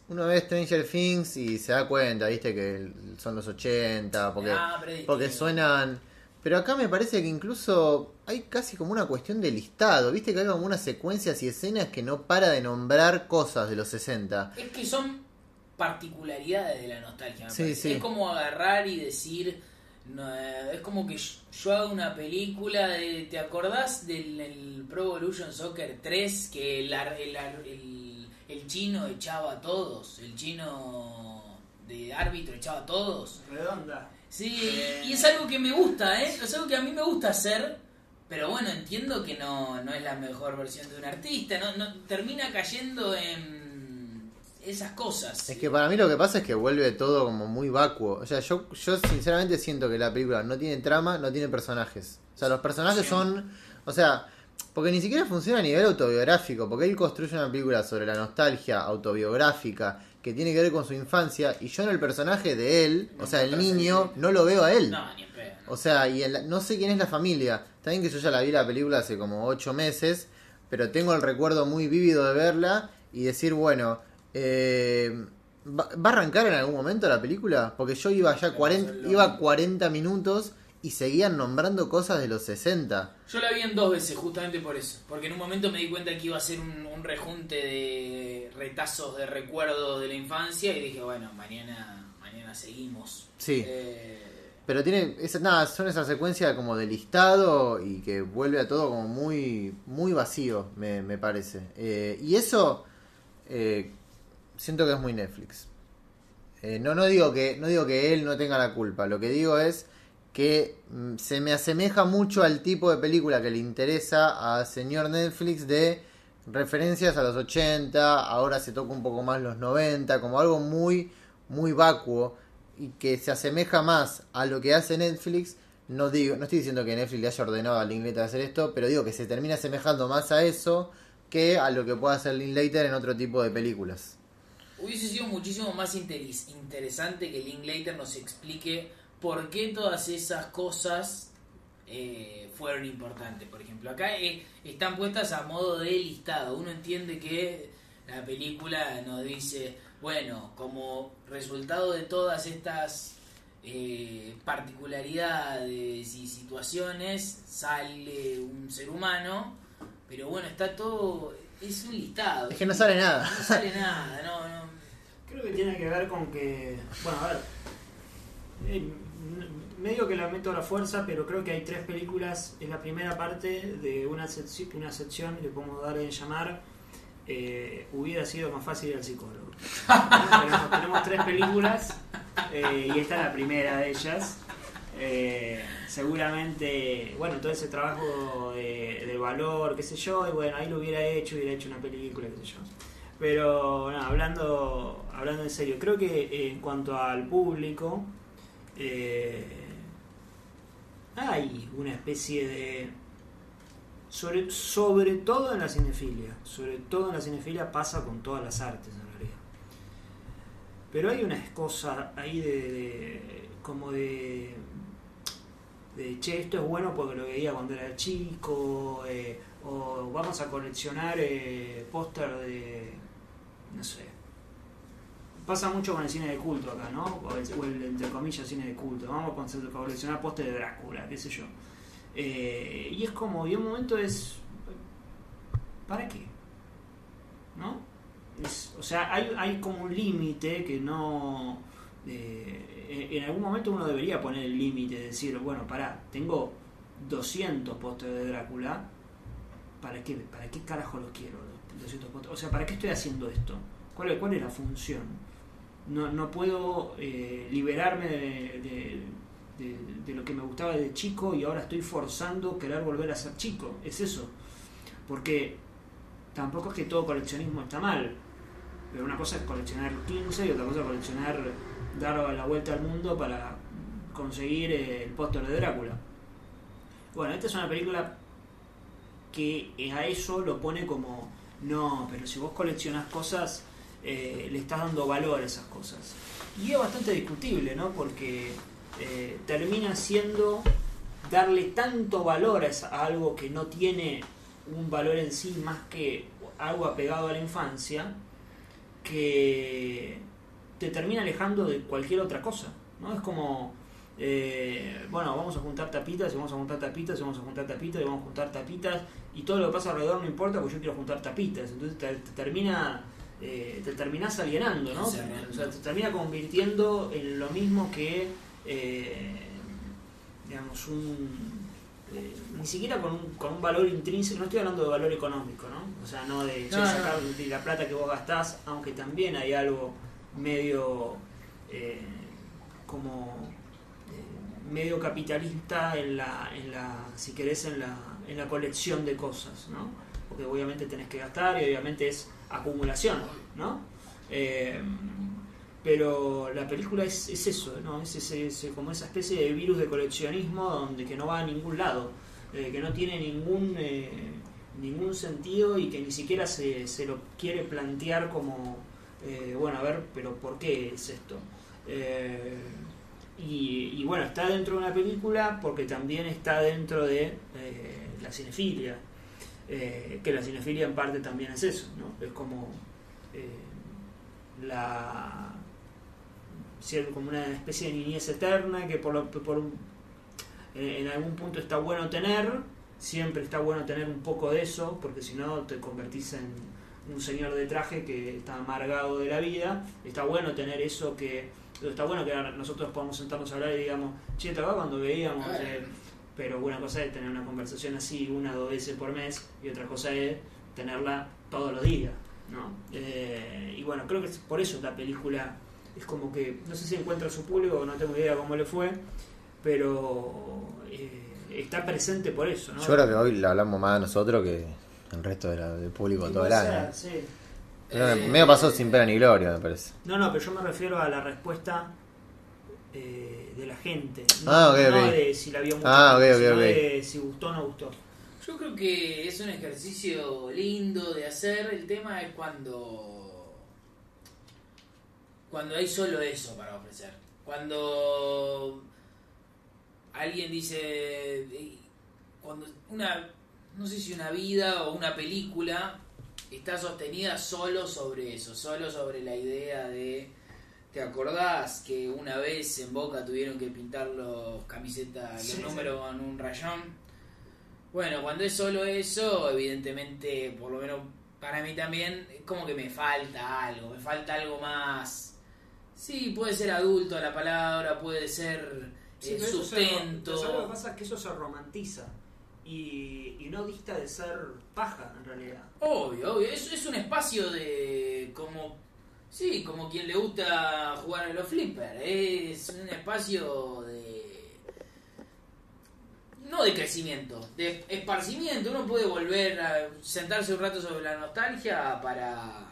Uno ve Stranger Things y se da cuenta, viste, que son los 80, porque, Ah, porque suenan. Pero acá me parece que incluso hay casi como una cuestión de listado, viste que hay como unas secuencias y escenas que no para de nombrar cosas de los 60. Es que son particularidades de la nostalgia. me Sí, sí. Es como agarrar y decir. No, eh, es como que yo, hago una película de. ¿Te acordás del el Pro Evolution Soccer 3? Que el, el, el, el chino echaba a todos. El chino de árbitro echaba a todos. Redonda. Sí, y es algo que me gusta, ¿eh? Es algo que a mí me gusta hacer, pero bueno, entiendo que no, no es la mejor versión de un artista, no, no termina cayendo en esas cosas. Es que para mí lo que pasa es que vuelve todo como muy vacuo. O sea, yo, yo sinceramente siento que la película no tiene trama, no tiene personajes. O sea, los personajes Sí. son. O sea, porque ni siquiera funciona a nivel autobiográfico. Porque él construye una película sobre la nostalgia autobiográfica que tiene que ver con su infancia. Y yo en el personaje de él, o sea, el niño, no lo veo a él. No, ni pedo. O sea, y en la- no sé quién es la familia. Bien que yo ya la vi la película hace como ocho meses, pero tengo el recuerdo muy vívido de verla y decir, bueno, eh, ¿va, va a arrancar en algún momento la película? Porque yo iba ya 40, iba 40 minutos y seguían nombrando cosas de los 60. Yo la vi en dos veces, justamente por eso. Porque en un momento me di cuenta que iba a ser un, un rejunte de retazos de recuerdos de la infancia y dije, bueno, mañana, mañana seguimos. Sí. Eh, Pero tiene, esa, nada, son esa secuencia como de listado y que vuelve a todo como muy, muy vacío, me, me parece. Eh, y eso eh, siento que es muy Netflix. Eh, no, no digo que, no digo que él no tenga la culpa, lo que digo es que mm, se me asemeja mucho al tipo de película que le interesa a señor Netflix de referencias a los 80, ahora se toca un poco más los 90, como algo muy, muy vacuo y que se asemeja más a lo que hace Netflix. No digo, no estoy diciendo que Netflix le haya ordenado a Linklater hacer esto, pero digo que se termina asemejando más a eso que a lo que pueda hacer Linklater en otro tipo de películas. Hubiese sido muchísimo más interesante que Linklater nos explique por qué todas esas cosas eh, fueron importantes. Por ejemplo, acá eh, están puestas a modo de listado. Uno entiende que la película nos dice, bueno, como resultado de todas estas eh, particularidades y situaciones, sale un ser humano, pero bueno, está todo... Es un listado. Es que no sale nada. No sale nada, no, no. Creo que tiene que ver con que. Bueno, a ver. eh, medio que la meto a la fuerza, pero creo que hay tres películas. Es la primera parte de una, secci- una sección que podemos dar en llamar. eh, hubiera sido más fácil ir al psicólogo. [laughs] tenemos, tenemos tres películas eh, y esta es la primera de ellas. Seguramente, bueno, todo ese trabajo de, de valor, qué sé yo, y bueno, ahí lo hubiera hecho, hubiera hecho una película, qué sé yo. Pero hablando, hablando en serio, creo que en cuanto al público, eh, hay una especie de... Sobre, sobre todo en la cinefilia, sobre todo en la cinefilia pasa con todas las artes en realidad. Pero hay una cosa ahí de, de- como de de che, esto es bueno porque lo veía cuando era chico, eh, o vamos a coleccionar eh, póster de, no sé, pasa mucho con el cine de culto acá, ¿no? O el, entre comillas cine de culto, vamos a coleccionar póster de Drácula, qué sé yo. Eh, y es como, y un momento es, ¿para qué? ¿No? o sea, hay, hay como un límite que no... eh, en- algún momento uno debería poner el límite, decir, bueno, pará, tengo 200 pósteres de Drácula, ¿para qué, ¿para qué carajo los quiero? Los 200 pósteres? O sea, ¿para qué estoy haciendo esto? ¿Cuál, cuál es la función? No, no puedo eh, liberarme de, de- de- de lo que me gustaba de chico y ahora estoy forzando querer volver a ser chico. Es eso. Porque tampoco es que todo coleccionismo está mal. Pero una cosa es coleccionar 15 y otra cosa es coleccionar, dar la vuelta al mundo para conseguir eh, el póster de Drácula. Bueno, esta es una película que a eso lo pone como, no, pero si vos coleccionás cosas, eh, le estás dando valor a esas cosas. Y es bastante discutible, ¿no? Porque eh, termina siendo darle tanto valor a, a algo que no tiene un valor en sí más que algo apegado a la infancia, que te termina alejando de cualquier otra cosa, ¿no? Es como, eh, bueno, vamos a juntar tapitas, y vamos a juntar tapitas, y vamos a juntar tapitas, y vamos a juntar tapitas, y todo lo que pasa alrededor no importa porque yo quiero juntar tapitas, entonces te, te termina, eh, te terminás alienando, ¿no? O sea, te termina convirtiendo en lo mismo que, eh, digamos, un... eh, ni siquiera con un, con un valor intrínseco, no estoy hablando de valor económico, ¿no? O sea, no de, che, No, no. sacar de la plata que vos gastás, aunque también hay algo medio como medio capitalista en la, en la, si querés, en la, en la colección de cosas, ¿no? Porque obviamente tenés que gastar y obviamente es acumulación, ¿no? Eh, pero la película es, es eso, ¿no? Es ese, como esa especie de virus de coleccionismo donde que no va a ningún lado, eh, que no tiene ningún eh, ningún sentido y que ni siquiera se, se lo quiere plantear como, bueno, a ver, pero ¿por qué es esto? Y, y bueno, está dentro de una película porque también está dentro de eh, la cinefilia, eh, que la cinefilia en parte también es eso, ¿no? Es como eh, la como una especie de niñez eterna que por, lo- por en en algún punto está bueno tener, siempre está bueno tener un poco de eso, porque si no te convertís en un señor de traje que está amargado de la vida, está bueno tener eso que, está bueno que nosotros podamos sentarnos a hablar y digamos, che, ¿te acuerdas cuando veíamos? Eh, pero una cosa es tener una conversación así una o dos veces por mes y otra cosa es tenerla todos los días, ¿no? Eh, y bueno, creo que es por eso la película es como que, no sé si encuentra su público, no tengo idea cómo le fue, pero eh, está presente por eso, ¿no? Yo creo que hoy la hablamos más nosotros que el resto de la- del público Sí, todo el año. sí. Pero Eh, medio pasó sin pena ni gloria, me parece. No, no, pero yo me refiero a la respuesta eh, de la gente. No, Ah, ok, no de si la vio mucho, Ah, sino de si gustó o no gustó. Yo creo que es un ejercicio lindo de hacer. El tema es cuando. Cuando hay solo eso para ofrecer. Cuando alguien dice. Cuando una. No sé si una vida o una película está sostenida solo sobre eso. Solo sobre la idea de. ¿Te acordás que una vez en Boca tuvieron que pintar los camisetas, los Sí, sí. números con un rayón? Bueno, cuando es solo eso, evidentemente, por lo menos para mí también, es como que me falta algo, me falta algo más. Sí, puede ser adulto la palabra, puede ser Sí, eh, eso se- sustento. ¿sabes lo que pasa es que eso se romantiza y, no dista de ser paja en realidad. Obvio, obvio, es, es un espacio de como sí, como quien le gusta jugar a los flippers, es un espacio de no de crecimiento, de esparcimiento, uno puede volver a sentarse un rato sobre la nostalgia para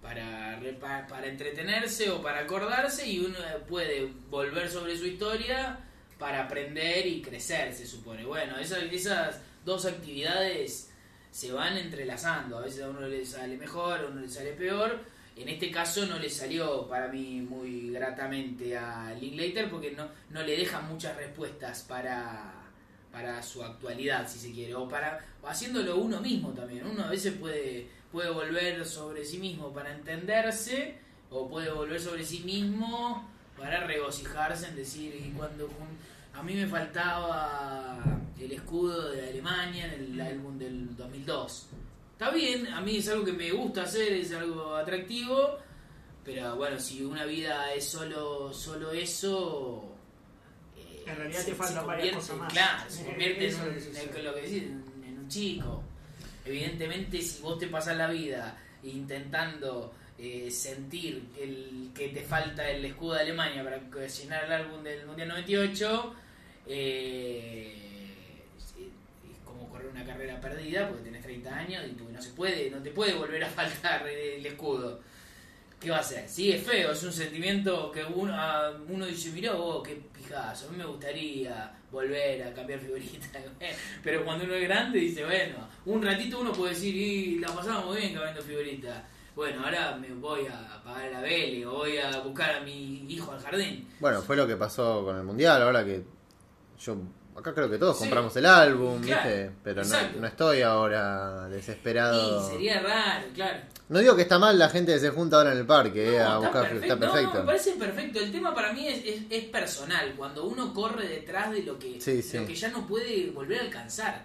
para, repa- para entretenerse o para acordarse y uno puede volver sobre su historia para aprender y crecer, se supone. Bueno, esas, esas dos actividades se van entrelazando. A veces a uno le sale mejor, a uno le sale peor. En este caso no le salió para mí muy gratamente a Linklater porque no, no le deja muchas respuestas para, para su actualidad, si se quiere, o para o haciéndolo uno mismo también. Uno a veces puede, puede volver sobre sí mismo para entenderse o puede volver sobre sí mismo para regocijarse en decir y cuando a mí me faltaba el escudo de Alemania en el álbum del 2002. está bien, a mí es algo que me gusta hacer, es algo atractivo, pero bueno, si una vida es solo, solo eso... eh, En realidad se- te faltan varias cosas más. Claro, se [laughs] convierte en, un- lo que en sucede. lo que decís, en- en un chico. Evidentemente, si vos te pasas la vida intentando eh, sentir el, que te falta el escudo de Alemania para llenar el álbum del Mundial 98, eh, como correr una carrera perdida porque tenés 30 años y porque no se puede, no te puede volver a [laughs] faltar el escudo. ¿Qué va a hacer? Sí, es feo, es un sentimiento que uno, a- uno dice, mirá vos, qué pijazo, a mí me gustaría volver a cambiar figuritas. [laughs] Pero cuando uno es grande dice, bueno, un ratito uno puede decir, y la pasamos muy bien cambiando figuritas. Bueno, ahora me voy a pagar la vele voy a buscar a mi hijo al jardín. Bueno, fue lo que pasó con el mundial, ahora que yo acá creo que todos Sí. compramos el álbum, Claro, ¿viste? Pero no, estoy ahora desesperado. Sería raro, claro. No digo que está mal la gente que se junta ahora en el parque, eh, No, a buscar está perfecto. No, no, me parece perfecto. El tema para mí es, es, es personal. Cuando uno corre detrás de lo que, Sí, de sí. lo que ya no puede volver a alcanzar.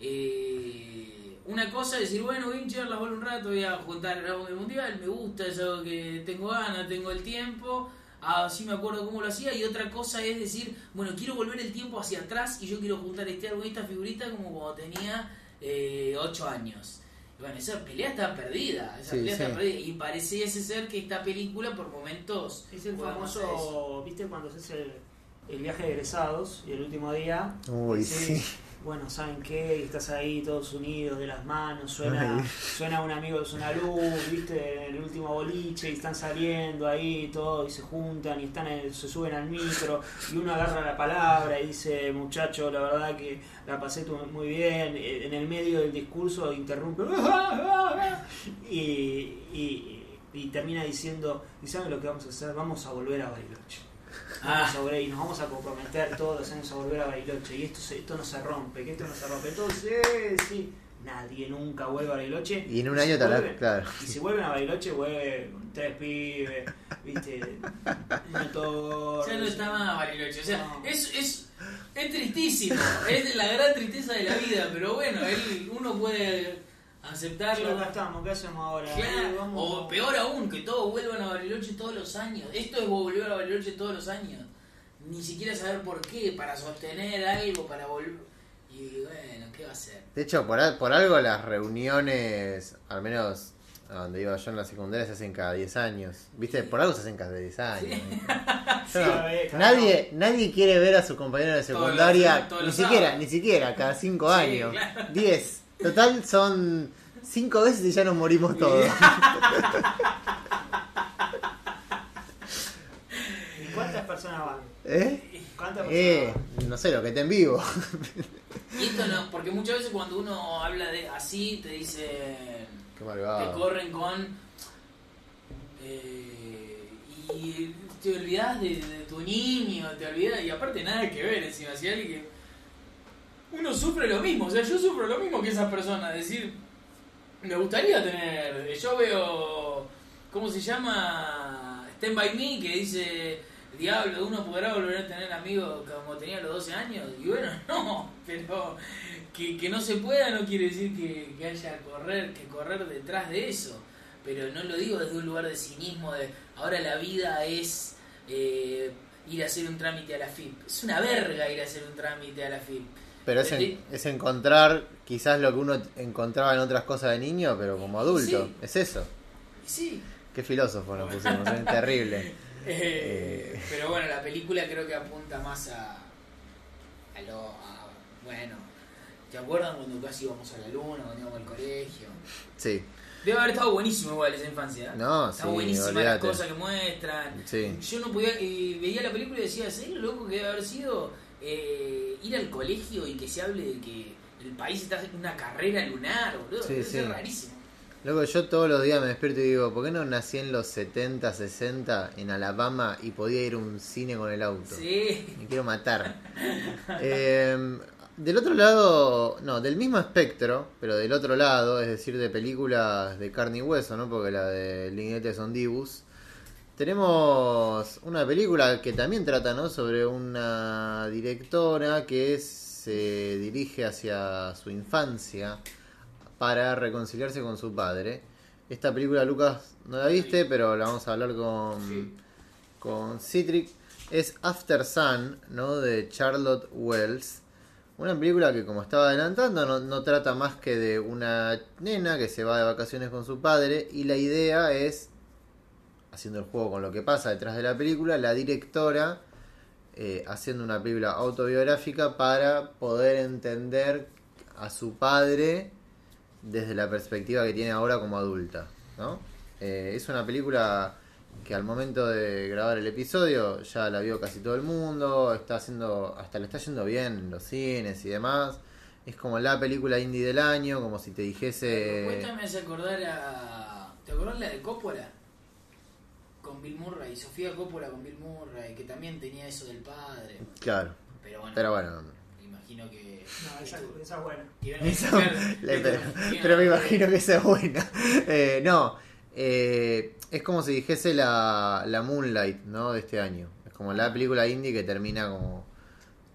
Eh, una cosa es decir, bueno, voy a la bola un rato, voy a juntar el álbum mundial, me gusta, es algo que tengo ganas, tengo el tiempo, así me acuerdo cómo lo hacía. Y otra cosa es decir, bueno, quiero volver el tiempo hacia atrás y yo quiero juntar este álbum y esta figurita como cuando tenía eh, 8 años. Y bueno, esa pelea está perdida, esa Sí, pelea sí. está perdida. Y pareciese ser que esta película por momentos Es el famoso, ¿viste? Cuando haces el, el viaje de egresados y el último día. Uy, sí. Bueno, ¿saben qué? Y estás ahí todos unidos de las manos, suena, Ay. suena un amigo, es una luz, ¿viste? El último boliche y están saliendo ahí todos y se juntan y están en- se suben al micro y uno agarra la palabra y dice, muchacho, la verdad que la pasé muy bien. Eh, En el medio del discurso interrumpe [laughs] y, y, y termina diciendo, ¿y saben lo que vamos a hacer? Vamos a volver a Bariloche. Ah. y nos vamos a comprometer todos vamos a volver a Bariloche y esto se- esto no se rompe, que esto no se rompe. Entonces, eh, sí, nadie nunca vuelve a Bariloche. Y en un año tal claro. Y si vuelven a Bariloche, vuelven con tres pibes, viste, motor. Ya no está más Bariloche. O sea, No. es, es, es tristísimo. es la gran tristeza de la vida. Pero bueno, él, uno puede aceptarlo. acá estamos, ¿qué hacemos ahora? Claro, vamos- O peor aún, que todos vuelvan a Bariloche todos los años. Esto es volver a Bariloche todos los años. Ni siquiera saber por qué, para sostener algo, para volver. Y bueno, ¿qué va a hacer? De hecho, por, al- por algo las reuniones, al menos a donde iba yo en la secundaria, se hacen cada 10 años. ¿Viste? Por algo se hacen cada 10 años. [laughs] Sí. No- nadie, nadie quiere ver a su compañero de Todos los- secundaria, ni siquiera, sábados. ni siquiera, cada 5 Sí, años. claro. 10. Total son 5 veces y ya nos morimos todos. [laughs] ¿Y cuántas personas van? ¿Eh? ¿Cuántas personas Eh, van? no sé, lo que esté en vivo. Y esto no, porque muchas veces cuando uno habla de así, te dice. Qué te malvado. corren con eh, y te olvidas de, de tu niño te olvidas y aparte nada que ver encima si alguien que uno sufre lo mismo o sea yo sufro lo mismo que esa persona decir me gustaría tener yo veo cómo se llama Stand by Me que dice diablo uno podrá volver a tener amigos como tenía a los 12 años y bueno [laughs] no pero que, que no se pueda no quiere decir que, que haya correr que correr detrás de eso. Pero no lo digo desde un lugar de cinismo de ahora la vida es eh, ir a hacer un trámite a la FIP es una verga ir a hacer un trámite a la FIP Pero es, en- es encontrar quizás lo que uno encontraba en otras cosas de niño, pero como adulto. Sí. Es eso. Sí Qué filósofo nos pusimos, ¿eh? terrible. [laughs] Eh, pero bueno la película creo que apunta más a a lo a- bueno ¿te acuerdan cuando casi íbamos a la luna cuando íbamos al colegio? Sí, Debe haber estado buenísimo igual esa infancia. ¿eh? No, Está sí, buenísima las cosas que muestran. sí. Yo no podía, y veía la película y decía, ¿sabes lo loco que debe haber sido eh, ir al colegio y que se hable de que el país está haciendo una carrera lunar, boludo? Sí, sí. rarísimo. Luego yo todos los días me despierto y digo, ¿por qué no nací en los 70, 60 en Alabama y podía ir a un cine con el auto? Sí. Me quiero matar. [laughs] Eh, del otro lado, no, del mismo espectro, pero del otro lado, es decir, de películas de carne y hueso, ¿no? Porque la de Linetes son Dibus. Tenemos una película que también trata, ¿no? Sobre una directora que se dirige hacia su infancia, para reconciliarse con su padre. Esta película, Lucas, no la viste, pero la vamos a hablar con, Sí. con Citric. Es After Sun, ¿no? De Charlotte Wells. Una película que, como estaba adelantando, no, no trata más que de una nena que se va de vacaciones con su padre. Y la idea es, haciendo el juego con lo que pasa detrás de la película, la directora eh, haciendo una película autobiográfica para poder entender a su padre desde la perspectiva que tiene ahora como adulta. ¿no? Eh, es una película que al momento de grabar el episodio ya la vio casi todo el mundo, está haciendo, hasta le está yendo bien en los cines y demás. Es como la película indie del año, como si te dijese... Me hace acordar a. ¿Te acordás la de Coppola? Con Bill Murray, Sofía Coppola con Bill Murray, que también tenía eso del padre. Claro, Pero bueno, pero bueno. imagino que. No, esa, esa es buena. A [laughs] [laughs] [laughs] pero, a- me imagino que esa es buena. Eh, no, eh, es como si dijese la, la Moonlight, ¿no? De este año. Es como la película indie que termina como...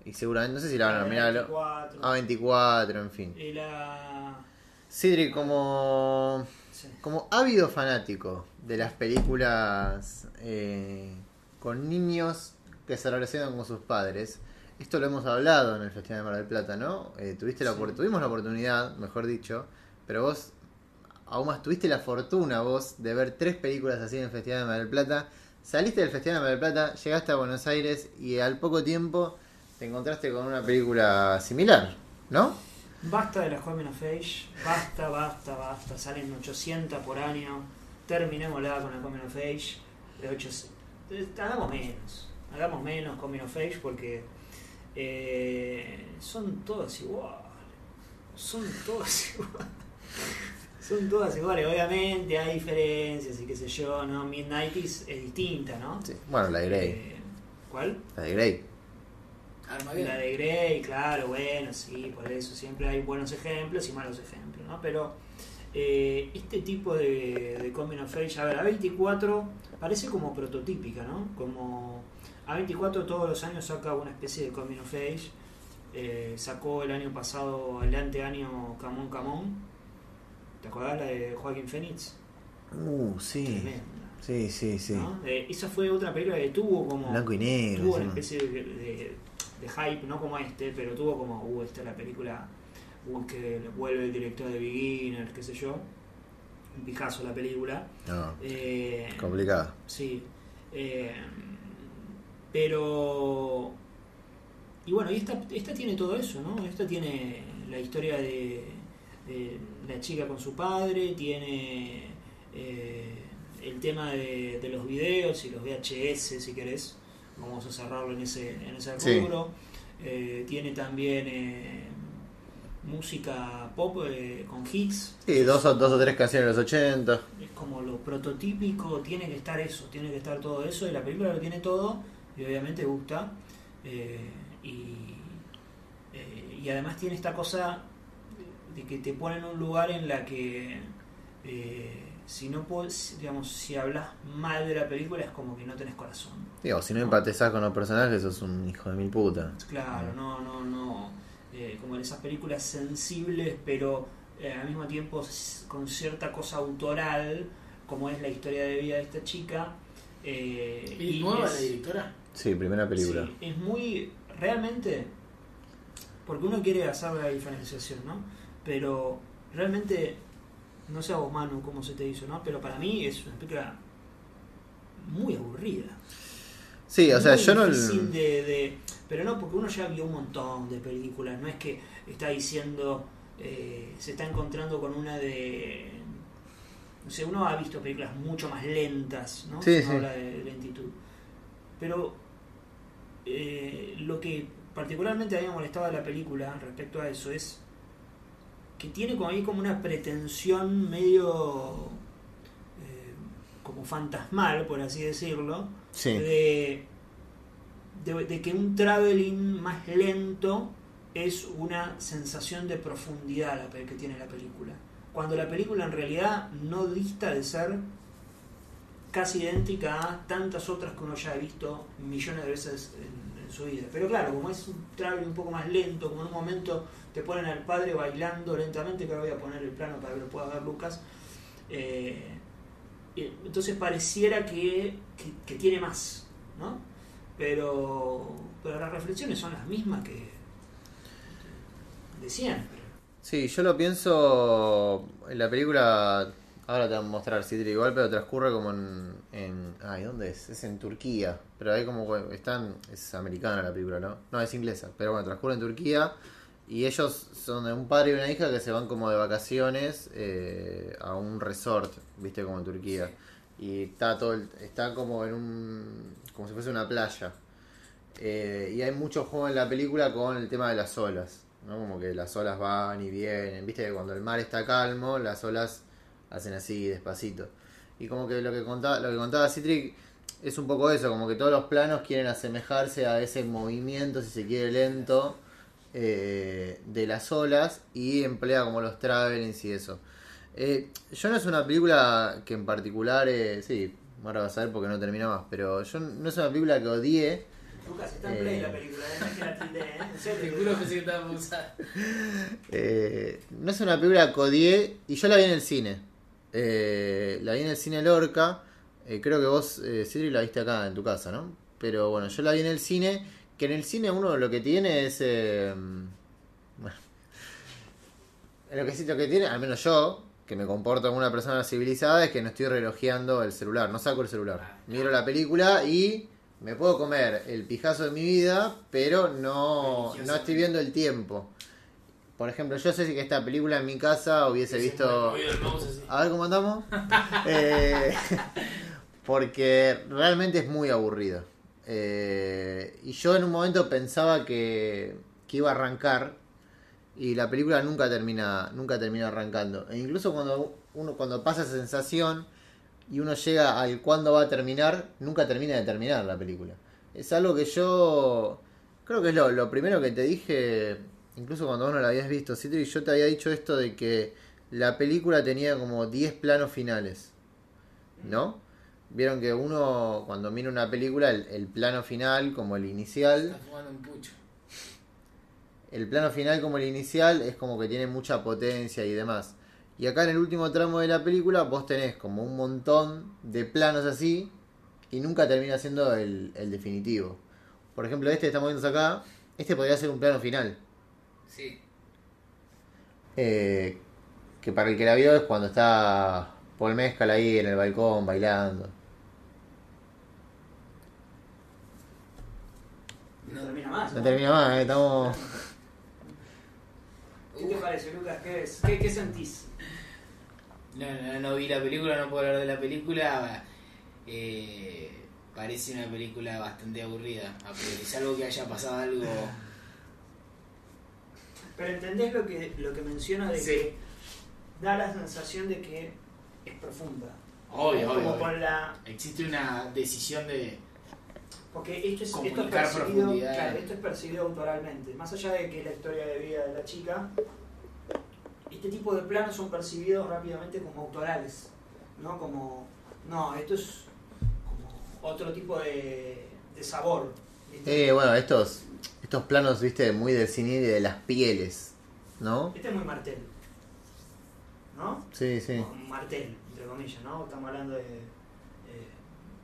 Y seguramente, no sé si la van a mirar A24. A24, en fin. Y la. Sidri, como, sí. como ávido fanático de las películas eh, con niños que se relacionan con sus padres, esto lo hemos hablado en el Festival de Mar del Plata, ¿no? Eh, tuviste la, Sí. tuvimos la oportunidad, mejor dicho, pero vos aún más tuviste la fortuna vos de ver tres películas así en el Festival de Mar del Plata. Saliste del Festival de Mar del Plata, llegaste a Buenos Aires y al poco tiempo te encontraste con una película similar, ¿no? Basta de la Coming of Age. Basta, basta, basta. Salen 800 por año. Terminémosla con la Coming of Age. De 800. eh, Hagamos menos. Hagamos menos Coming of Age porque eh, son todas iguales. Son todas [laughs] iguales. Son todas iguales. Obviamente hay diferencias y qué sé yo, ¿no? Midnight is- es distinta, ¿no? Sí. Bueno, la de Grey. Eh, ¿Cuál? La de Grey. Armageddon. La de Grey, claro, bueno, sí, por eso siempre hay buenos ejemplos y malos ejemplos, ¿no? Pero eh, este tipo de, de Coming of Age, a ver, A24 parece como prototípica, ¿no? Como A24 todos los años saca una especie de Coming of Age. Eh, sacó el año pasado, el anteaño Camón Camón. ¿Te acordás la de Joaquín Phoenix? Uh, sí. Tremenda. Sí, sí, sí. ¿no? Eh, esa fue otra película que tuvo como Blanco y negro. tuvo una especie de, de- de hype, no como este, pero tuvo como, uh, esta es la película que vuelve el director de Beginner, qué sé yo. Un pijazo la película. No, Eh, complicada. sí. Eh, pero. Y bueno, y esta, esta tiene todo eso, ¿no? Esta tiene la historia de, de la chica con su padre, tiene eh, el tema de, de los videos y los VHS, si querés. Vamos a cerrarlo en ese, en ese rubro. Tiene también música pop eh, con hits. Sí, dos o, dos o tres canciones de los 80. Es como lo prototípico, tiene que estar eso, tiene que estar todo eso, y la película lo tiene todo, y obviamente gusta. eh, y, eh, y además tiene esta cosa de que te pone en un lugar en la que eh, si no puedes, digamos, si hablas mal de la película es como que no tenés corazón. Digo, si no empatizás con los personajes, sos un hijo de mil puta. Claro, no, no, no. Eh, como en esas películas sensibles, pero eh, al mismo tiempo con cierta cosa autoral, como es la historia de vida de esta chica. eh, ¿Y nueva es- la directora? Sí, primera película. Sí, es muy. Realmente. Porque uno quiere hacer la diferenciación, ¿no? Pero realmente. No sé a vos, Manu, cómo se te hizo, ¿no? Pero para mí es una película muy aburrida. Sí, o sea, Muy yo no. de, de- pero no, porque uno ya vio un montón de películas. No es que está diciendo. eh, se está encontrando con una de. No sé, uno ha visto películas mucho más lentas, ¿no? Sí, sí. habla de lentitud. Pero eh, lo que particularmente había molestado a la película respecto a eso es que tiene como ahí como una pretensión medio eh, como fantasmal, por así decirlo, Sí. de, de, que un traveling más lento es una sensación de profundidad la que tiene la película. Cuando la película en realidad no dista de ser casi idéntica a tantas otras que uno ya ha visto millones de veces en, su vida. Pero claro, como es un travel un poco más lento, como en un momento te ponen al padre bailando lentamente, que ahora voy a poner el plano para que lo pueda ver Lucas. eh, entonces pareciera que, que- que tiene más, ¿no? Pero, pero las reflexiones son las mismas que de siempre. Sí, yo lo pienso en la película, ahora te voy a mostrar Citri igual, pero transcurre como en, en... Ay, ¿dónde es? Es en Turquía, pero ahí como están, es americana la película, ¿no? No, es inglesa, pero bueno, transcurre en Turquía y ellos son de un padre y una hija que se van como de vacaciones eh, a un resort, viste, como en Turquía. Y está todo, el- está como en un, como si fuese una playa. Eh, y hay mucho juego en la película con el tema de las olas, ¿no? Como que las olas van y vienen, viste que cuando el mar está calmo, las olas hacen así despacito. Y como que lo que contaba, lo que contaba Citric es un poco eso, como que todos los planos quieren asemejarse a ese movimiento, si se quiere, lento eh, de las olas y emplea como los travelings y eso. Eh, yo no es una película que en particular, eh, sí, ahora vas a ver porque no termina más, pero yo no es una película que odié. Lucas, está en Eh. play la película, ¿eh? No es la ¿eh? [laughs] [laughs] Eh, no una película que odié y yo la vi en el cine. Eh, la vi en el cine Lorca. Eh, creo que vos, eh, la viste acá en tu casa, ¿no? Pero bueno, yo la vi en el cine. Que en el cine uno lo que tiene es. eh, [laughs] bueno, lo que sí, lo que tiene, al menos yo, que me comporto como una persona civilizada, es que no estoy relojeando el celular, no saco el celular. Miro la película y me puedo comer el pijazo de mi vida, pero no, no estoy viendo el tiempo. Por ejemplo, yo sé que esta película en mi casa hubiese visto... A ver cómo andamos. [laughs] Eh, [laughs] porque realmente es muy aburrido. Eh, y yo en un momento pensaba que, que iba a arrancar y la película nunca termina nunca termina arrancando. E incluso cuando uno cuando pasa sensación y uno llega al cuándo va a terminar, nunca termina de terminar la película. Es algo que yo creo que es lo, lo primero que te dije, incluso cuando vos no la habías visto, Citri, yo te había dicho esto de que la película tenía como 10 planos finales. ¿No? Vieron que uno cuando mira una película, el, el plano final como el inicial, Está fumando un pucho. El plano final como el inicial es como que tiene mucha potencia y demás. Y acá en el último tramo de la película vos tenés como un montón de planos así y nunca termina siendo el, el definitivo. Por ejemplo, este que estamos viendo acá, este podría ser un plano final. Sí. Eh, que para el que la vio es cuando está Paul Mezcal ahí en el balcón bailando. No termina más. No termina más, eh, estamos... ¿Qué te parece, Lucas? ¿Qué, es? ¿Qué, qué sentís? No, no, no vi la película, no puedo hablar de la película. Eh, parece una película bastante aburrida. A priori, salvo que haya pasado algo. Pero entendés lo que, lo que menciono de Sí. que da la sensación de que es profunda. Obvio, Es obvio, como obvio. con la. Existe una decisión de. Porque esto es, esto es percibido. Claro, esto es percibido autoralmente. Más allá de que es la historia de vida de la chica, este tipo de planos son percibidos rápidamente como autorales. ¿No? Como. No, esto es como otro tipo de, de sabor. ¿viste? Eh, bueno, estos, estos planos, viste, muy del cine y de las pieles, ¿no? Este es muy martel. ¿No? Sí, sí. O Martel, entre comillas, ¿no? Estamos hablando de.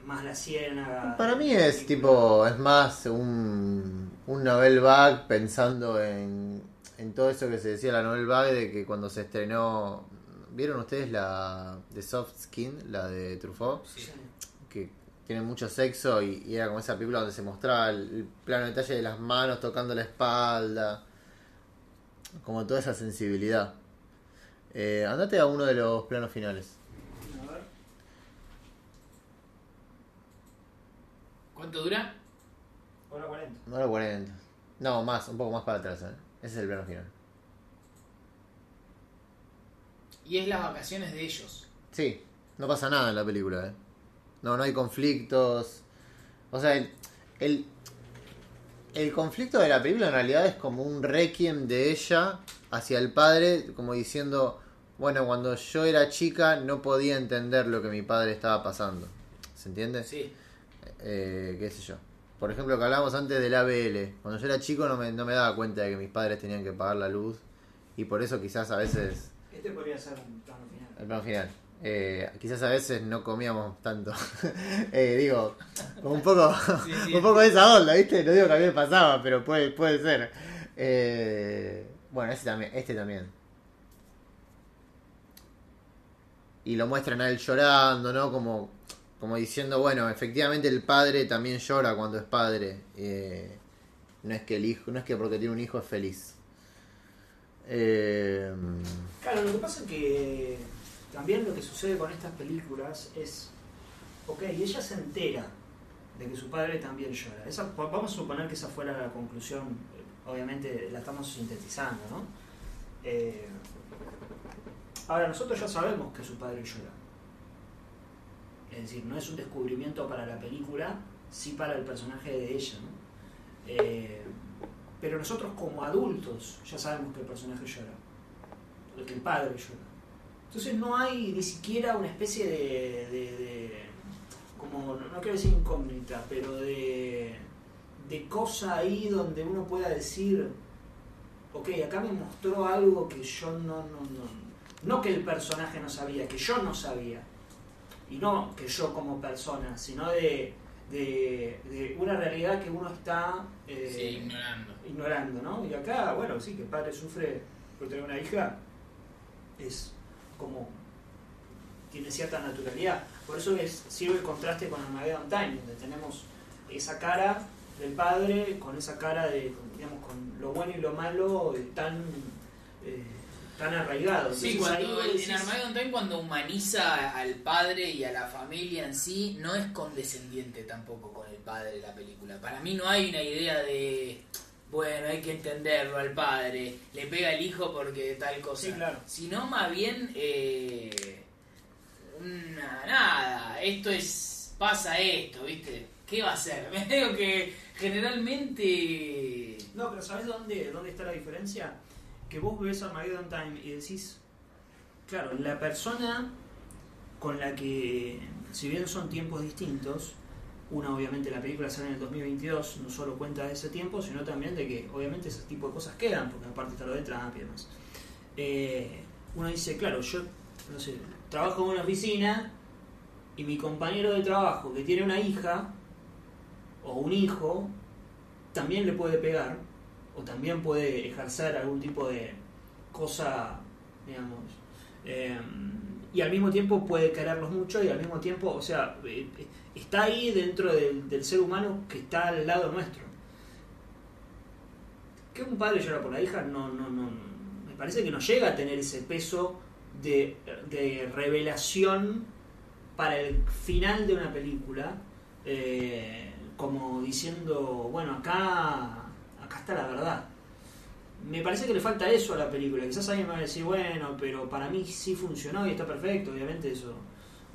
Más la ciénaga. Para mí es tipo, es más un, un novel bag pensando en, en todo eso que se decía la novel bag de que cuando se estrenó, ¿vieron ustedes la de Soft Skin, la de Truffaut? Sí. que tiene mucho sexo y, y era como esa película donde se mostraba el, el plano detalle de las manos tocando la espalda, como toda esa sensibilidad. Eh, andate a uno de los planos finales. A ver. ¿Cuánto dura? Hora 40. No era 40. No, más, un poco más para atrás. ¿eh? Ese es el plano final. Y es las vacaciones de ellos. Sí, no pasa nada en la película. ¿eh? No, no hay conflictos. O sea, el, el, el conflicto de la película en realidad es como un requiem de ella hacia el padre, como diciendo, bueno, cuando yo era chica no podía entender lo que mi padre estaba pasando. ¿Se entiende? Sí. Eh, qué sé yo. por ejemplo, que hablábamos antes del ABL. Cuando yo era chico no me, no me daba cuenta de que mis padres tenían que pagar la luz. Y por eso quizás a veces... Este podría ser un plano final. El plano final. Eh, quizás a veces no comíamos tanto. [laughs] Eh, digo, un poco, Sí, sí. [laughs] un poco de esa onda, ¿viste? No digo que a mí me pasaba, pero puede, puede ser. Eh, bueno, este también, este también. Y lo muestran a él llorando, ¿no? Como, como diciendo, bueno, efectivamente el padre también llora cuando es padre. Eh, no es que el hijo, no es que porque tiene un hijo es feliz. Eh, Claro, lo que pasa es que también lo que sucede con estas películas es, ok, ella se entera de que su padre también llora. Vamos a suponer que esa fuera la conclusión, obviamente la estamos sintetizando, ¿no? Eh, ahora, nosotros ya sabemos que su padre llora. Es decir, no es un descubrimiento para la película, sí para el personaje de ella, ¿no? Eh, pero nosotros como adultos ya sabemos que el personaje llora que el padre llora. Entonces no hay ni siquiera una especie de, de- como, no, no quiero decir incógnita, pero de, de cosa ahí donde uno pueda decir, ok, acá me mostró algo que yo no, no, no, no que el personaje no sabía, que yo no sabía. Y no que yo como persona, sino de, de, de una realidad que uno está eh, Sí, ignorando. ignorando, ¿no? Y acá, bueno, sí, que el padre sufre por tener una hija, es como tiene cierta naturalidad. Por eso es, sirve el contraste con Armageddon Time, donde tenemos esa cara del padre con esa cara de, digamos, con lo bueno y lo malo tan, eh, tan arraigado. Sí, Entonces, ahí cuando vos en decís- Armageddon Time cuando humaniza al padre y a la familia en sí, no es condescendiente tampoco con el padre de la película. Para mí no hay una idea de, bueno, hay que entenderlo al padre, le pega al hijo porque tal cosa. Sí, claro. Sino más bien, eh, una- nada, esto es, pasa esto, ¿viste? ¿Qué va a ser? [laughs] Me digo que generalmente... No, pero ¿sabes dónde, dónde está la diferencia? Que vos ves Armageddon Time y decís, claro, la persona con la que, si bien son tiempos distintos, una obviamente la película sale en el 2022, no solo cuenta de ese tiempo, sino también de que obviamente ese tipo de cosas quedan, porque aparte está lo de Trump y demás. Eh, uno dice, claro, yo, no sé, trabajo en una oficina y mi compañero de trabajo que tiene una hija o un hijo, también le puede pegar también puede ejercer algún tipo de cosa, digamos, eh, y al mismo tiempo puede quererlos mucho y al mismo tiempo, o sea, eh, eh, está ahí dentro del, ser humano que está al lado nuestro. Que un padre llora por la hija, no, no, no, me parece que no llega a tener ese peso de, de revelación para el final de una película, eh, como diciendo, bueno, acá, acá está la verdad. Me parece que le falta eso a la película. Quizás alguien me va a decir, bueno, pero para mí sí funcionó y está perfecto, obviamente eso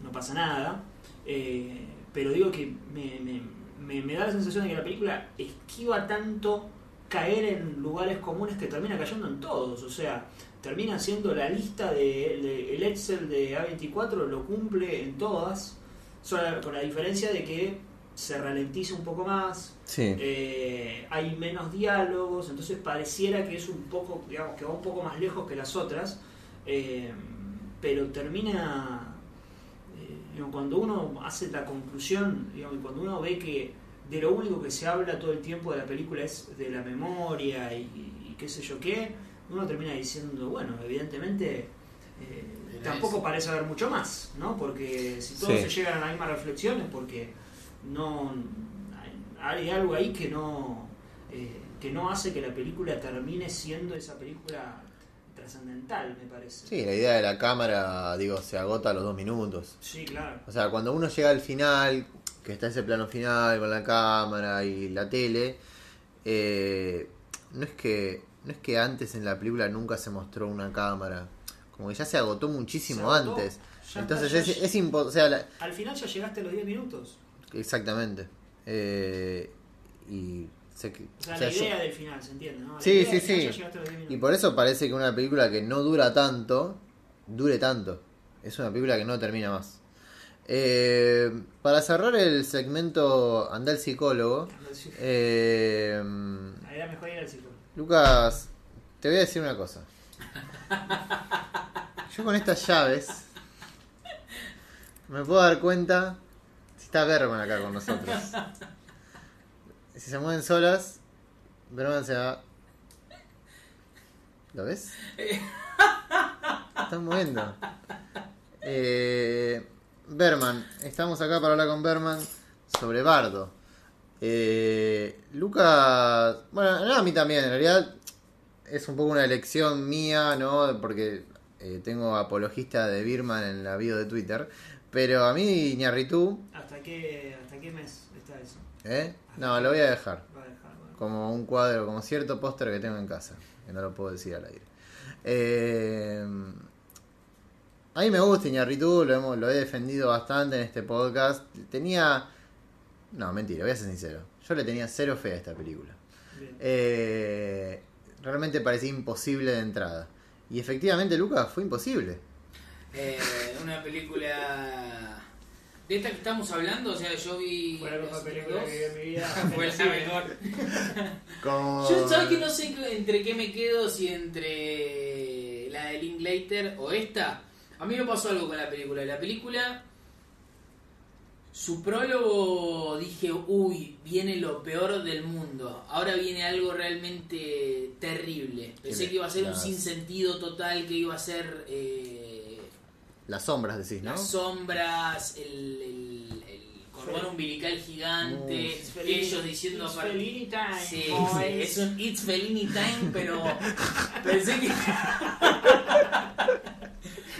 no pasa nada. Eh, pero digo que me, da la sensación de que la película esquiva tanto caer en lugares comunes que termina cayendo en todos. O sea, termina siendo la lista de, de- el Excel de A24 lo cumple en todas, con la diferencia de que se ralentiza un poco más, sí. eh, hay menos diálogos, entonces pareciera que es un poco, digamos, que va un poco más lejos que las otras, eh, pero termina, eh, digamos, cuando uno hace la conclusión, digamos, y cuando uno ve que de lo único que se habla todo el tiempo de la película es de la memoria y, y qué sé yo qué, uno termina diciendo, bueno, evidentemente... eh, tampoco parece haber mucho más, ¿no? Porque si todos Sí. se llegan a la misma reflexión es porque no hay, hay algo ahí que no eh, que no hace que la película termine siendo esa película trascendental me parece. Sí, la idea de la cámara, digo, se agota a los dos minutos. Sí, claro. O sea, cuando uno llega al final, que está ese plano final con la cámara y la tele, eh, no es que no es que antes en la película nunca se mostró una cámara, como que ya se agotó muchísimo Se agotó, antes. Entonces está, ya- es impo- o sea, la- al final ya llegaste a los 10 minutos exactamente. Eh, y se- o sea, o sea, la yo- idea del final se entiende ¿no? Sí, sí, sí. ya llegaste a los 10 minutos. Y por eso parece que una película que no dura tanto, dure tanto. Es una película que no termina más. Eh, para cerrar el segmento Anda el psicólogo, eh, era mejor ir al psicólogo. Lucas, te voy a decir una cosa. Yo con estas llaves me puedo dar cuenta está Berman acá con nosotros. [laughs] Si se mueven solas, Berman se va. ¿Lo ves? Están moviendo. Eh, Berman, estamos acá para hablar con Berman sobre Bardo. Eh, Lucas, bueno, no, a mí también, en realidad es un poco una elección mía, ¿no? Porque eh, tengo apologista de Birman en la bio de Twitter. Pero a mí, Ñarritu, ¿Hasta qué, ¿Hasta qué mes está eso? ¿eh? No, lo voy a dejar. Va a dejar, bueno. Como un cuadro, como cierto póster que tengo en casa. Que no lo puedo decir al aire. Eh, a mí me gusta Iñarritu, lo, hemos, lo he defendido bastante en este podcast. Tenía. No, mentira, voy a ser sincero. Yo le tenía cero fe a esta película. Eh, realmente parecía imposible de entrada. Y efectivamente, Lucas, fue imposible. Eh, una película de esta que estamos hablando, o sea, yo vi Fue la mejor película dos. que vi en mi vida. [laughs] Fue la mejor. Como... Yo sabes que no sé entre qué me quedo, si entre la de Linklater o esta. A mí me pasó algo con la película. La película, su prólogo dije, uy, viene lo peor del mundo. Ahora viene algo realmente terrible. Pensé que iba a ser un sinsentido total, que iba a ser eh, Las sombras, decís, ¿no? las sombras, el, el, el cordón umbilical gigante, ellos diciendo it's aparte- Fellini time, Sí, es un It's Fellini Time, pero [laughs] pensé que. [laughs]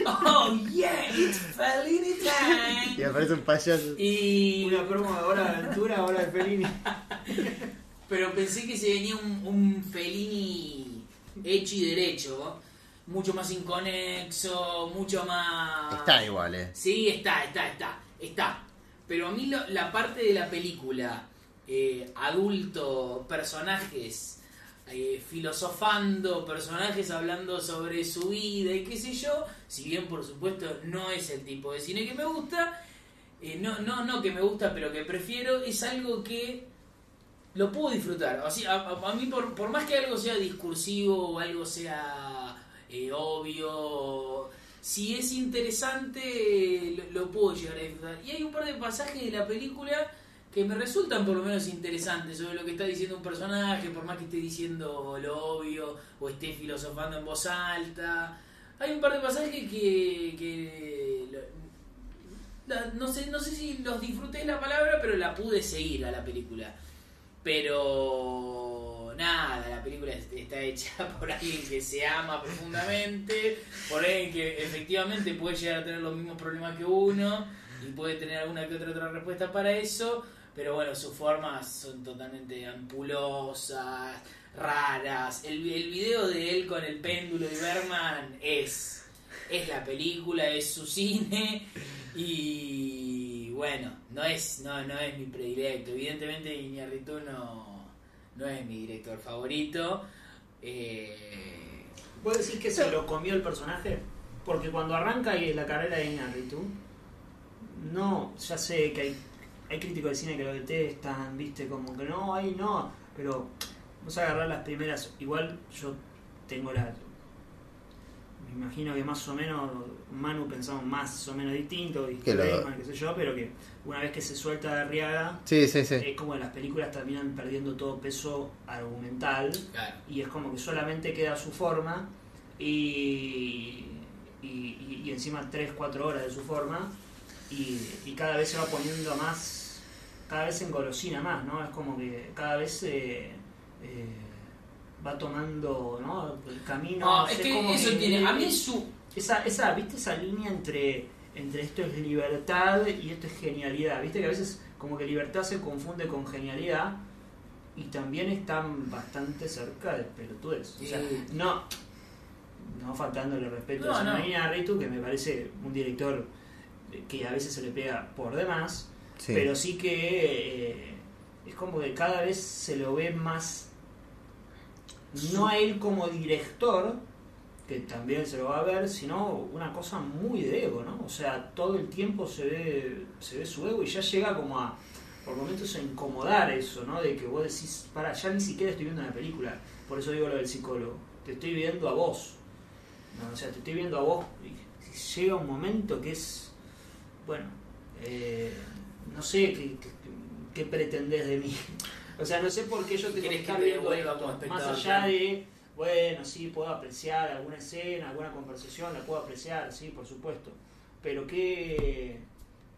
oh yeah, It's Fellini Y Time. aparece un payaso. Y. Una promo de Hora de Aventura, Hora de Fellini. [laughs] Pero pensé que se venía un, un Fellini hecho y derecho, mucho más inconexo, mucho más. Está igual, eh. Sí, está, está, está, está. Pero a mí lo- la parte de la película, eh, adulto, personajes eh, filosofando, personajes hablando sobre su vida y qué sé yo, si bien por supuesto no es el tipo de cine que me gusta, eh, no, no, no que me gusta, pero que prefiero, es algo que lo puedo disfrutar. O sea, a, a- a mí, por, por más que algo sea discursivo o algo sea eh, obvio, si es interesante, lo, puedo llegar a disfrutar. Y hay un par de pasajes de la película que me resultan por lo menos interesantes sobre lo que está diciendo un personaje, por más que esté diciendo lo obvio o esté filosofando en voz alta. Hay un par de pasajes que, que no sé no sé si los disfruté la palabra, pero la pude seguir a la película. Pero nada, la película est- está hecha [laughs] por alguien que se ama profundamente, por alguien que efectivamente puede llegar a tener los mismos problemas que uno y puede tener alguna que otra otra respuesta para eso, pero bueno, sus formas son totalmente ampulosas, raras. El, el video de él con el péndulo de Berman es, es la película, es su cine y bueno, no es, no, no es mi predilecto. Evidentemente Iñárritu no, no es mi director favorito. Eh, ¿Puedo decir que se lo comió el personaje? Porque cuando arranca ahí la carrera de Iñárritu, no, ya sé que hay, hay críticos de cine que lo detestan, viste, como que no, ahí no, pero vamos a agarrar las primeras, igual yo tengo la... Imagino que más o menos Manu pensamos más o menos distinto, y Que lo- Rayman, qué sé yo, pero que una vez que se suelta de Arriaga, Sí, sí, sí. es como que las películas terminan perdiendo todo peso argumental claro. y es como que solamente queda su forma y, y, y- y encima 3-4 horas de su forma y, y cada vez se va poniendo más, cada vez se engolosina más, ¿no? Es como que cada vez eh, eh, va tomando ¿no? el camino. No, no es que como eso que- tiene. A mí su. esa, esa, ¿viste esa línea entre, entre esto es libertad y esto es genialidad? ¿Viste que a veces como que libertad se confunde con genialidad y también están bastante cerca de pelotudez? O sea, Sí. no, no faltándole respeto No, a no. Samaya Ritu, que me parece un director que a veces se le pega por demás, Sí. pero sí que eh, es como que cada vez se lo ve más, no a él como director, que también se lo va a ver, sino una cosa muy de ego, ¿no? O sea, todo el tiempo se ve, se ve su ego y ya llega como a, por momentos, a incomodar eso, ¿no? De que vos decís, para, ya ni siquiera estoy viendo una película, por eso digo lo del psicólogo, te estoy viendo a vos, ¿no? O sea, te estoy viendo a vos y llega un momento que es, bueno, eh, no sé qué, qué, qué pretendés de mí. O sea, no sé por qué yo te ¿Querés estar que te viendo esto, más allá de, bueno, sí, puedo apreciar alguna escena, alguna conversación, la puedo apreciar, sí, por supuesto. Pero ¿qué,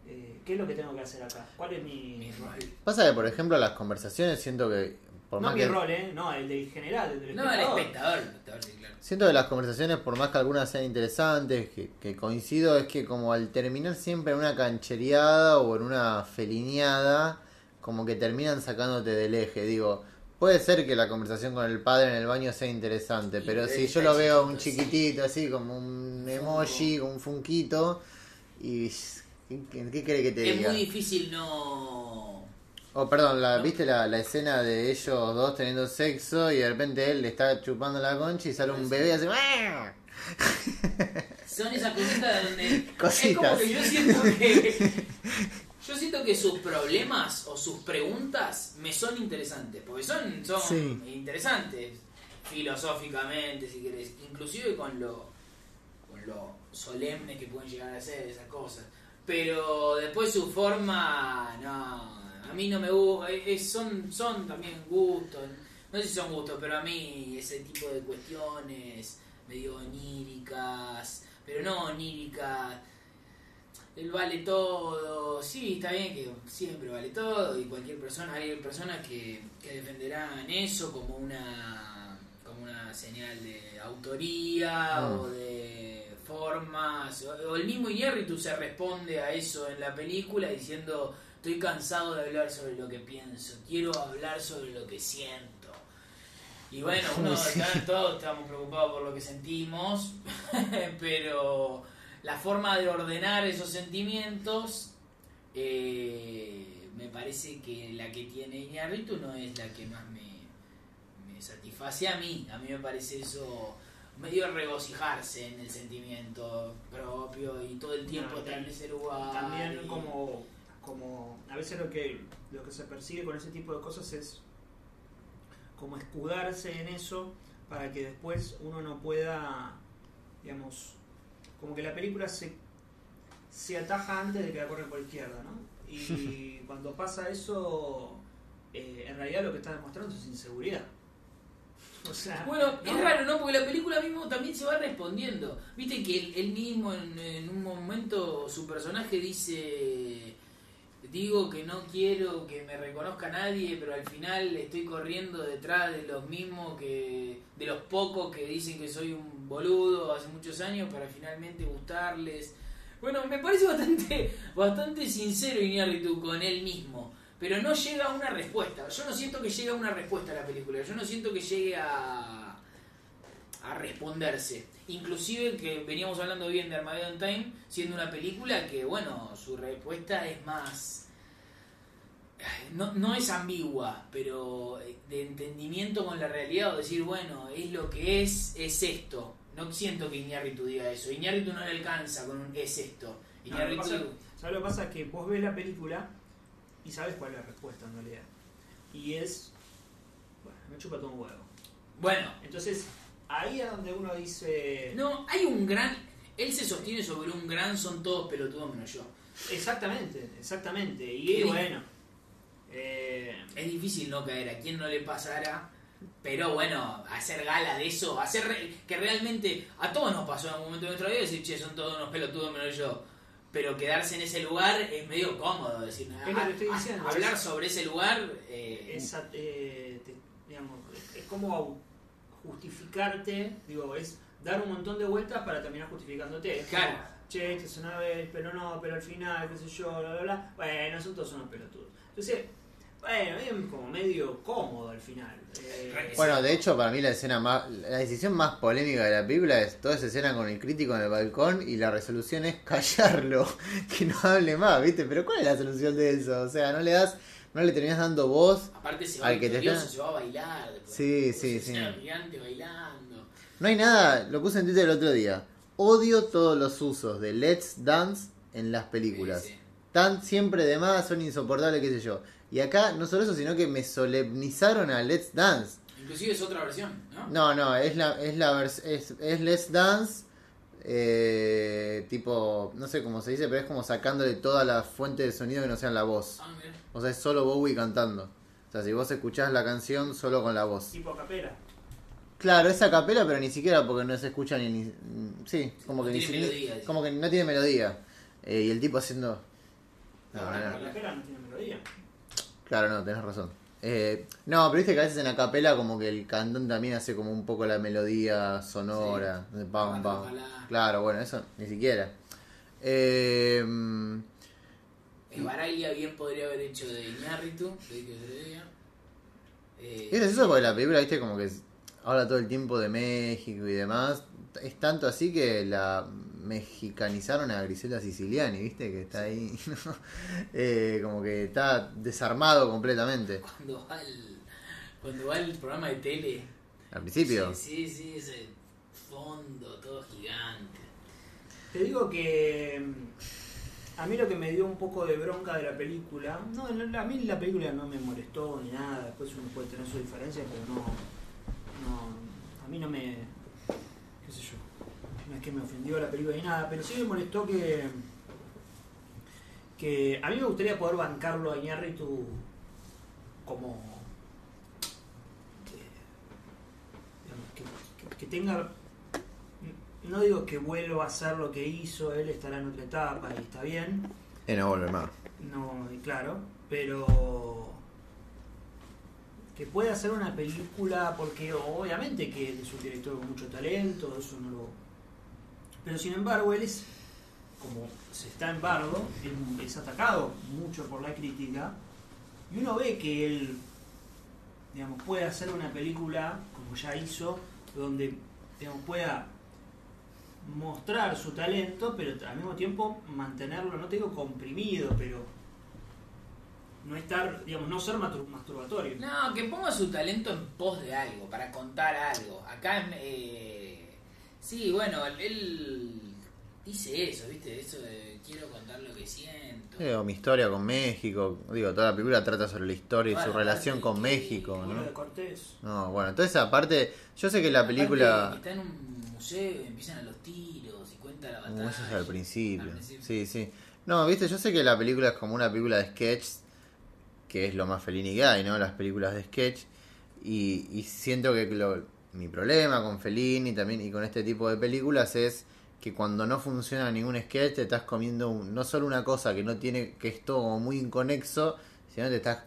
eh, ¿qué es lo que tengo que hacer acá? ¿Cuál es mi, Mi rol. Pasa que, por ejemplo, las conversaciones siento que. Por No más mi que rol, ¿eh? No, el del general, el del No, el espectador. espectador, el espectador, sí, claro. Siento que las conversaciones, por más que algunas sean interesantes, que, que coincido, es que como al terminar siempre en una canchereada o en una felineada, como que terminan sacándote del eje. Digo, puede ser que la conversación con el padre en el baño sea interesante, Y pero si yo lo veo un chiquitito, así como un emoji, un funquito, y... ¿Qué, qué quiere que te Es diga? muy difícil no... Oh, perdón, la, No. ¿viste la, la escena de ellos dos teniendo sexo y de repente él le está chupando la concha y sale un bebé y hace... Son esas cositas donde... [laughs] Es Cositas. como que yo siento que... Yo siento que sus problemas o sus preguntas me son interesantes, porque son, son Sí. interesantes filosóficamente, si querés, inclusive con lo, con lo solemne que pueden llegar a ser esas cosas. Pero después su forma, no, a mí no me gusta, son, son también gustos, no sé si son gustos, pero a mí ese tipo de cuestiones medio oníricas, pero no oníricas, él vale todo, sí, está bien que siempre vale todo y cualquier persona, hay personas que, que defenderán eso como una, como una señal de autoría Mm. o de formas, o, o el mismo Iñárritu se responde a eso en la película diciendo estoy cansado de hablar sobre lo que pienso, quiero hablar sobre lo que siento. Y bueno, [laughs] uno Sí. todos estamos preocupados por lo que sentimos, [laughs] pero la forma de ordenar esos sentimientos eh, me parece que la que tiene Iñárritu no es la que más me, me satisface a mí. A mí me parece eso medio regocijarse en el sentimiento propio y todo el tiempo No, y- ese lugar. También y- como, como a veces lo que, lo que se persigue con ese tipo de cosas es como escudarse en eso para que después uno no pueda, digamos, como que la película se, se ataja antes de que la corren por izquierda, ¿no? Y [laughs] cuando pasa eso, eh, en realidad lo que está demostrando es inseguridad. O sea, Bueno, no- es raro, ¿no? Porque la película mismo también se va respondiendo. Viste que él, él mismo en, en un momento, su personaje dice, digo que no quiero que me reconozca nadie, pero al final estoy corriendo detrás de los mismos que, de los pocos que dicen que soy un boludo hace muchos años para finalmente gustarles. Bueno, me parece bastante, [laughs] bastante sincero Iñárritu con él mismo. Pero no llega a una respuesta. Yo no siento que llegue a una respuesta a la película. Yo no siento que llegue a, a responderse. Inclusive que veníamos hablando bien de Armageddon Time, siendo una película que, bueno, su respuesta es más... No, no es ambigua, pero de entendimiento con la realidad o decir, bueno, es lo que es, es esto. No siento que Iñárritu diga eso. Iñárritu no le alcanza con un es esto. Iñárritu- ¿Sabes lo que pasa? Es que vos ves la película y sabes cuál es la respuesta en realidad. Y es. Bueno, me chupa todo un huevo. Bueno, Entonces, ahí es donde uno dice. No, hay un gran. Él se sostiene sobre un gran son todos pelotudos menos yo. Exactamente, exactamente. Y bueno. eh, Es difícil no caer, a quien no le pasara. Pero bueno, hacer gala de eso, hacer re- que realmente a todos nos pasó en algún momento de nuestra vida decir, che, son todos unos pelotudos menos yo. Pero quedarse en ese lugar es medio cómodo, decir, Es lo que a- estoy a- diciendo, hablar es- sobre ese lugar. eh, esa- eh, te- digamos, es, es como justificarte, digo, es dar un montón de vueltas para terminar justificándote. Es como, Claro. che, esto es una vez, pero no, pero al final, qué sé yo, bla, bla, bla. Bueno, son todos unos pelotudos. Entonces, bueno, es como medio cómodo al final. Eh, Bueno, de hecho, para mí la escena más. La decisión más polémica de la película es toda esa escena con el crítico en el balcón y la resolución es callarlo, [laughs] que no hable más, ¿viste? Pero ¿cuál es la solución de eso? O sea, no le das. No le terminas dando voz. aparte se va al que te está- se va a bailar. después. Sí, sí, sí. gigante bailando. No hay nada, lo puse en Twitter el otro día. Odio todos los usos de Let's Dance en las películas. Sí, sí. Tan siempre de más, son insoportables, qué sé yo. Y acá no solo eso, sino que me solemnizaron a Let's Dance. Inclusive es otra versión, ¿no? No, no, es la, es la vers- es, es Let's Dance. eh, tipo, no sé cómo se dice, pero es como sacándole toda la fuente de sonido que no sea la voz. Ah, mira. O sea, es solo Bowie cantando. O sea, si vos escuchás la canción solo con la voz. Tipo capela. Claro, es a capela, pero ni siquiera porque no se escucha ni. ni- sí, como que No ni tiene si- melodía. Como que no tiene melodía. Eh, y el tipo haciendo. No, No, no, la no. capela no tiene melodía. Claro, no, tenés razón. Eh, no, pero viste que a veces en la capela como que el cantón también hace como un poco la melodía sonora. Ojalá. Claro, bueno, eso ni siquiera. Eh, Baraglia bien podría haber hecho de Iñárritu. Eh, es gracioso porque la película, viste, como que habla todo el tiempo de México y demás. Es tanto así que la mexicanizaron a Grisela Siciliani, viste, que está ahí. [laughs] Eh, como que está desarmado completamente. Cuando va el, cuando va el programa de tele. Al principio. Sí, sí, sí, ese fondo todo gigante. Te digo que mm, a mí lo que me dio un poco de bronca de la película, no, no, a mí la película no me molestó ni nada, después uno puede tener su diferencia, pero no, no, a mí no me, qué sé yo, no es que me ofendió la película ni nada, pero sí me molestó que, que a mí me gustaría poder bancarlo a Iñárritu como, digamos, que- que- que tenga no digo que vuelva a hacer lo que hizo, él estará en otra etapa y está bien, Y no vuelve más. no, claro, pero que pueda hacer una película, porque obviamente que es un director con mucho talento, eso no lo... Pero sin embargo, él es, como se está en Bardo, es atacado mucho por la crítica, y uno ve que él, digamos, puede hacer una película, como ya hizo, donde, digamos, pueda mostrar su talento, pero al mismo tiempo mantenerlo, no te digo comprimido, pero no estar, digamos, no ser mastur- masturbatorio. No, que ponga su talento en pos de algo, para contar algo. Acá, eh, sí, bueno, él dice eso, ¿viste? Eso de quiero contar lo que siento. Sí, o mi historia con México. Digo, toda la película trata sobre la historia y su relación con México, lo de ¿no? Cortés. No, bueno, entonces aparte, yo sé que la Aparte, película... Está en un museo y empiezan a los tiros y cuenta la Uh, batalla. eso es al principio. Al principio. Sí, sí. No, viste, yo sé que la película es como una película de sketch, que es lo más Fellini que hay, ¿no? Las películas de sketch. Y, y siento que lo- mi problema con Fellini también y con este tipo de películas es que cuando no funciona ningún sketch te estás comiendo un- no solo una cosa que no tiene, que es todo muy inconexo, sino te estás,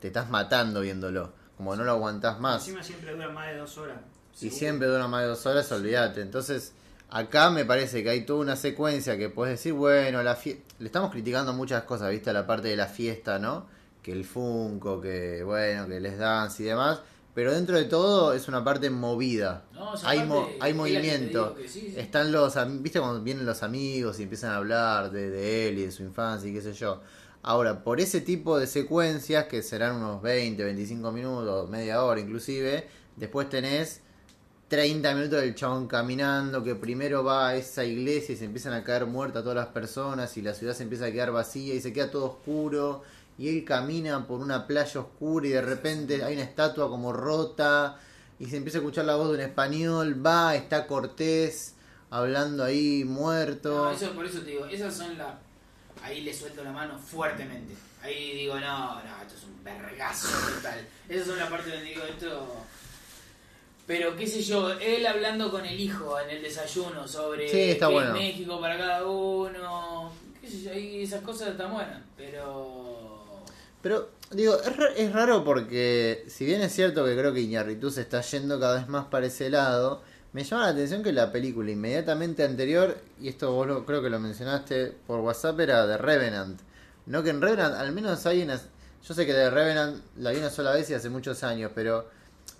te estás matando viéndolo. Como no lo aguantás más. Encima siempre dura más de dos horas. Y siempre dura más de dos horas, olvídate. Entonces, acá me parece que hay toda una secuencia que puedes decir, bueno, la le estamos criticando muchas cosas, ¿viste? La parte de la fiesta, ¿no? Que el Funko, que bueno, que les dance y demás. Pero dentro de todo es una parte movida. No, hay, parte mo- hay movimiento. sí, sí. Están los, ¿viste? Cuando vienen los amigos y empiezan a hablar de, de él y de su infancia y qué sé yo. Ahora, por ese tipo de secuencias, que serán unos 20, 25 minutos, media hora inclusive, después tenés 30 minutos del chabón caminando, que primero va a esa iglesia y se empiezan a caer muertas todas las personas y la ciudad se empieza a quedar vacía y se queda todo oscuro y él camina por una playa oscura y de repente hay una estatua como rota y se empieza a escuchar la voz de un español, va, está Cortés hablando ahí muerto. No, eso, por eso te digo, esas son las. Ahí le suelto la mano fuertemente. Ahí digo, no, no, esto es un vergazo total. Esas son la parte donde digo esto. Pero qué sé yo, él hablando con el hijo en el desayuno sobre Sí, está qué bueno. es México para cada uno. Qué sé yo, ahí esas cosas están buenas. Pero. Pero, digo, es, es raro porque, si bien es cierto que creo que Iñárritu se está yendo cada vez más para ese lado, me llama la atención que la película inmediatamente anterior, y esto vos lo- creo que lo mencionaste por WhatsApp, era de Revenant. No que en Revenant, al menos hay una... Yo sé que de Revenant la vi una sola vez y hace muchos años, pero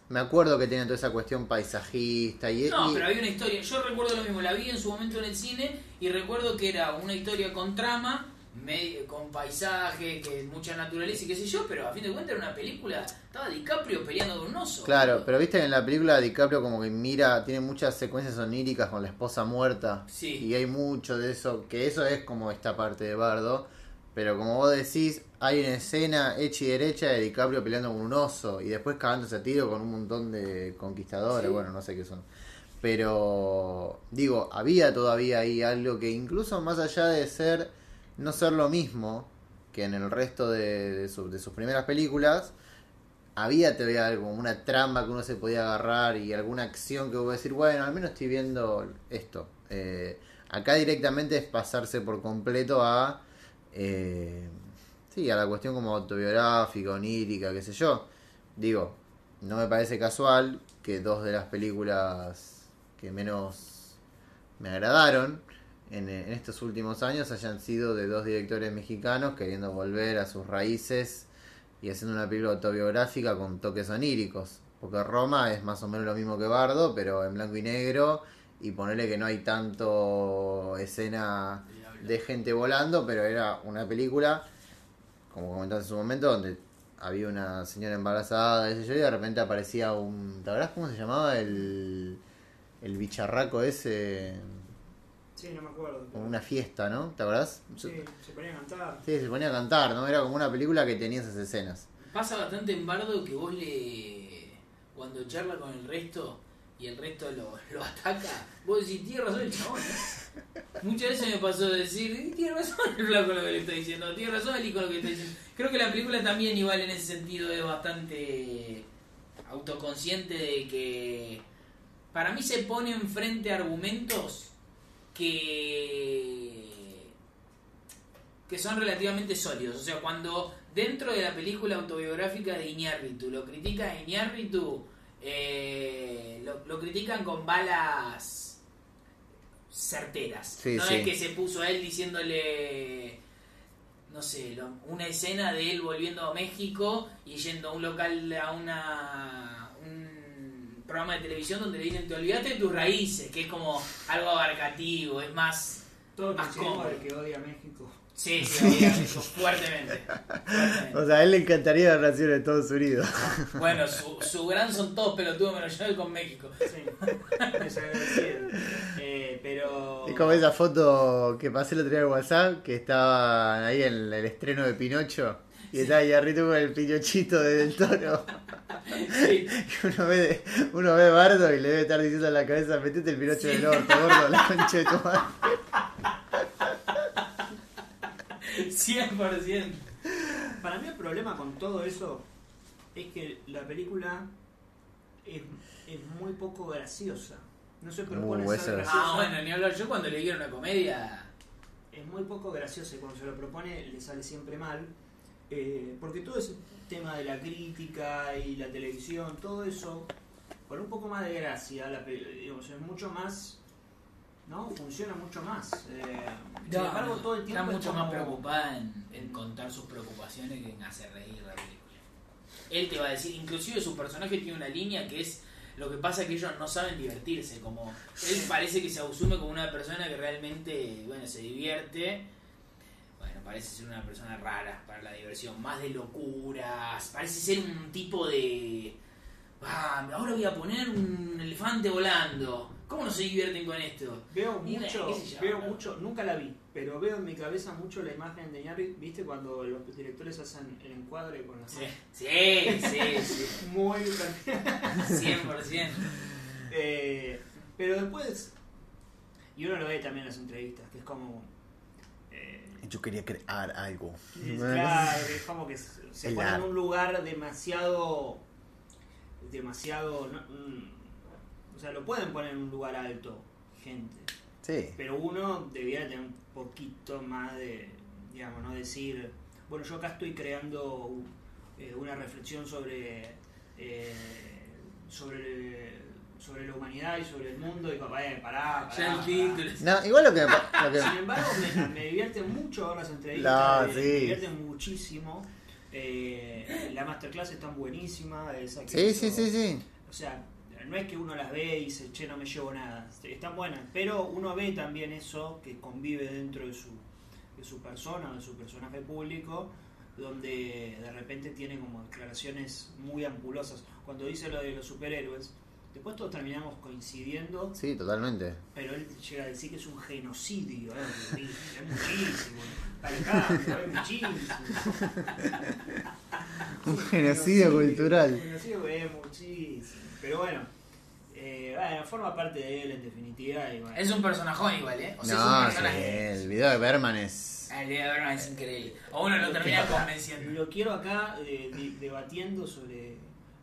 me acuerdo que tenía toda esa cuestión paisajista y... No, y- pero había una historia. Yo recuerdo lo mismo, la vi en su momento en el cine y recuerdo que era una historia con trama medio- con paisaje, que mucha naturaleza y qué sé yo, pero a fin de cuentas era una película, estaba DiCaprio peleando con un oso. Claro, pero viste que en la película DiCaprio como que mira, tiene muchas secuencias oníricas con la esposa muerta. Sí. Y hay mucho de eso, que eso es como esta parte de Bardo. Pero como vos decís, hay una escena hecha y derecha de DiCaprio peleando con un oso y después cagándose a tiro con un montón de conquistadores, Sí. bueno, no sé qué son. Pero digo, había todavía ahí algo que incluso más allá de ser, no ser lo mismo que en el resto de, de su- de sus primeras películas, había todavía algo, una trama que uno se podía agarrar y alguna acción que vos decir, bueno, al menos estoy viendo esto. Eh, acá directamente es pasarse por completo a, eh, sí, a la cuestión como autobiográfica, onírica, qué sé yo. Digo, no me parece casual que dos de las películas que menos me agradaron en, en estos últimos años hayan sido de dos directores mexicanos queriendo volver a sus raíces y haciendo una película autobiográfica con toques oníricos. Porque Roma es más o menos lo mismo que Bardo, pero en blanco y negro. Y ponerle que no hay tanto escena de gente volando, pero era una película, como comentaste en su momento, donde había una señora embarazada, y de repente aparecía un... ¿Te acuerdas cómo se llamaba el, el bicharraco ese? Sí, no me acuerdo. Como una fiesta, ¿no? ¿Te acordás? Sí, se ponía a cantar. Sí, se ponía a cantar, ¿no? Era como una película que tenía esas escenas. Pasa bastante en Bardo que vos le. Cuando charla con el resto y el resto lo, lo ataca, vos decís, tiene razón el chabón. ¿eh?". Muchas veces me pasó de decir, tiene razón el flaco lo que le está diciendo, tiene razón el hijo lo que está diciendo. Creo que la película también, igual en ese sentido, es bastante autoconsciente de que. Para mí se pone enfrente argumentos que que son relativamente sólidos. O sea, cuando dentro de la película autobiográfica de Iñárritu lo critica a Iñárritu, eh, lo, lo critican con balas certeras. Sí, no sí. es que se puso a él diciéndole, no sé, lo- una escena de él volviendo a México y yendo a un local, a una un programa de televisión donde le dicen, te olvidaste de tus raíces, que es como algo abarcativo, es más... Todo Más cómodo. que odia a México. Sí, sí, odia a México, fuertemente. fuertemente. O sea, a él le encantaría la relación de Estados Unidos. Bueno, su, su gran son todos pelotudos menos yo con México. Sí. Eh, pero. Es como esa foto que pasé el otro día en WhatsApp, que estaba ahí en el estreno de Pinocho. Y estaba ahí arriba con el pinochito de del toro. Sí, [laughs] uno ve, de- uno ve Bardo y le debe estar diciendo en la cabeza, metete el pinocho del orto, gordo, la concha de tu madre. 100%. Para mí el problema con todo eso es que la película es, es muy poco graciosa. No se propone Uh, ser es- graciosa. Ah, bueno, ni hablar yo cuando le digo una comedia. Es muy poco graciosa y cuando se lo propone le sale siempre mal. eh, porque todo ese tema de la crítica y la televisión, todo eso, con un poco más de gracia, la, digamos, es mucho más. ¿No? Funciona mucho más. Eh, sin embargo, todo el tiempo. Está es mucho como- más preocupada en, en contar sus preocupaciones que en hacer reír la película. Él te va a decir, inclusive su personaje tiene una línea que es lo que pasa que ellos no saben divertirse, como él parece que se asume como una persona que realmente, bueno, se divierte. Parece ser una persona rara para la diversión, más de locuras, parece ser un tipo de... Ah, ahora voy a poner un elefante volando. ¿Cómo no se divierten con esto? Veo mucho, veo ¿no? mucho, nunca la vi, pero veo en mi cabeza mucho la imagen de Ñarri, ¿viste? Cuando los directores hacen el encuadre con las Sí, sí, sí, sí. [laughs] Muy 100%. eh, Pero después, y uno lo ve también en las entrevistas, que es como... Yo quería crear algo. claro, es como que se El pone en un lugar demasiado... Demasiado... no- mm, o sea, lo pueden poner en un lugar alto, gente. Sí. Pero uno debiera tener un poquito más de, digamos, no decir, bueno, yo acá estoy creando eh, una reflexión sobre, eh, sobre, sobre la humanidad y sobre el mundo, y papá, eh, pará, pará, pará. No, igual lo que, lo [laughs] que- Sin embargo, me, me divierte mucho ver las entrevistas, No, me, sí. me divierte muchísimo. Eh, la masterclass es tan buenísima, esa que Sí, sí, hizo- sí, sí. o sea, no es que uno las ve y dice, che, no me llevo nada. Están buenas, pero uno ve también eso que convive dentro de su, de su persona o de su personaje público, donde de repente tiene como declaraciones muy ampulosas. Cuando dice lo de los superhéroes, después todos terminamos coincidiendo, Sí, totalmente. pero él llega a decir que es un genocidio, ¿eh? es muchísimo, Alejandro, es muchísimo. [laughs] Un genocidio cultural. Un genocidio que es muchísimo. Pero bueno, eh, bueno, forma parte de él en definitiva. Y bueno. Es un personajón igual, ¿eh? O sea, es No, un sí, personaje. el video de Berman es. El de Berman es increíble. O uno lo termina convenciendo. Lo quiero acá eh, de- debatiendo sobre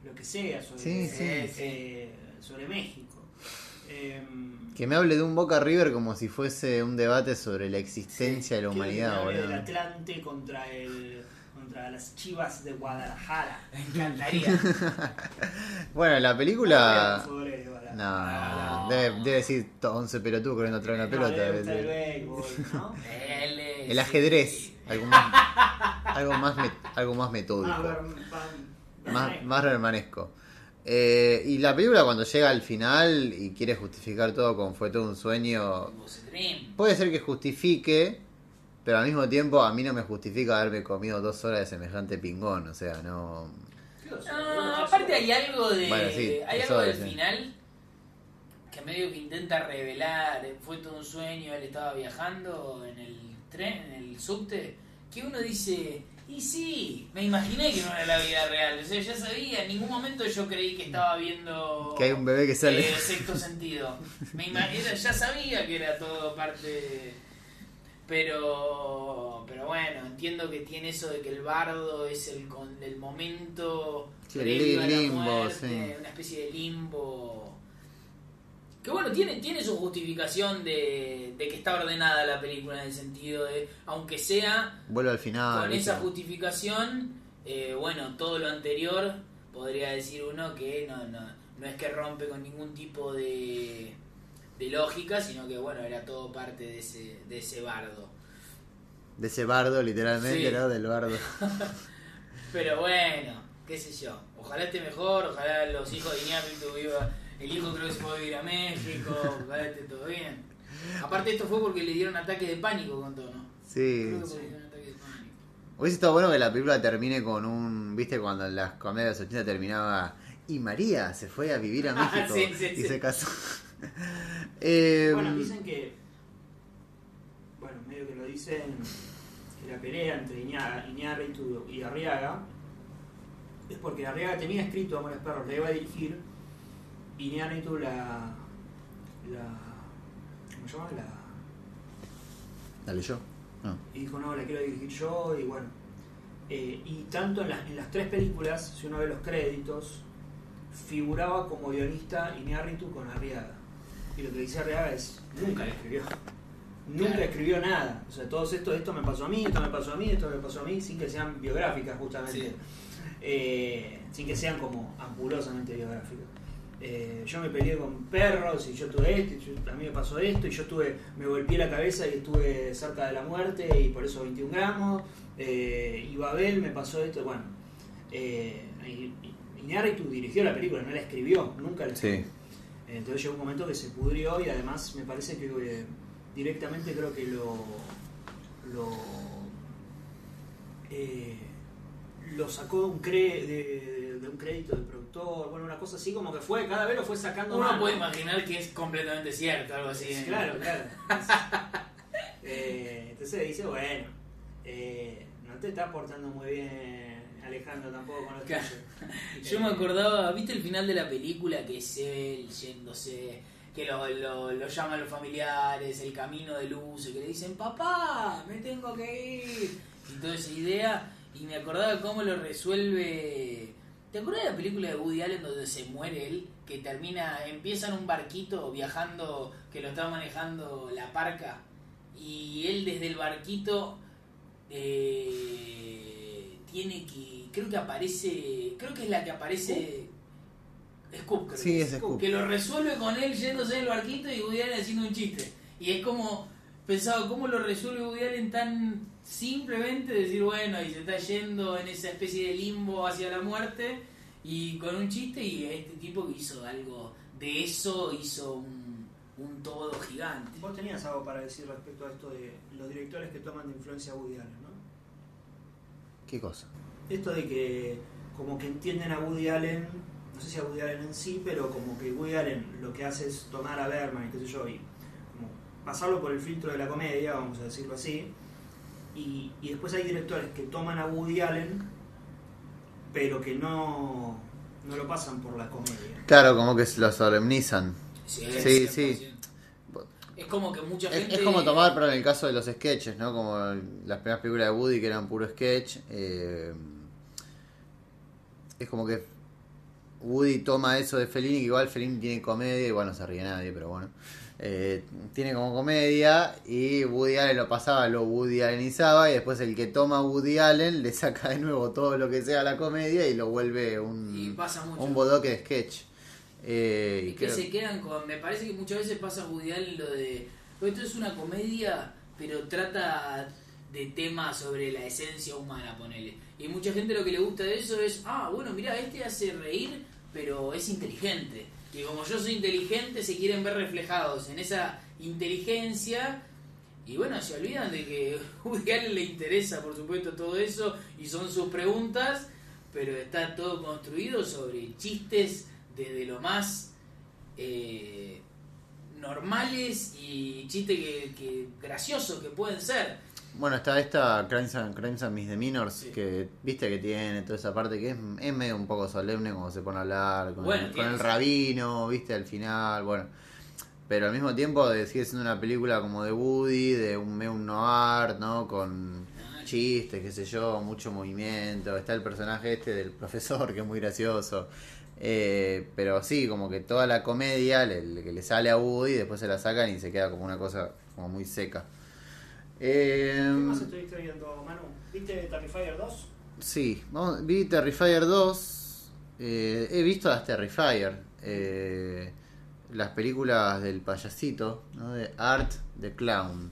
lo que sea, sobre, Sí, sí. eh, sobre México. Em, Que me hable de un Boca River como si fuese un debate sobre la existencia de la que humanidad, hable del boludo. Atlante contra, el, contra las chivas de Guadalajara. [laughs] Me encantaría. [laughs] Bueno, la película. No, No. debe, debe decir 11 pelotudos corriendo atrás de una pelota. debe el [laughs] El ajedrez. Algo más, algo más, met- algo más Ah, metódico. ver, Más, más hermanesco. Eh, y la película cuando llega al final y quiere justificar todo como fue todo un sueño, puede ser que justifique, pero al mismo tiempo a mí no me justifica haberme comido dos horas de semejante pingón, o sea, no... No, aparte hay algo de. Bueno, sí, hay algo del sí. final que medio que intenta revelar. eh, Fue todo un sueño, él estaba viajando en el tren, en el subte. Que uno dice. Y sí, me imaginé que no era la vida real. O sea, ya sabía, en ningún momento yo creí que estaba viendo. Que hay un bebé que sale. eh, sexto sentido. Me imagino, ya sabía que era todo parte. Pero, pero bueno, entiendo que tiene eso de que el bardo es el, con, el momento Sí, la limbo, muerte, sí. una especie de limbo. Que bueno, tiene, tiene su justificación de, de que está ordenada la película en el sentido de, aunque sea Vuelvo al final. con esa justificación, eh, bueno, todo lo anterior podría decir uno que no, no, no es que rompe con ningún tipo de, de lógica, sino que bueno, era todo parte de ese, de ese bardo. De ese bardo, literalmente, Sí. ¿no? Del bardo. [laughs] Pero bueno, qué sé yo, ojalá esté mejor, ojalá los hijos de Iñárritu viva, el hijo creo que se fue a vivir a México, [laughs] esté todo bien. Aparte esto fue porque le dieron ataque de pánico con todo, ¿no? Sí. Creo que porque le dieron ataque de pánico. Hubiese estado bueno que la película termine con un. ¿Viste cuando en las comedias de los 80 terminaba. Y María se fue a vivir a [laughs] México Sí, sí, y sí. se casó. Eh, [laughs] Bueno, dicen que. Bueno, medio que lo dicen. Que la pelea entre Iñárritu y Arriaga. Es porque Arriaga tenía escrito Amores Perros, la iba a dirigir. Iñárritu la. la ¿Cómo se llama? La. ¿La leyó? No. y dijo no, la quiero dirigir yo y bueno. Eh, y tanto en, las- en las tres películas, si uno ve los créditos, figuraba como guionista Iñárritu con Arriaga. Y lo que dice Arriaga es, nunca le escribió. Nunca Claro. escribió nada. O sea, todo esto, esto me pasó a mí, esto me pasó a mí, esto me pasó a mí, sin que sean biográficas justamente. Sí. Eh, sin que sean como ampulosamente biográficas. Eh, yo me peleé con perros y yo tuve esto, y yo- a mí me pasó esto, y yo tuve, me golpeé la cabeza y estuve cerca de la muerte y por eso 21 gramos, eh, y Babel me pasó esto, bueno. Eh, y- dirigió la película, no la escribió, nunca la escribió. Sí. Entonces llegó un momento que se pudrió y además me parece que eh, directamente creo que lo lo, eh, lo sacó de un, cre- de, de un crédito del bueno, una cosa así como que fue, cada vez lo fue sacando. Uno puede imaginar que es completamente cierto, algo así. ¿eh? Claro, claro. [laughs] Eh, entonces dice, bueno, eh, no te estás portando muy bien Alejandro tampoco con los Claro. [laughs] Yo me acordaba, ¿viste el final de la película? Que es él yéndose, que lo, lo, lo llaman los familiares, el camino de luz, y que le dicen, papá, me tengo que ir. Y toda esa idea, y me acordaba cómo lo resuelve. ¿Te acuerdas de la película de Woody Allen donde se muere él? Que termina, empieza en un barquito viajando, que lo está manejando la parca, y él desde el barquito eh, tiene que, creo que aparece, creo que es la que aparece Scoop, creo Sí, que es Scoop. que lo resuelve con él yéndose en el barquito y Woody Allen haciendo un chiste. Y es como, pensaba, ¿cómo lo resuelve Woody Allen tan simplemente decir, bueno, y se está yendo en esa especie de limbo hacia la muerte y con un chiste y este tipo que hizo algo de eso, hizo un, un todo gigante. Vos tenías algo para decir respecto a esto de los directores que toman de influencia a Woody Allen, ¿no? ¿Qué cosa? Esto de que como que entienden a Woody Allen, no sé si a Woody Allen en sí, pero como que Woody Allen lo que hace es tomar a Berman y qué sé yo, y pasarlo por el filtro de la comedia, vamos a decirlo así, y, y después hay directores que toman a Woody Allen, pero que no, no lo pasan por la comedia. Claro, como que se lo solemnizan. Sí, sí. 100%. Es como que mucha gente. es como tomar, pero en el caso de los sketches, ¿no? Como las primeras películas de Woody que eran puro sketch. eh, es como que Woody toma eso de Fellini, que igual Fellini tiene comedia, y bueno, no se ríe nadie, pero bueno. Eh, tiene como comedia y Woody Allen lo pasaba, lo Woody Allenizaba y después el que toma Woody Allen le saca de nuevo todo lo que sea la comedia y lo vuelve un, Y pasa mucho. un bodoque de sketch. Eh, Y que creo- se quedan con. Me parece que muchas veces pasa Woody Allen lo de. "Oh, Esto es una comedia, pero trata de temas sobre la esencia humana, ponele. Y mucha gente lo que le gusta de eso es. Ah, bueno, mira, este hace reír, pero es inteligente. Y como yo soy inteligente, se quieren ver reflejados en esa inteligencia. Y bueno, se olvidan de que [laughs] Woody Allen le interesa, por supuesto, todo eso y son sus preguntas, pero está todo construido sobre chistes desde lo más eh, normales y chistes que, que graciosos que pueden ser. Bueno, está esta Crimes and, Crimes and Misdemeanors, Sí. que viste que tiene toda esa parte que es, es medio un poco solemne cuando se pone a hablar con, Bueno, el, con rabino, viste, al final, bueno. Pero al mismo tiempo sigue siendo una película como de Woody, de un un noir, ¿no? Con chistes, qué sé yo, mucho movimiento. Está el personaje este del profesor, que es muy gracioso. Eh, pero sí, como que toda la comedia le, le- que le sale a Woody, después se la sacan y se queda como una cosa como muy seca. Eh, ¿Qué más estuviste viendo, Manu? ¿Viste Terrifier 2? Sí, vamos- vi Terrifier 2. eh, he visto las Terrifier. eh, las películas del payasito, ¿no? de Art the Clown.